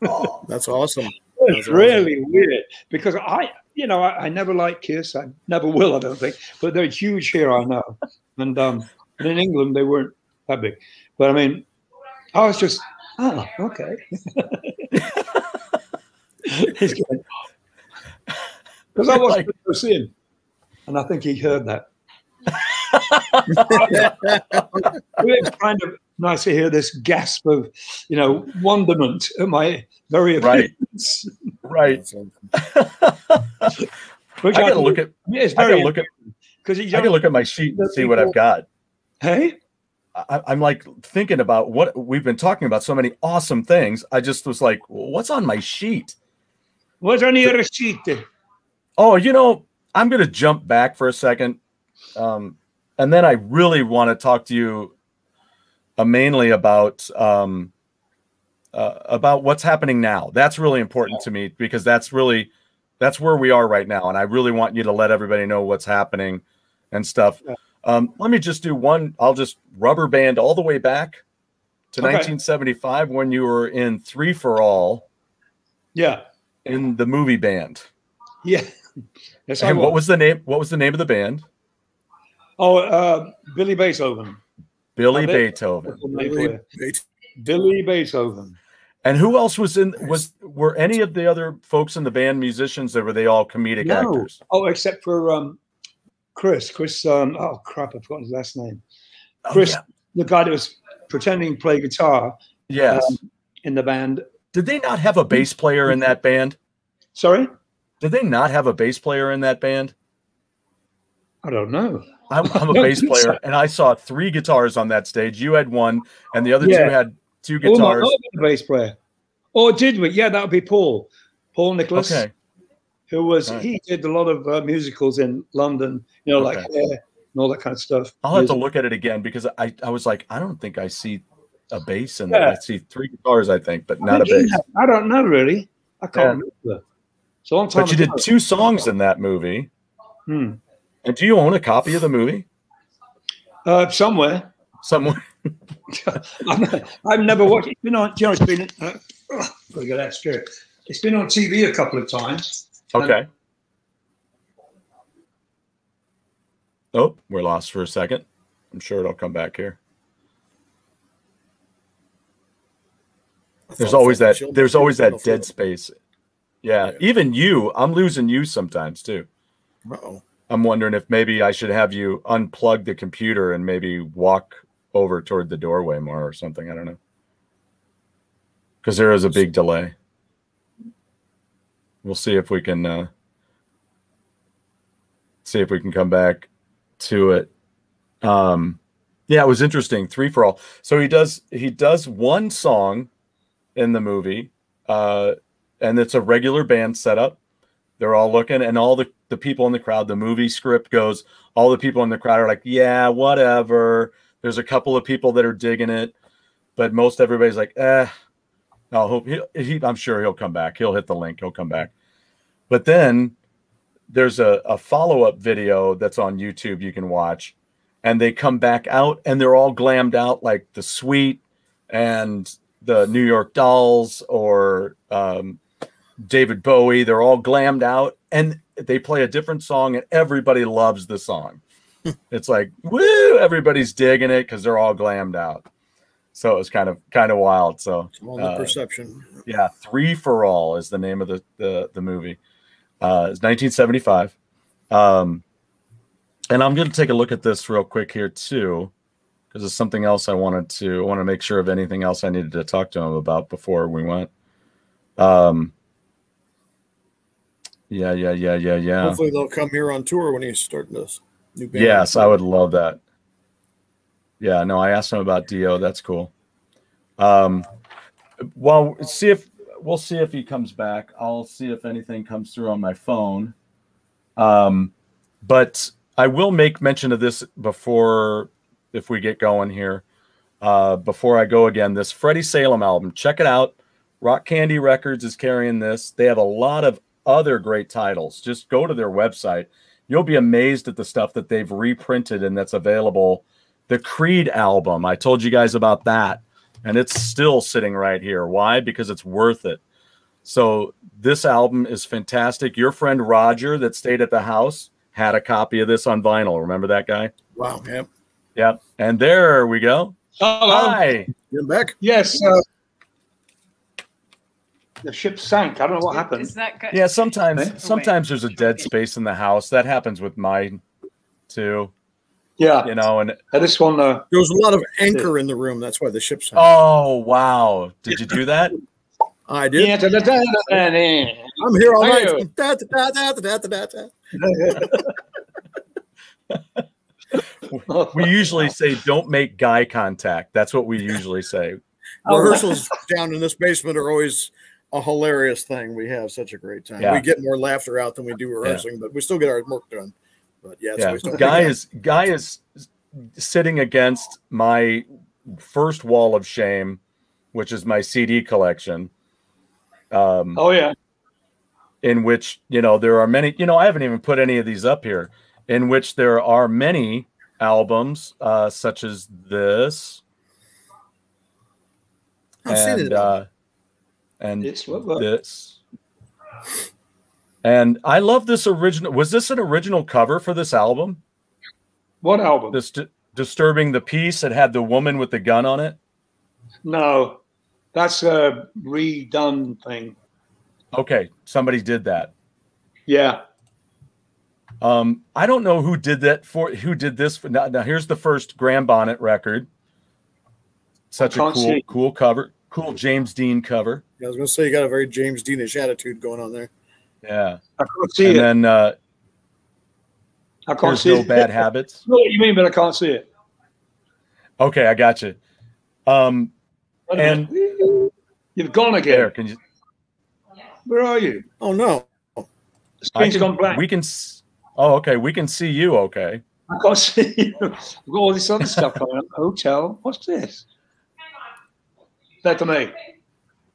Oh, that's awesome. it's really awesome. weird because I, you know, I, I, never liked Kiss. I never will, I don't think. But they're huge here, I know. And, um, and in England, they weren't that big. But I mean, I was just, oh, okay. He's going, because I wasn't like, going to and I think he heard that. it's kind of nice to hear this gasp of, you know, wonderment at my very appearance. Right, right. Which I, I gotta look at. It's very I gotta look at because I can look at my sheet and see what I've got. Hey, I, am like thinking about what we've been talking about. So many awesome things. I just was like, what's on my sheet? What's on your sheet? Oh, you know, I'm going to jump back for a second. Um, and then I really want to talk to you uh, mainly about um, uh, about what's happening now. That's really important to me because that's really that's where we are right now, and I really want you to let everybody know what's happening and stuff. Um, let me just do one. I'll just rubber band all the way back to Okay. 1975 when you were in Three for All Yeah. In the movie band. Yeah. Yes, I And what was. was the name? What was the name of the band? Oh, uh, Billy Beethoven. Billy Love. Beethoven. Really, Billy Beethoven. And who else was in? Was were any of the other folks in the band musicians, or were they all comedic No. actors? Oh, except for um, Chris. Chris. Um, oh crap! I forgot his last name. Oh, Chris, yeah. the guy that was pretending to play guitar Yes. um, in the band. Did they not have a bass player in that band? Sorry, Did they not have a bass player in that band? I don't know. I'm, I'm a bass player, so. and I saw three guitars on that stage. You had one, and the other Yeah. two had two Oh, my guitars. God, bass player. Or did we? Yeah, that would be Paul. Paul Nicholas, okay, who was Right. he did a lot of uh, musicals in London. You know, like Okay. Hair and all that kind of stuff. I'll have to look at it again because I, I was like, I don't think I see a bass and Yeah. I see three guitars, I think, but I not a bass. I don't know really. I can't remember. It's a long time But you did two songs in that movie. Hmm. And do you own a copy of the movie Uh, somewhere. somewhere? I've, I've never watched. It's been on. You know, it's been. Uh, oh, that. It's been on TV a couple of times. Okay. Oh, we're lost for a second. I'm sure it'll come back here. There's always that. There's always that dead space. Yeah, Yeah. even you. I'm losing you sometimes too. Uh-oh. I'm wondering if maybe I should have you unplug the computer and maybe walk over toward the doorway more or something. I don't know. Because there is a big delay. We'll see if we can uh, see if we can come back to it. Um, yeah, it was interesting. Three for all. So he does he does one song in the movie, uh, and it's a regular band setup. They're all looking, and all the the people in the crowd. The movie script goes. All the people in the crowd are like, "Yeah, whatever." There's a couple of people that are digging it, but most everybody's like, "Eh." I'll hope he, he I'm sure he'll come back. He'll hit the link. He'll come back. But then there's a, a follow up video that's on YouTube you can watch, and they come back out and they're all glammed out like the Sweet and the New York Dolls or um, David Bowie. They're all glammed out and they play a different song, and everybody loves the song. it's like woo! Everybody's digging it because they're all glammed out. So it was kind of kind of wild. So All the Uh, perception. yeah, Three for All is the name of the the, the movie. Uh, it's 1975. Um, and I'm going to take a look at this real quick here too, because it's something else I wanted to I want to make sure of anything else I needed to talk to him about before we went. Um, yeah, yeah, yeah, yeah, yeah. Hopefully they'll come here on tour when he's starting this new band. Yes, I would love that. Yeah, no, I asked him about Dio. That's cool. Um, well, see if we'll see if he comes back. I'll see if anything comes through on my phone. Um, but I will make mention of this before if we get going here. Uh, before I go again, this Freddie Salem album, check it out. Rock Candy Records is carrying this. They have a lot of other great titles. Just go to their website. You'll be amazed at the stuff that they've reprinted and that's available. The Creed album, I told you guys about that, and it's still sitting right here. Why? Because it's worth it. So, this album is fantastic. Your friend Roger, that stayed at the house, had a copy of this on vinyl. Remember that guy? Wow. Yeah. Yep. And there we go. Hello. Hi. Get him back. Yes. Uh, the ship sank. I don't know what happened. Is that good? Yeah, sometimes Eh? sometimes there's a dead space in the house. That happens with mine too. Yeah. You know, and Uh, this one. Uh, There was a lot of anchor in the room. That's why the ship sank. oh wow. Did you do that? I did. yeah. da- da- da- da- da- da. I'm here all Thank night. We usually say don't make guy contact. That's what we usually say. Oh, Rehearsals down in this basement are always a hilarious thing. We have such a great time. Yeah. We get more laughter out than we do rehearsing, but we still get our work done. But yeah, it's Yeah. always. Guy is guy is sitting against my first wall of shame, which is my CD collection. Um Oh yeah. in which you know there are many you know i haven't even put any of these up here in which there are many albums, uh, such as this. I've seen and it. uh, and It's what- what? this. And I love this original. Was this an original cover for this album? What album? This di- disturbing the peace. It had the woman with the gun on it. No, that's a redone thing. Okay, somebody did that. Yeah. Um, I don't know who did that for. Who did this? For, now, now here's the first Graham Bonnet record. Such a cool, see. cool cover. Cool James Dean cover. Yeah, I was going to say you got a very James Deanish attitude going on there. Yeah, I can't see and it. then uh, I can't there's see no it. bad habits. I know what you mean, but I can't see it. Okay, I got you. Um, And- minute. you've gone again. there, can you? Where are you? Oh no! The I screen's can- gone black. We can. s- Oh, okay. We can see you. Okay. I can't see you. We've got all this other stuff coming up. Hotel. What's this? That to me.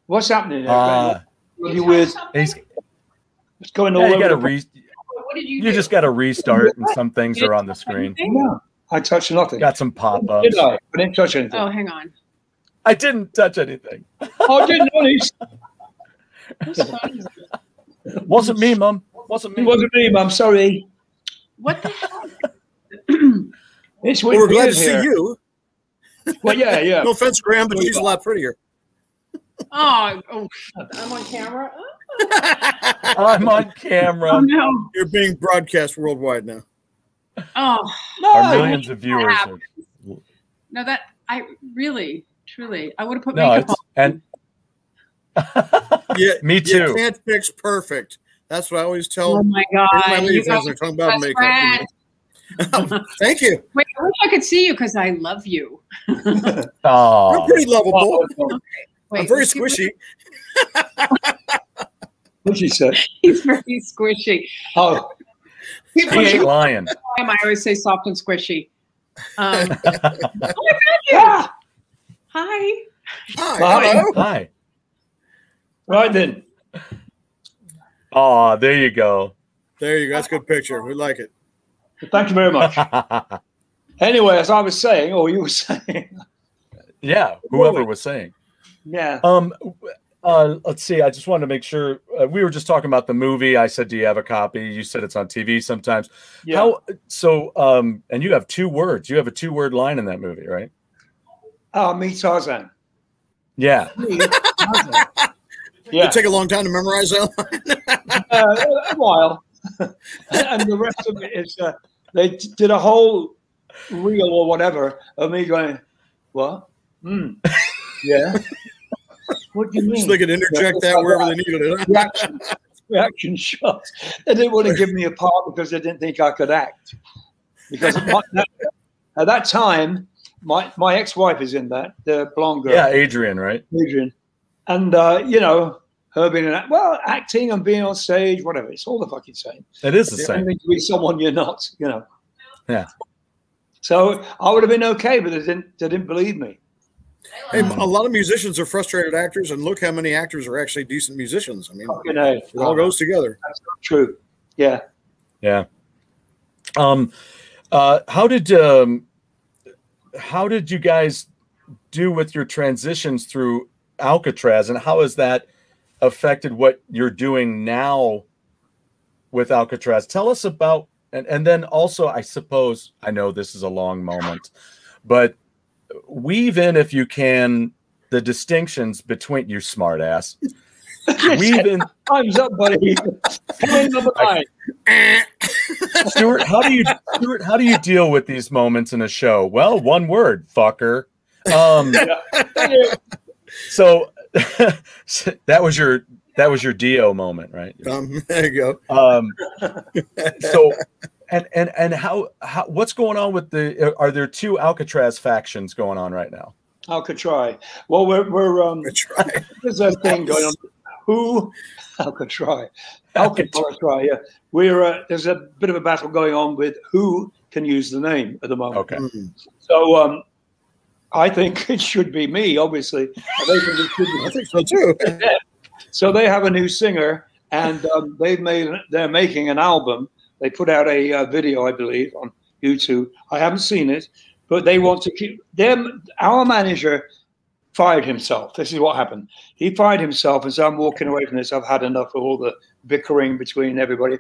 What's happening there? Uh, What are you with? he's, It's going all yeah, you over got to the re. What did you You just got to restart, and some things are on the screen. No, I touched nothing. Got some pop ups. Did I? I didn't touch anything. Oh, hang on. I didn't touch anything. Oh, I didn't notice. Whose phone is it? Wasn't me, Mum. Wasn't It me. wasn't me, Mum. Sorry. What the hell? It's Well, we're glad to here. see you. Well, yeah, yeah. No offense, Graham, but she's a lot prettier. Oh, oh, I'm on camera. I'm on Oh camera. no! You're being broadcast worldwide now. Oh no. Our millions of viewers. Are, no, that I really, truly, I would have put no, makeup it's and Yeah, me too. you too. can't fix perfect. That's what I always on. tell Oh my my god! lady You friends go, are talking about makeup. you. Thank you. wait, I wish I could see you because I love you. You're Oh, pretty lovable. Wait, I'm very let's see what- squishy. What'd she say? He's very squishy. Oh, he ain't lying. I always say soft and squishy. Um, ah! hi. Hi, Hi. Hi. right then. Oh, there you go. There you go. That's a good picture. We like it. Thank you very much. Anyway, as I was saying, or you were saying, yeah, whoever was saying. yeah. Um, uh, let's see. I just wanted to make sure uh, we were just talking about the movie. I said, "Do you have a copy?" You said it's on TV sometimes. yeah. How so? Um, and you have two words. You have a two-word line in that movie, right? Oh, me Tarzan. Yeah. Yeah. It take a long time to memorize that. uh, a while. and the rest of it is uh, they d- did a whole reel or whatever of me going, what? Hmm. Yeah. what do you mean? so they could interject that wherever they needed it. reaction, reaction shots. They didn't want to give me a part because they didn't think I could act. Because at, my, at that time, my, my ex-wife is in that, the blonde girl, Yeah, Adrian, right? Adrian. And, uh, you know, her being an act, well, acting and being on stage, whatever, it's all the fucking same. It is the You same. need to be someone you're not, you know. Yeah. So I would have been okay, but they didn't, they didn't believe me. Hey, a lot of musicians are frustrated actors, and look how many actors are actually decent musicians. I mean, You know, it all goes together. that's not true. Yeah. Yeah. Um, uh, how did um, how did you guys do with your transitions through Alcatrazz, and how has that affected what you're doing now with Alcatrazz? Tell us about, and and then also, I suppose I know this is a long moment, but weave in if you can the distinctions between you smartass. Weave in Time's up, buddy. Point number nine. Stuart, how do you Stuart, how do you deal with these moments in a show? Well, one word, fucker. Um, so that was your that was your Dio moment, right? Um, there you go. Um, so and and and how how what's going on with the are there two Alcatrazz factions going on right now? Alcatrazz. Well, we're, we're um, That's there's a thing going on. Who? Alcatrazz. Alcatrazz. Yeah. We're uh, there's a bit of a battle going on with who can use the name at the moment. Okay. Mhm. So um, I think it should be me, obviously. They think it should be I think so too. So they have a new singer, and um, they've made they're making an album They put out a uh, video, I believe, on YouTube. I haven't seen it, but they want to keep them. Our manager fired himself. This is what happened. He fired himself and said, I'm walking away from this. I've had enough of all the bickering between everybody.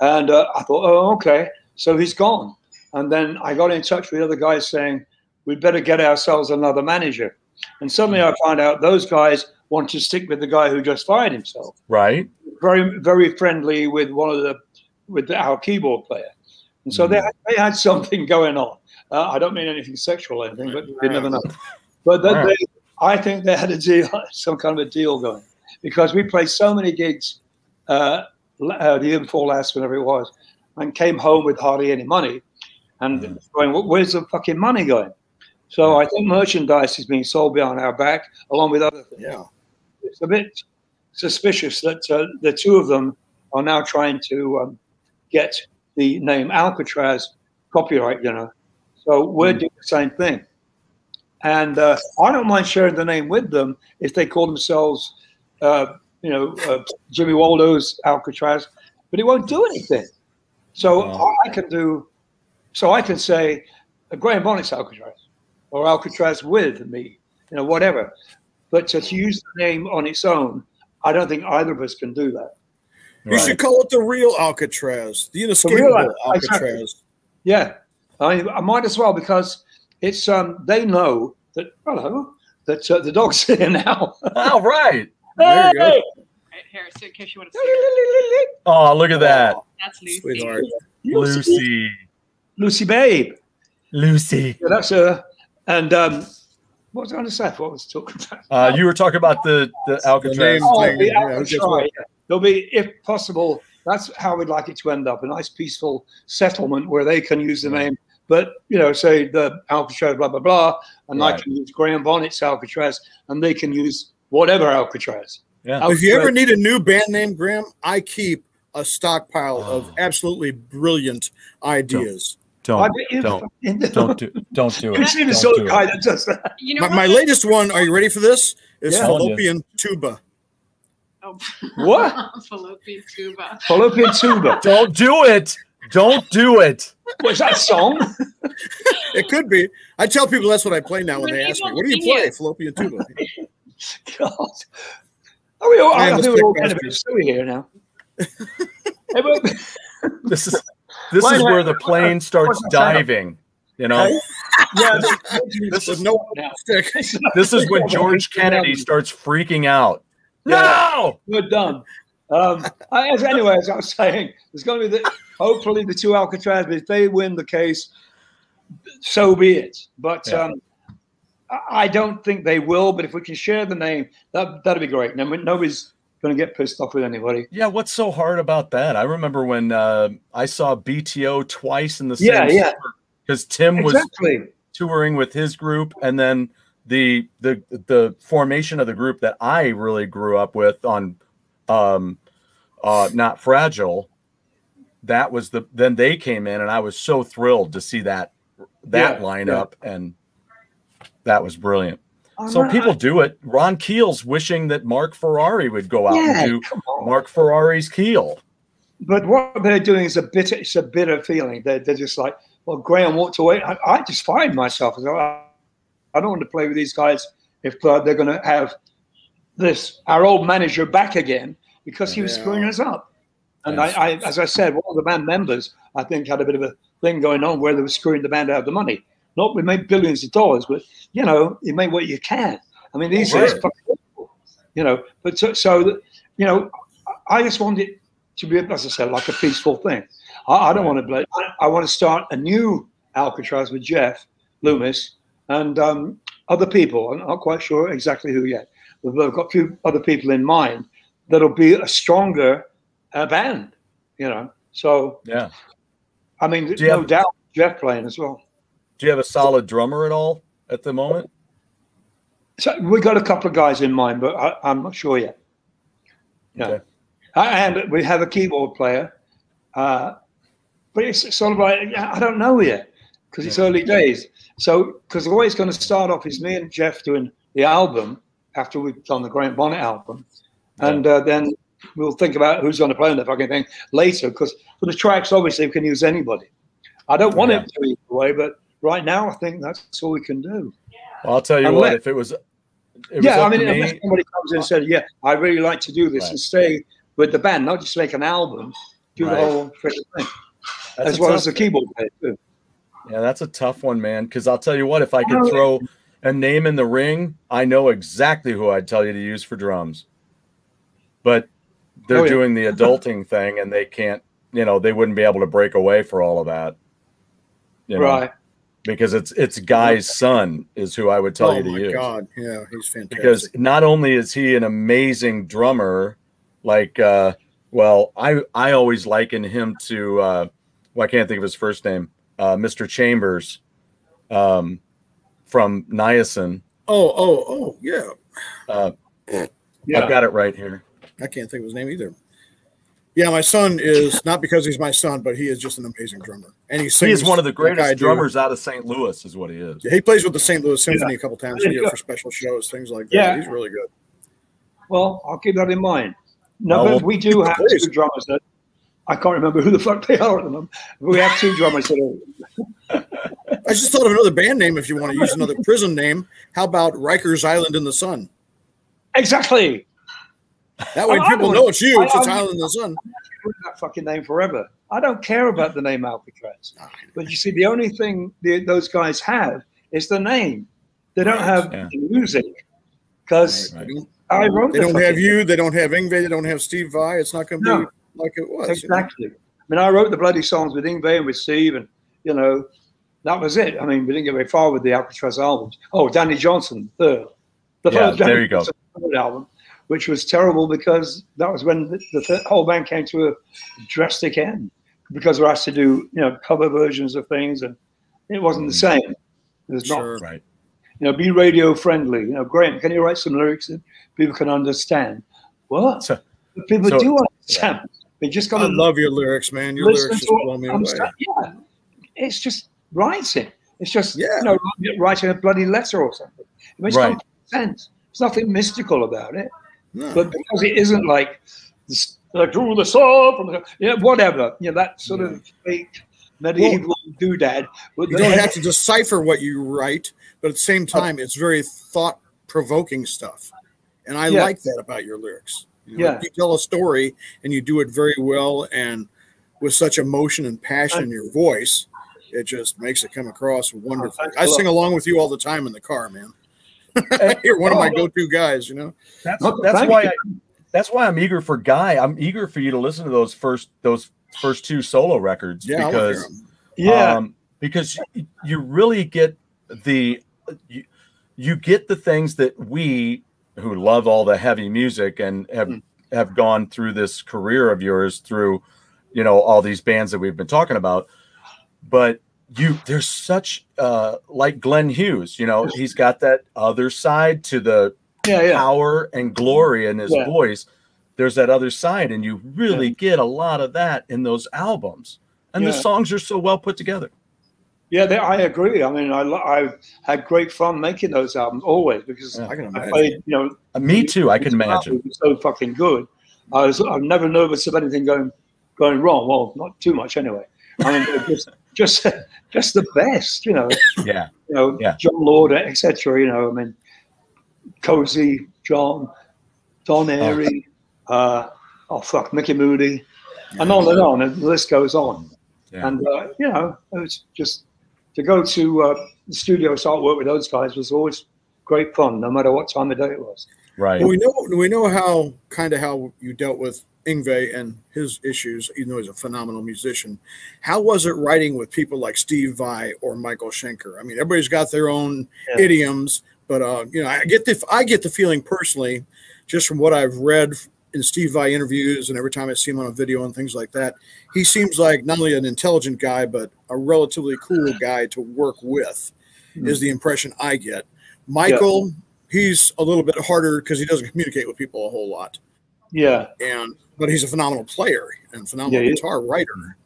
And uh, I thought, oh, okay. So he's gone. And then I got in touch with other guys saying, we'd better get ourselves another manager. And suddenly I find out those guys want to stick with the guy who just fired himself. Right. Very, very friendly with one of the, with our keyboard player. And so mm. they, they had something going on. Uh, I don't mean anything sexual or anything, but you never know. But right. they, I think they had a deal, some kind of a deal going, because we played so many gigs uh, uh, the year before last, whenever it was, and came home with hardly any money, and mm. going, "Where's the fucking money going?" So I think merchandise is being sold behind our back, along with other things. Yeah, it's a bit suspicious that uh, the two of them are now trying to um, get the name Alcatrazz copyright. You know, so we're mm. doing the same thing. And uh, I don't mind sharing the name with them if they call themselves, uh, you know, uh, Jimmy Waldo's Alcatrazz, but it won't do anything. So oh. I can do, so I can say uh, Graham Bonnet's Alcatrazz or Alcatrazz with me, you know, whatever. But to, to use the name on its own, I don't think either of us can do that. You right. should call it the real Alcatraz, the inescapable the Alcatrazz. Exactly. Yeah, I, I might as well because it's um, they know that hello that uh, the dog's here now. All right. There you go. Right, here, so in case you want to see. Oh, look at that. That's Lucy. Sweetheart. Lucy. Lucy, babe. Lucy. Yeah, that's her. And um, what was I going to say? What was I talking about? Uh, you were talking about the the Alcatrazz. Oh, the Alcatrazz. There'll be, if possible, that's how we'd like it to end up a nice, peaceful settlement where they can use the name but you know, say the Alcatrazz, blah blah blah, and right. I can use Graham Bonnet's Alcatrazz, and they can use whatever Alcatrazz. Yeah. Alcatrazz. If you ever need a new band name, Graham, I keep a stockpile oh. of absolutely brilliant ideas. Don't don't don't, don't do don't do it. You see the sort of guy that does that. You know my, my, latest one. Are you ready for this? Is yeah. fallopian tuba. Oh. What? fallopian tuba. Fallopian tuba. Don't do it. Don't do it. Was that song? it could be. I tell people that's what I play now when they ask me, "What do you play?" Fallopian tuba. God. Are we all, I, I think we're all kind of silly here now. this is this is where the plane starts diving. You know. yeah. This is no. This is when George Kennedy starts freaking out. No, we're done. Um, as, anyway, as I was saying, there's going to be the hopefully the two Alcatrazz, if they win the case, so be it. But yeah. um, I don't think they will. But if we can share the name, that that'd be great. nobody's going to get pissed off with anybody. Yeah, what's so hard about that? I remember when uh, I saw BTO twice in the same yeah, yeah. because Tim exactly. was touring with his group, and then the the the formation of the group that I really grew up with on um uh not fragile that was the then they came in and I was so thrilled to see that that yeah, lineup yeah. and that was brilliant. So people do it. Ron Keel's wishing that Marc Ferrari would go out yeah, and do Marc Ferrari's Keel. But what they're doing is a bitter, it's a bitter feeling. They're, they're just like, well, Graham walked away. I, I just find myself. I, I don't want to play with these guys if uh, they're going to have this our old manager back again because he was screwing us up. And I, I, as I said, one of the band members, I think, had a bit of a thing going on where they were screwing the band out of the money. Not we made billions of dollars, but you know, you make what you can. I mean, these days, you know. But so, so, you know, I just want it to be, as I said, like a peaceful thing. I, I don't want to play. I, I, want to start a new Alcatrazz with Jeff Loomis and um, other people. I'm not quite sure exactly who yet, but I've got a few other people in mind that'll be a stronger a band, you know. So yeah, I mean, no have, doubt Jeff playing as well. Do you have a solid drummer at all at the moment? So we got a couple of guys in mind, but I, am not sure yet. Yeah, okay. and we have a keyboard player, uh, but it's sort of like I don't know yet because it's early days. So because the way it's going to start off is me and Jeff doing the album after we've done the Graham Bonnet album, and uh, then we'll think about who's going to play on the fucking thing later. Because for the tracks, obviously, we can use anybody. I don't want Yeah. it to be the way, but right now, I think that's all we can do. Well, I'll tell you Unless- what, if it was, it was yeah, I mean, me, somebody comes in and said, "Yeah, I really like to do this Right. and stay with the band, not just make an album, do Right. the whole freaking thing, that's as well as the one. keyboard player too." Yeah, that's a tough one, man. Because I'll tell you what, if I could throw a name in the ring, I know exactly who I'd tell you to use for drums. But they're Oh, yeah. doing the adulting thing, and they can't. You know, they wouldn't be able to break away for all of that. You know, Right? Because it's it's Guy's son is who I would tell oh you to my use. God, yeah, he's fantastic. because not only is he an amazing drummer, like uh well, I I always liken him to uh well, I can't think of his first name, uh Mr. Chambers um from Niacin. oh, oh, oh, yeah, Uh Yeah. I've got it right here. I can't think of his name either. Yeah, my son is not because he's my son, but he is just an amazing drummer, and he He is one of the like I greatest do. drummers out of St. Louis, is what he is. Yeah, he plays with the St. Louis Symphony a couple times a year for special shows, things like that. Yeah. He's really good. Well, I'll keep that in mind. No, well, we do have please. two drummers that I can't remember who the fuck they are at the moment. We have two drummers that are I just thought of another band name if you want to use another prison name. How about Rikers Island in the Sun? exactly That way people know it's you. It's, I- Island in the Sun. that fucking name forever. I don't care about the name Alcatrazz. But you see, the only thing the, those guys have is the name. They don't have Yeah. the music because Right. Don't, I wrote. they the don't have you. They don't have Yngwie. They don't have Steve Vai. It's not going to No. be like it was. you know? Exactly. I mean, I wrote the bloody songs with Yngwie and with Steve, and you know, that was it. I mean, we didn't get very far with the Alcatrazz albums. Oh, Danny Johnson, third. The Yeah, third Danny there you go. Johnson third album, which was terrible because that was when the, the th- whole band came to a drastic end because we're asked to do you know cover versions of things, and it wasn't the mm. same. It was not Sure. Right. you know, be radio friendly. You know, Graham, can you write some lyrics that people can understand? What? So- But people so- do understand. They just got I to love your lyrics, man. Your lyrics just blow me away. understand. Yeah, it's just writing. It's just Yeah. you know writing a bloody letter or something. It makes Right. no sense. There's nothing mystical about it. No. But because it isn't like like through the soul from the yeah whatever you know that sort of fake medieval doodad. With you don't have to decipher what you write, but at the same oh. time, it's very thought provoking stuff. And I Yeah. like that about your lyrics. You, know, Yeah. you tell a story and you do it very well and with such emotion and passion in your voice, it just makes it come across a I sing along with you all the time in the car, man. You're one of my Oh. go-to guys, you know. That's, Well, that's why. I, that's why I'm eager for Guy. I'm eager for you to listen to those first those first two solo records Yeah, I wanna hear because 'em. yeah. um, because you, you really get the you, you get the things that we who love all the heavy music and have Mm. have gone through this career of yours through you know all these bands that we've been talking about but you there's such uh like Glenn Hughes you know he's got that other side to the yeah, yeah. power and glory in his Yeah. voice there's that other side and you really get a lot of that in those albums and the songs are so well put together Yeah, they, I agree. I mean, I I've had great fun making those albums always because Yeah. I can I imagine. played, you know, Uh, me too i can imagine so fucking good. I was I'm never nervous of anything going going wrong. Well, not too much anyway. I mean, just just just the best, you know. yeah You know, Yeah. Jon Lord, etc. You know, I mean, Cozy, John, Don Airey, uh, oh fuck, Micky Moody, and on and on, and the list goes on. Yeah. And uh, you know, it's just to go to uh, the studio start work with those guys was always great fun, no matter what time of day it was. Right we know we know how kind of how you dealt with Yngwie and his issues, even though he's a phenomenal musician. How was it writing with people like Steve Vai or Michael Schenker? I mean, everybody's got their own Yeah. idioms, but uh, you know, I get the I get the feeling personally, just from what I've read in Steve Vai interviews and every time I see him on a video and things like that, he seems like not only an intelligent guy but a relatively cool guy to work with. Mhm. Is the impression I get. Michael, he's a little bit harder because he doesn't communicate with people a whole lot Yeah. and but he's a phenomenal player and phenomenal Yeah, guitar writer.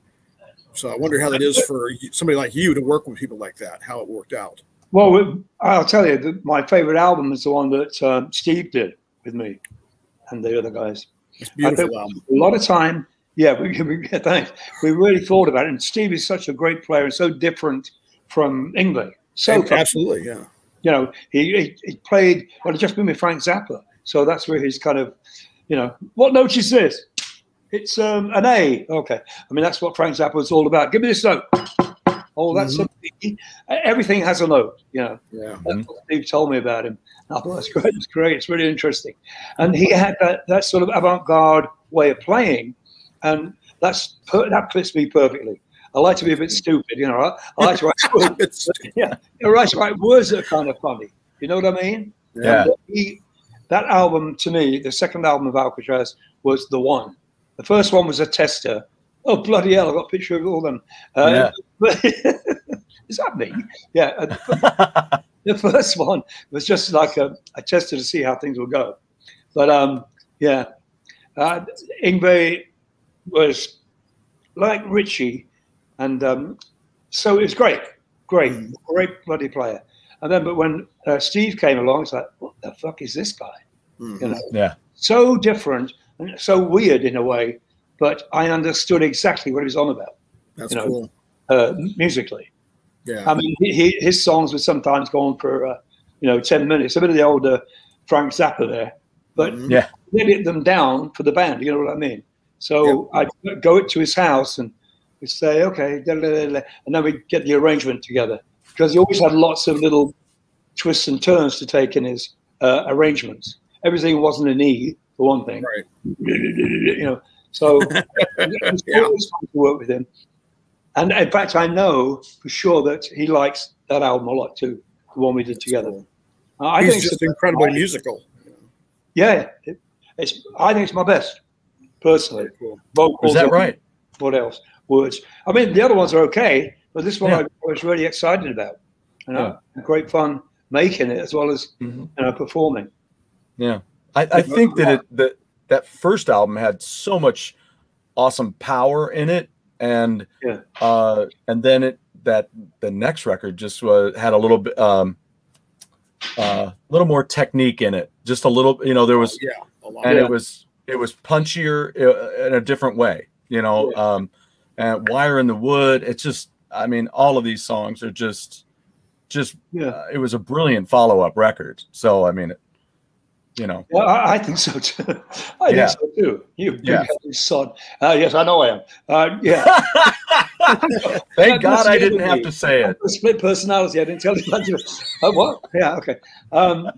So I wonder how that is for somebody like you to work with people like that. How it worked out. Well, I'll tell you, my favorite album is the one that um, Steve did with me and the other guys. It's beautiful album. A lot of time. Yeah, we, we thanks. We really thought about it. And Steve is such a great player and so different from Yngwie. So absolutely, yeah. You know, he, he, he played. Well, just been with Frank Zappa, so that's where he's kind of, you know, what note is this? It's um, an A. Okay. I mean, that's what Frank Zappa was all about. Give me this note. Oh, that's mm-hmm. everything has a note. You know, yeah. That's what Steve told me about him. I thought that's great. It's great. It's really interesting. And he had that, that sort of avant-garde way of playing, and that's that fits me perfectly. I like to be a bit stupid, you know. I, I like to write words. yeah, I like to write words that are kind of funny. You know what I mean? Yeah. He, that album to me, the second album of Alcatrazz was the one. The first one was a tester. Oh bloody hell! I've got a picture of all them. Uh, yeah. is that me? Yeah. the first one was just like a, a tester to see how things would go. But um, yeah, uh, Yngwie was like Ritchie, and um, so it was great, great, great bloody player. And then, but when uh, Steve came along, it's like, what the fuck is this guy? Mm-hmm. You know, yeah, so different and so weird in a way, but I understood exactly what he was on about. That's you know, cool. Uh, musically. Yeah. I mean, he, his songs would sometimes go on for, uh, you know, 10 minutes, a bit of the older Frank Zappa there, but mm-hmm. yeah. edit them down for the band. You know what I mean? So yeah. I'd go to his house and we'd say, okay, da, da, da, and then we'd get the arrangement together because he always had lots of little twists and turns to take in his uh, arrangements. Everything wasn't an E, for one thing. Right. You know, so it's yeah. always fun to work with him. And in fact, I know for sure that he likes that album a lot too, the one we did together. Cool. Uh, I He's think just incredibly musical. Yeah, it, it's. I think it's my best, personally. Cool. Vocals. Is that right? What else? Words. I mean, the other ones are okay, but this one yeah. I was really excited about. You know, yeah. great fun making it as well as mm-hmm. you know performing. Yeah. I, I think that it that that first album had so much awesome power in it, and yeah. uh, and then it that the next record just uh, had a little bit um, a uh, little more technique in it, just a little. You know, there was yeah, and yeah. it was it was punchier uh, in a different way. You know, yeah. um, and Wire in the Wood. It's just, I mean, all of these songs are just, just. Yeah, uh, it was a brilliant follow up record. So I mean, you know. Well, I, I think so too. I yeah. think so too. You big yeah. son. Uh, yes, I know I am. Uh, yeah. Thank God I didn't have to say it. Split personality. I didn't tell you that. Uh, what? Yeah. Okay. Um,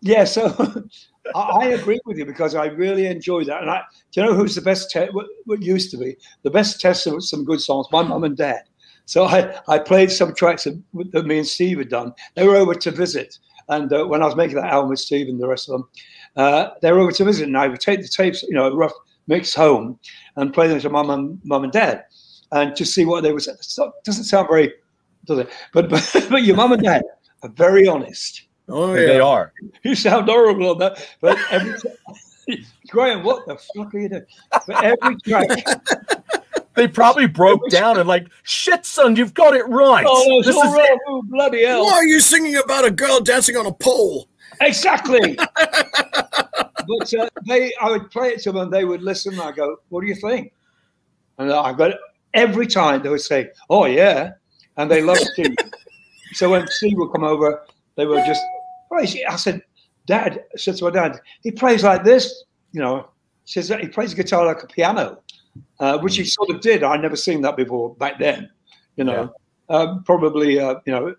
yeah. So I, I, agree with you because I really enjoy that. And I, do you know who's the best? What, what used to be the best tester of some good songs? My mum and dad. So I, I played some tracks that, that me and Steve had done. They were over to visit and uh, when I was making that album with Steve and the rest of them, uh, they were over to visit, and I would take the tapes, you know, rough mix home, and play them to mum and mum and dad, and to see what they would say. It doesn't sound very, does it? But but, but your mum and dad are very honest. Oh yeah, they are. You sound horrible on that, but every Graham, what the fuck are you doing? But every track. they probably broke down and like, shit, son, you've got it right. Oh, this is right. Oh, bloody hell. Why are you singing about a girl dancing on a pole? Exactly. but uh, they, I would play it to them and they would listen. And I go, what do you think? And I got every time they would say, oh, yeah. And they loved Steve. so when Steve would come over, they were just, I said, Dad, I said to my dad, he plays like this, you know, says that he plays guitar like a piano uh, which he sort of did. I'd never seen that before back then. You know, yeah. uh, probably uh, you know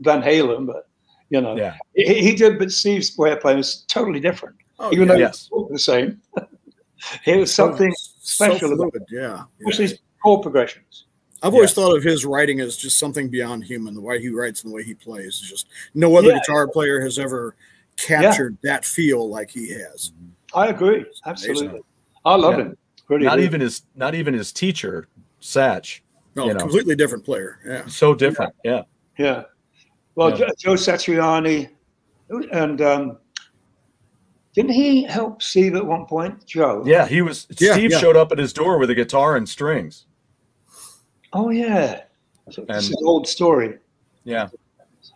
Van Halen, but you know, yeah. he, he, did. But Steve's way of playing was totally different, oh, even yeah. though yes. the same. it was something so, special so about it. Yeah, especially yeah. chord progressions. I've always yeah. thought of his writing as just something beyond human. The way he writes and the way he plays is just no other yeah. guitar player has ever captured yeah. that feel like he has. I agree, absolutely. I love him. Pretty not good. even his not even his teacher, Satch. No, you know. completely different player. Yeah. So different. Yeah. Yeah. yeah. Well, yeah. Joe Satriani and um, didn't he help Steve at one point, Joe? Yeah, he was. Yeah, Steve yeah. showed up at his door with a guitar and strings. Oh yeah, so and, this is an old story. Yeah,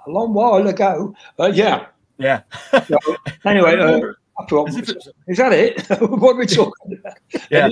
a long while ago. Uh, yeah, yeah. so, anyway, uh, is that it? what are we talking about? Yeah.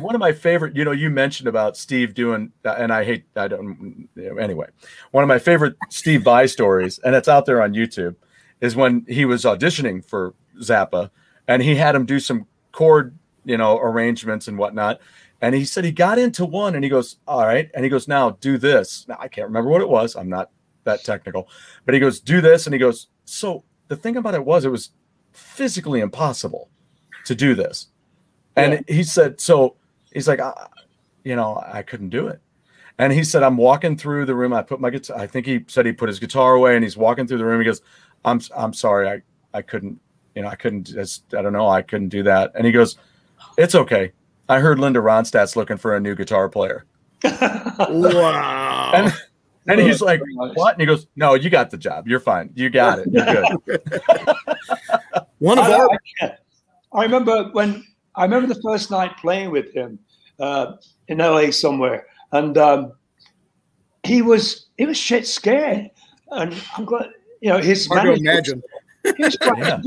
one of my favorite, you know, you mentioned about Steve doing, and I hate, I don't, anyway, one of my favorite Steve Vai stories, and it's out there on YouTube, is when he was auditioning for Zappa and he had him do some chord, you know, arrangements and whatnot. And he said he got into one and he goes, All right. And he goes, Now do this. Now I can't remember what it was. I'm not that technical, but he goes, Do this. And he goes, So the thing about it was, it was physically impossible to do this. And yeah. he said, So he's like, You know, I couldn't do it. And he said, I'm walking through the room. I put my guitar, I think he said he put his guitar away and he's walking through the room. He goes, I'm, I'm sorry. I, I couldn't, you know, I couldn't just, I don't know. I couldn't do that. And he goes, It's okay. I heard Linda Ronstadt's looking for a new guitar player. wow. And, and he's like, What? And he goes, No, you got the job. You're fine. You got it. You're good. One of I, our. I, I, remember when I remember the first night playing with him uh, in LA somewhere, and um, he was he was shit scared, and I'm glad you know his. Hard to imagine. His, yeah.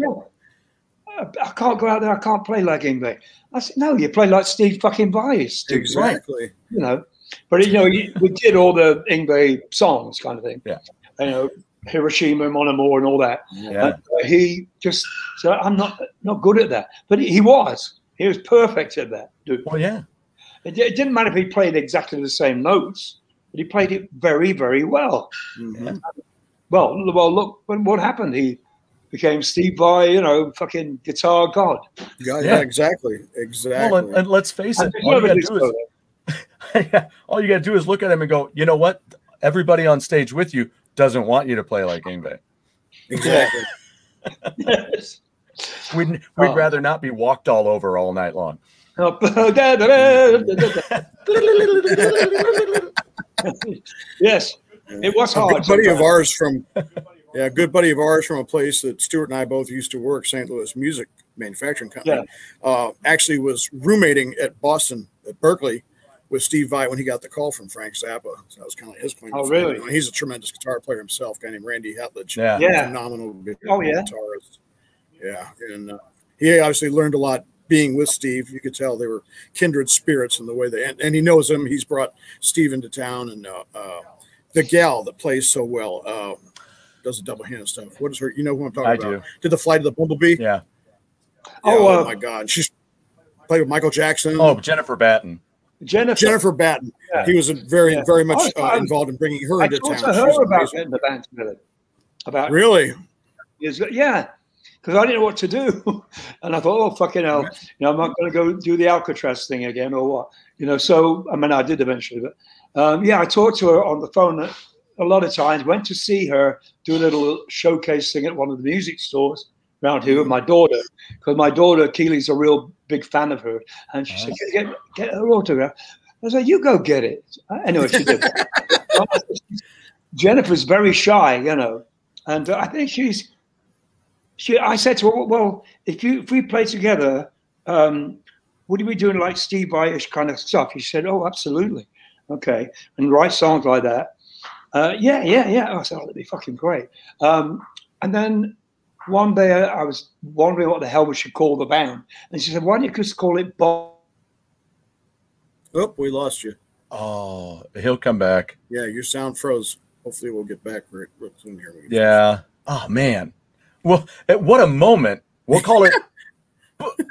I can't go out there. I can't play like Yngwie. I said, no, you play like Steve fucking Bias. Exactly. You know, but you know, we did all the Yngwie songs, kind of thing. Yeah. You know, Hiroshima, Mon Amour, and all that. Yeah. And he just said, "I'm not not good at that," but he was. He was perfect at that. Dude. Well, yeah. It, it, didn't matter if he played exactly the same notes, but he played it very, very well. Mm-hmm. Well, well, look, what happened? He became Steve Vai, you know, fucking guitar god. Yeah, yeah, exactly, exactly. Well, and, and let's face it, all you, is, all you, gotta do is, look at him and go, you know what? Everybody on stage with you doesn't want you to play like Yngwie. Exactly. yes. We'd, we'd oh. rather not be walked all over all night long. yes, it was hard. A buddy of ours from yeah, a good buddy of ours from a place that Stuart and I both used to work, St. Louis Music Manufacturing Company, yeah. uh, actually was roommating at Boston at Berklee with Steve Vai when he got the call from Frank Zappa. So that was kind of his claim. Oh, really? He's a tremendous guitar player himself, guy named Randy Hetledge. Yeah, yeah. phenomenal oh, yeah. guitarist. Yeah, and uh, he obviously learned a lot being with Steve. You could tell they were kindred spirits in the way they, and, and he knows him. He's brought Steve into town, and uh, uh, the gal that plays so well. Uh, does the double hand stuff. What is her? You know who I'm talking I about? Do. Did the flight of the bumblebee? Yeah. Oh, oh uh, my God, she's played with Michael Jackson. Oh, Jennifer Batten. Jennifer Jennifer Batten. Yeah. He was very yeah. very much uh, involved in bringing her I into town. I her about getting the band together. About really? Is yeah, because I didn't know what to do, and I thought, oh fucking hell, you know, I'm not going to go do the Alcatrazz thing again or what, you know. So I mean, I did eventually, but um, yeah, I talked to her on the phone a lot of times. Went to see her do a little showcase thing at one of the music stores around here with my daughter, because my daughter Keely's a real big fan of her, and she said, "Get get her autograph." I said, "You go get it." Anyway, she did. Jennifer's very shy, you know, and I think she's. She, I said to her, "Well, if you if we play together, um, would you be doing like Steve Vai kind of stuff?" She said, "Oh, absolutely, okay," and write songs like that. Uh, yeah, yeah, yeah. I said, oh, that'd be fucking great. Um, and then one day I was wondering what the hell we should call the band. And she said, why don't you just call it Bob? Oh, we lost you. Oh, he'll come back. Yeah, your sound froze. Hopefully we'll get back real soon here. Yeah. Oh, man. Well, at what a moment. We'll call it.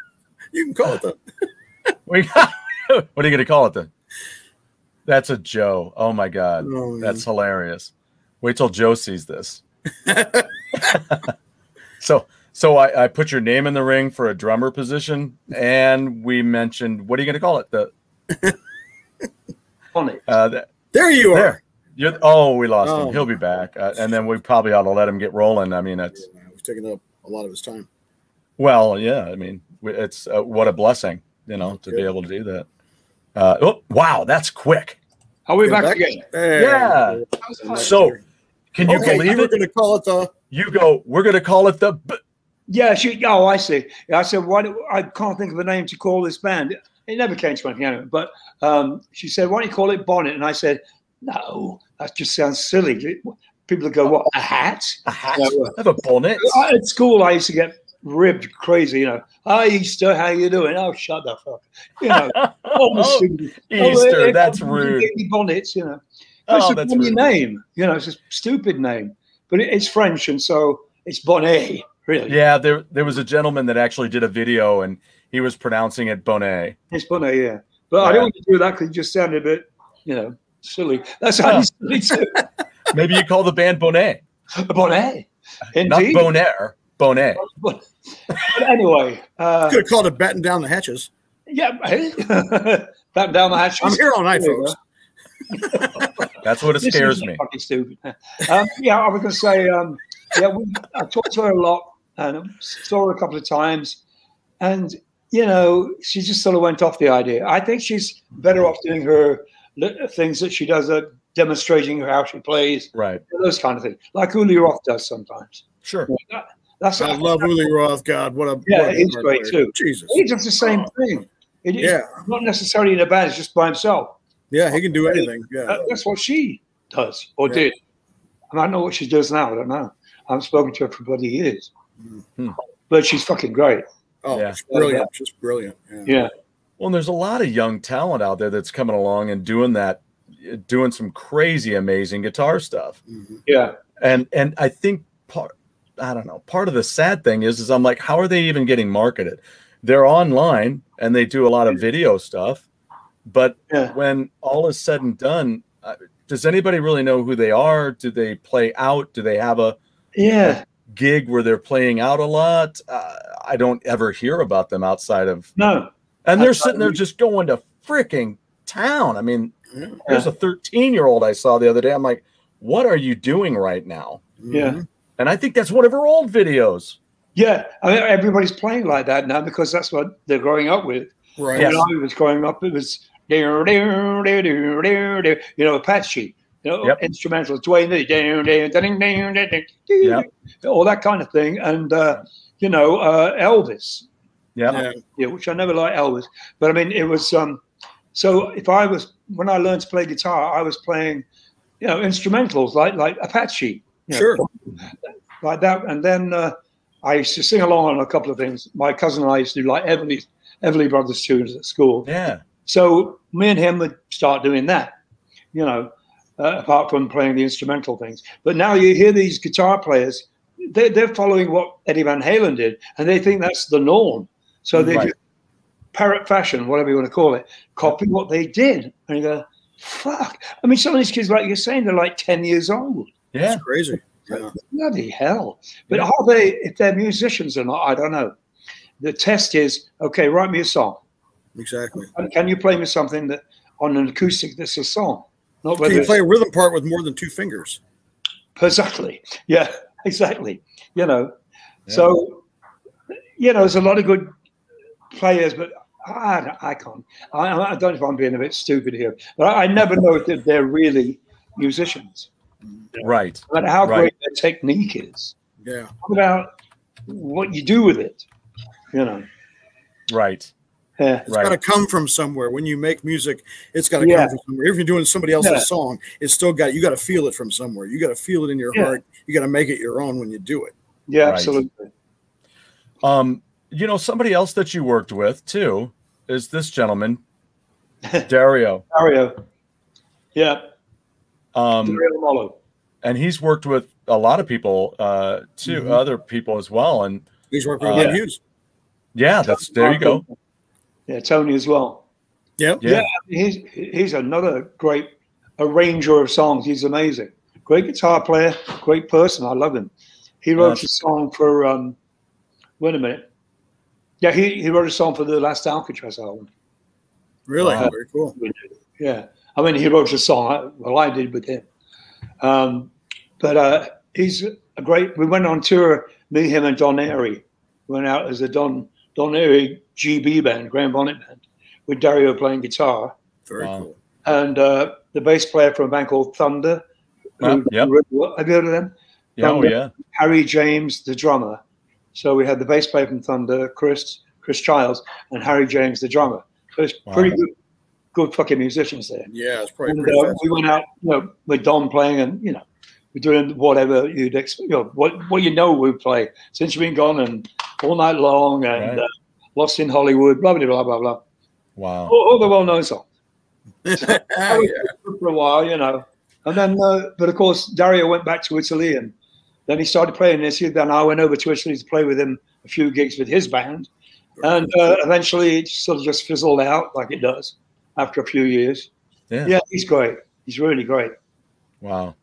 you can call it that. we, what are you going to call it then? That's a Joe. Oh my god, oh, that's hilarious. Wait till Joe sees this. so, so I, I, put your name in the ring for a drummer position, and we mentioned what are you going to call it? The uh, the, there you are. There. oh, we lost oh. him. He'll be back, uh, and then we probably ought to let him get rolling. I mean, it's yeah, we've taken up a lot of his time. Well, yeah. I mean, it's uh, what a blessing, you know, to be able to do that. Uh, oh, wow, that's quick. Are we back, back, again? Yeah. So, can you okay, believe it? We're going to call it the. You go. We're going to call it the. B- yeah. She. Oh, I see. I said, why? Do, I can't think of a name to call this band. It never came to anything anyway. But um, she said, why don't you call it Bonnet? And I said, no, that just sounds silly. People go, what? A hat? A hat? No, I have a bonnet. At school, I used to get ribbed crazy, you know. Hi Easter, how you doing? Oh, shut the fuck. You know, oh, Easter, oh, that's rude. Bonnets, you know. It's oh, a that's funny rude. name, you know. It's a stupid name, but it's French, and so it's Bonnet, really. Yeah, there there was a gentleman that actually did a video, and he was pronouncing it Bonnet. It's Bonnet, yeah. But yeah. I don't want to do that because it just sounded a bit, you know, silly. That's how oh. silly too. Maybe you call the band Bonnet. Bonnet. Indeed. Not Bonaire. Bonnet. But, anyway, uh, could have called it "Batten Down the Hatches." Yeah, batten down the hatches. I'm here all night, folks. That's what it scares me. Fucking stupid. Um, yeah, I was going to say, um, yeah, we, I talked to her a lot and saw her a couple of times, and you know, she just sort of went off the idea. I think she's better off doing her things that she does, uh, demonstrating how she plays, right? Those kind of things, like Uli Roth does sometimes. Sure. That, that's I love Uli Roth. God, what a yeah, what a he's great player. too. Jesus, he does the same thing. It, yeah, not necessarily in a band; it's just by himself. Yeah, he can do anything. Yeah, that's what she does or yeah. did. And I know what she does now. I don't know. I haven't spoken to her for bloody years, mm-hmm. but she's fucking great. Oh, yeah. she's brilliant! Just brilliant. Yeah. yeah. Well, there's a lot of young talent out there that's coming along and doing that, doing some crazy, amazing guitar stuff. Mm-hmm. Yeah, and and I think part I don't know. Part of the sad thing is, is I'm like, how are they even getting marketed? They're online and they do a lot of video stuff, but yeah. when all is said and done, uh, does anybody really know who they are? Do they play out? Do they have a yeah a gig where they're playing out a lot? Uh, I don't ever hear about them outside of no. And they're sitting there just going to freaking town. I mean, yeah. there's a 13 year old I saw the other day. I'm like, what are you doing right now? Yeah. Mm-hmm. And I think that's one of her old videos. Yeah, I mean, everybody's playing like that now because that's what they're growing up with. Right. When yes. I was growing up, it was you know Apache, you know yep. instrumental, Duane, yep. all that kind of thing, and uh, you know uh, Elvis. Yeah. yeah, which I never liked Elvis, but I mean it was. Um, so if I was when I learned to play guitar, I was playing, you know, instrumentals like like Apache sure. like that. And then uh, I used to sing along on a couple of things. My cousin and I used to do like Everly, Everly Brothers tunes at school. Yeah. So me and him would start doing that, you know, uh, apart from playing the instrumental things. But now you hear these guitar players, they're, they're following what Eddie Van Halen did, and they think that's the norm. So they right. just parrot fashion, whatever you want to call it, copy what they did. And you go, fuck. I mean, some of these kids, like you're saying, they're like 10 years old. Yeah, it's crazy. Yeah. Bloody hell! But yeah. are they? If they're musicians or not, I don't know. The test is okay. Write me a song. Exactly. And can you play me something that on an acoustic that's a song? Not can you play a rhythm part with more than two fingers? Exactly. Yeah. Exactly. You know. Yeah. So, you know, there's a lot of good players, but I, I can't. I, I, don't know if I'm being a bit stupid here, but I, I never know if they're really musicians. Right. No matter how right. great the technique is. Yeah. What about what you do with it? You know. Right. Yeah. It's right. got to come from somewhere. When you make music, it's got to yeah. come from somewhere. If you're doing somebody else's yeah. song, it's still got you got to feel it from somewhere. You got to feel it in your yeah. heart. You got to make it your own when you do it. Yeah, right. absolutely. Um, you know, somebody else that you worked with too is this gentleman, Dario. Dario. Yeah. Um, and he's worked with a lot of people, uh, too, mm-hmm. other people as well. And he's worked with uh, yeah. Hughes. Yeah, that's there you go. Yeah, Tony as well. Yep. Yeah, yeah. He's he's another great arranger of songs. He's amazing. Great guitar player, great person. I love him. He wrote yes. a song for um wait a minute. Yeah, he, he wrote a song for the last Alcatrazz album. Really? Uh, Very cool. Yeah. I mean, he wrote a song. Well, I did with him. Um, but uh, he's a great. We went on tour, me, him, and Don Airey. Went out as a Don Don Airey GB band, Graham Bonnet band, with Dario playing guitar. Very wow. cool. And uh, the bass player from a band called Thunder. Uh, yep. Have you heard of them? Yeah, oh, yeah. Harry James, the drummer. So we had the bass player from Thunder, Chris Chris Childs, and Harry James, the drummer. So it's wow. pretty good good fucking musicians there. Yeah, it's probably. And, uh, we went out, you know, with Don playing, and you know, we're doing whatever you'd expect. You know, what what you know we play since you've been gone, and all night long and Right. uh, Lost in Hollywood, blah blah blah blah blah. Wow. All, all the well-known songs. yeah. for a while, you know. And then, uh, but of course, Dario went back to Italy, and then he started playing this. Then I went over to Italy to play with him a few gigs with his band, and uh, eventually it sort of just fizzled out like it does after a few years. Yeah. Yeah, he's great. He's really great. Wow.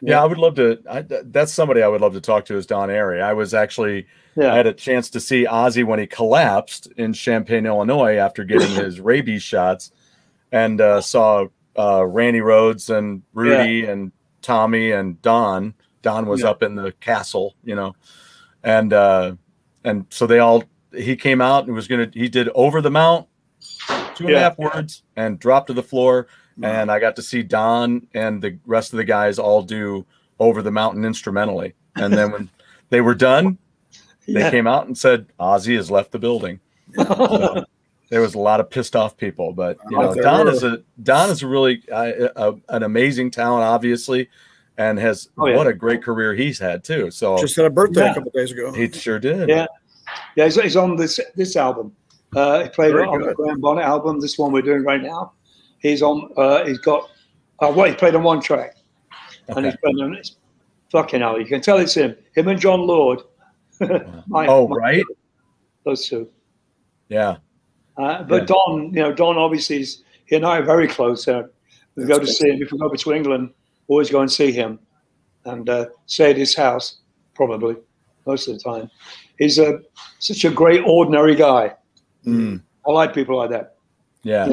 Yeah. Yeah, I would love to. I, that's somebody I would love to talk to is Don Airey. I was actually I had a chance to see Ozzy when he collapsed in Champaign, Illinois, after getting his rabies shots, and uh, saw uh, Randy Rhoads and Rudy and Tommy and Don. Don was Yeah. up in the castle, you know, and uh, and so they all. He came out and was gonna. He did over the mount, two and a half words, and dropped to the floor. And I got to see Don and the rest of the guys all do over the mountain instrumentally. And then when they were done, they yeah. came out and said Ozzy has left the building. So there was a lot of pissed off people, but you know, Don were. is a Don is a really uh, a, an amazing talent, obviously, and has Oh, yeah. what a great career he's had too. So Just had a birthday Yeah. a couple days ago. he sure did. Yeah. yeah, he's, he's on this this album. Uh, he played Very on the good. Graham Bonnet album. This one we're doing right now. He's on. Uh, he's got. Uh, what he played on one track, and Okay. he's playing on. It's fucking hell. You can tell it's him. Him and Jon Lord. My- Oh, my- right. Those two. Yeah. Uh, but Yeah. Don, you know, Don obviously is he and I are very close. Uh, we go to That's see him if we go over to England. Always go and see him, and uh, stay at his house probably most of the time. He's a such a great ordinary guy. Mm, I like people like that. yeah.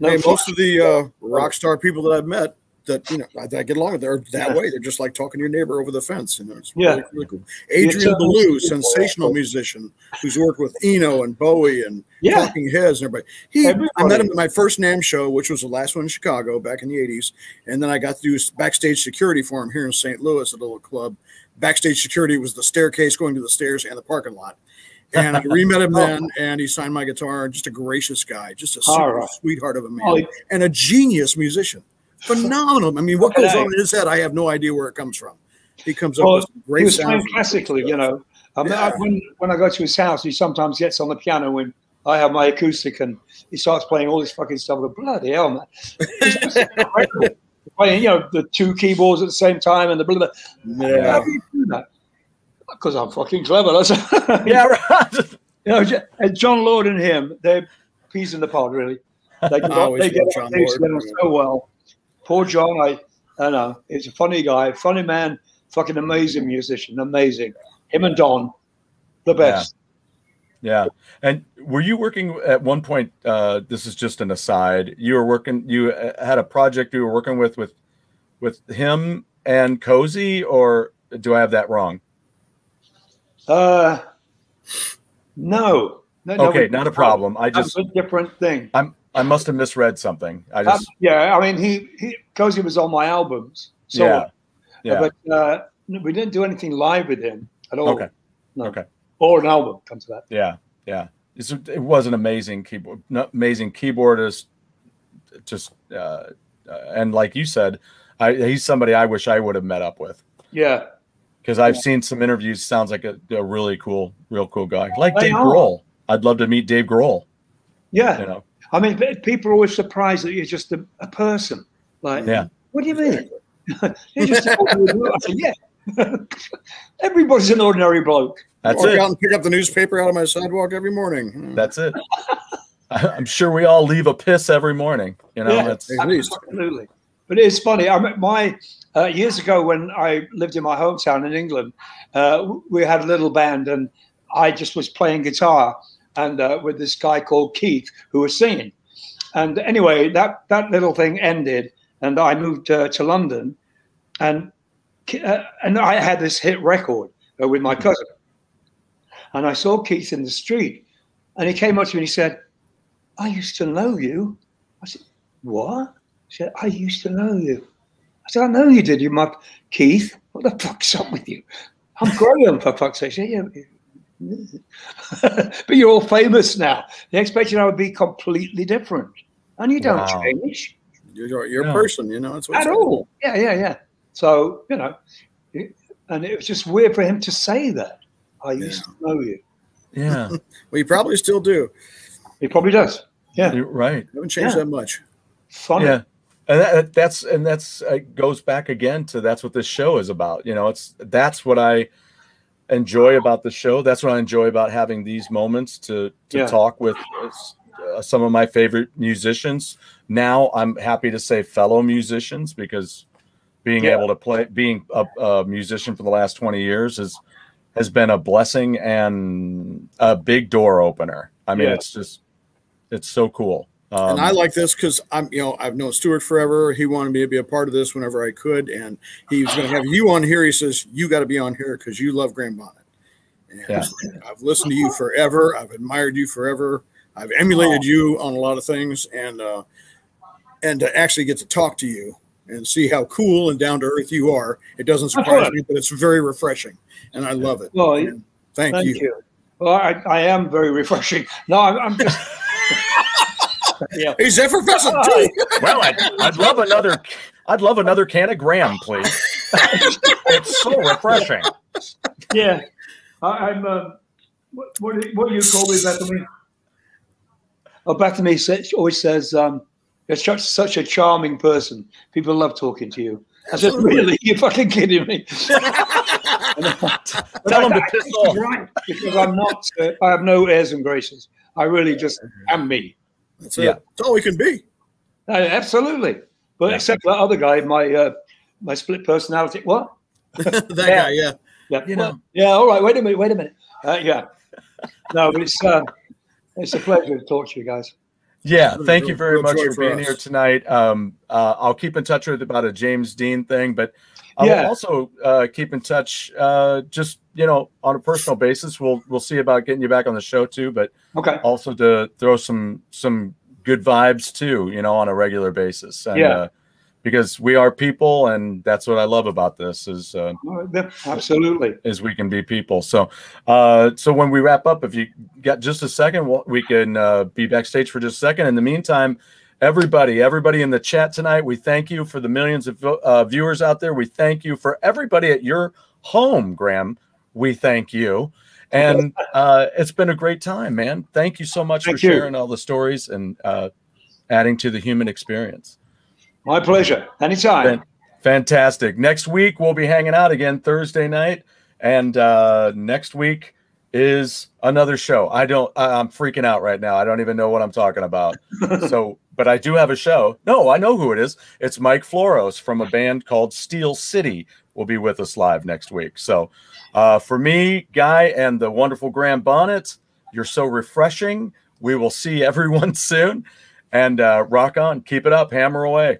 No hey, most of the uh, rock star people that I've met that you know I, I get along with, they're that Yeah. way. They're just like talking to your neighbor over the fence. You know, it's Yeah. really, really cool. Adrian uh, Belew, sensational musician who's worked with Eno and Bowie and yeah, Talking Heads and everybody. He, I met him at my first NAMM show, which was the last one in Chicago back in the '80s, and then I got to do backstage security for him here in St. Louis at a little club. Backstage security was the staircase going to the stairs and the parking lot. And I re-met him oh. then, and he signed my guitar. And just a gracious guy, just a super right. sweetheart of a man, Oh, he- and a genius musician. Phenomenal. I mean, what goes on in his head, I have no idea where it comes from. He comes up with some he great was playing classically. You know, I mean, Yeah. I, when when I go to his house, he sometimes gets on the piano when I have my acoustic, and he starts playing all this fucking stuff. Go, bloody hell, man! It's just incredible. playing, you know, the two keyboards at the same time and the blah, blah. Yeah. How do you do that? Because I'm fucking clever. That's Yeah, right. You know, and Jon Lord and him, they're peas in the pod, really. They get, always they get, Jon Lord. on so well. Poor John, I, I know, he's a funny guy, funny man, fucking amazing musician, amazing. Him and Don, the best. Yeah. And were you working at one point? Uh, this is just an aside. You were working. You uh, had a project you were working with with with him and Cozy, or do I have that wrong? Uh, no. no, no, Okay, we- not a problem. I just a different thing. I'm I must have misread something. I Um, just yeah, I mean, he, he Cozy was on my albums. So, yeah yeah But uh, we didn't do anything live with him at all. Okay. No. Okay. Or an album, come to that. yeah yeah. It's, it was an amazing keyboard, amazing keyboardist. Just uh, uh, and like you said, I, he's somebody I wish I would have met up with. Yeah. Because I've seen some interviews. Sounds like a, a really cool, real cool guy, like Dave. Grohl. I'd love to meet Dave Grohl. Yeah. You know, I mean, people are always surprised that you're just a, a person. Like, Yeah. what do you mean? you're just an ordinary bloke. I said, yeah. Everybody's an ordinary bloke. that's Walk out it. and pick up the newspaper out of my sidewalk every morning. Hmm. That's it. I- I'm sure we all leave a piss every morning. You know, Yeah. that's At least. Absolutely. But it's funny. I my uh, years ago when I lived in my hometown in England, uh, we had a little band, and I just was playing guitar and uh, with this guy called Keith who was singing. And anyway, that that little thing ended, and I moved uh, to London, and uh, and I had this hit record uh, with my cousin, and I saw Keith in the street, and he came up to me and he said, "I used to know you." I said, "What?" He said, I used to know you. I said, I know you did. You my Keith. What the fuck's up with you? I'm Graham, for fuck's sake. She said, yeah. but you're all famous now. They expected I would be completely different. And you don't Wow. change You're, you're No. a person, you know. That's what at it's- all. Yeah, yeah, yeah. So, you know, it- and it was just weird for him to say that. I used to know you. Yeah. well, you probably still do. He probably does. Yeah. You're right. haven't changed Yeah. that much. Funny. Yeah. And that, that's and that's uh, goes back again to that's what this show is about. You know, it's that's what I enjoy about the show. That's what I enjoy about having these moments to to Yeah. talk with uh, some of my favorite musicians. Now I'm happy to say fellow musicians because being Yeah. able to play being a, a musician for the last 20 years is has been a blessing and a big door opener. I mean, Yeah. it's just it's so cool. Um, and I like this because I'm, you know, I've known Stuart forever. He wanted me to be a part of this whenever I could, and he was going to have you on here. He says you got to be on here because you love Graham Bonnet. And Yeah. I've listened to you forever. I've admired you forever. I've emulated you on a lot of things, and uh, and to actually get to talk to you and see how cool and down to earth you are, it doesn't surprise me, but it's very refreshing, and I love it. Well, thank, Thank you. you. Well, I, I am very refreshing. No, I'm, I'm just. yeah. He's effervescent too. Well, I'd, I'd love another. I'd love another can of Graham, please. it's so refreshing. Yeah. I, I'm. Uh, what, what, do you- what do you call me, Beth-Ami? Oh, Beth-Ami says, always says, um, you're such, such a charming person. People love talking to you. I said, Absolutely. really? You're fucking kidding me. Tell him to I- I piss think off. Right, because I'm not. Uh, I have no airs and graces. I really just am me. That's it. Yeah. That's all we can be. Uh, absolutely. But Yeah. except that other guy, my uh, my split personality. What? that Yeah. guy, yeah. Yeah. You well, know. yeah. All right. Wait a minute. Wait a minute. Uh, yeah. No, but it's uh, it's a pleasure to talk to you guys. Yeah, thank you very much for for being us. here tonight. Um, uh, I'll keep in touch with about a James Dean thing, but I Yeah. will also uh, keep in touch. Uh, just you know, on a personal basis, we'll we'll see about getting you back on the show too. But Okay. also to throw some some good vibes too, you know, on a regular basis. And, Yeah. Uh, because we are people, and that's what I love about this is uh, All right, then. Absolutely. is we can be people. So, uh, so when we wrap up, if you got just a second, we can uh, be backstage for just a second. In the meantime, everybody, everybody in the chat tonight, we thank you for the millions of uh, viewers out there. We thank you for everybody at your home, Graham. We thank you. And uh, it's been a great time, man. Thank you so much Thank for you. sharing all the stories and uh, adding to the human experience. My pleasure. Anytime. Fan- Fantastic. Next week we'll be hanging out again Thursday night, and uh, next week is another show. I don't. I- I'm freaking out right now. I don't even know what I'm talking about. so, but I do have a show. No, I know who it is. It's Mike Floros from a band called Steel City. Will be with us live next week. So, uh, for me, Guy, and the wonderful Graham Bonnet, you're so refreshing. We will see everyone soon, and uh, rock on. Keep it up. Hammer away.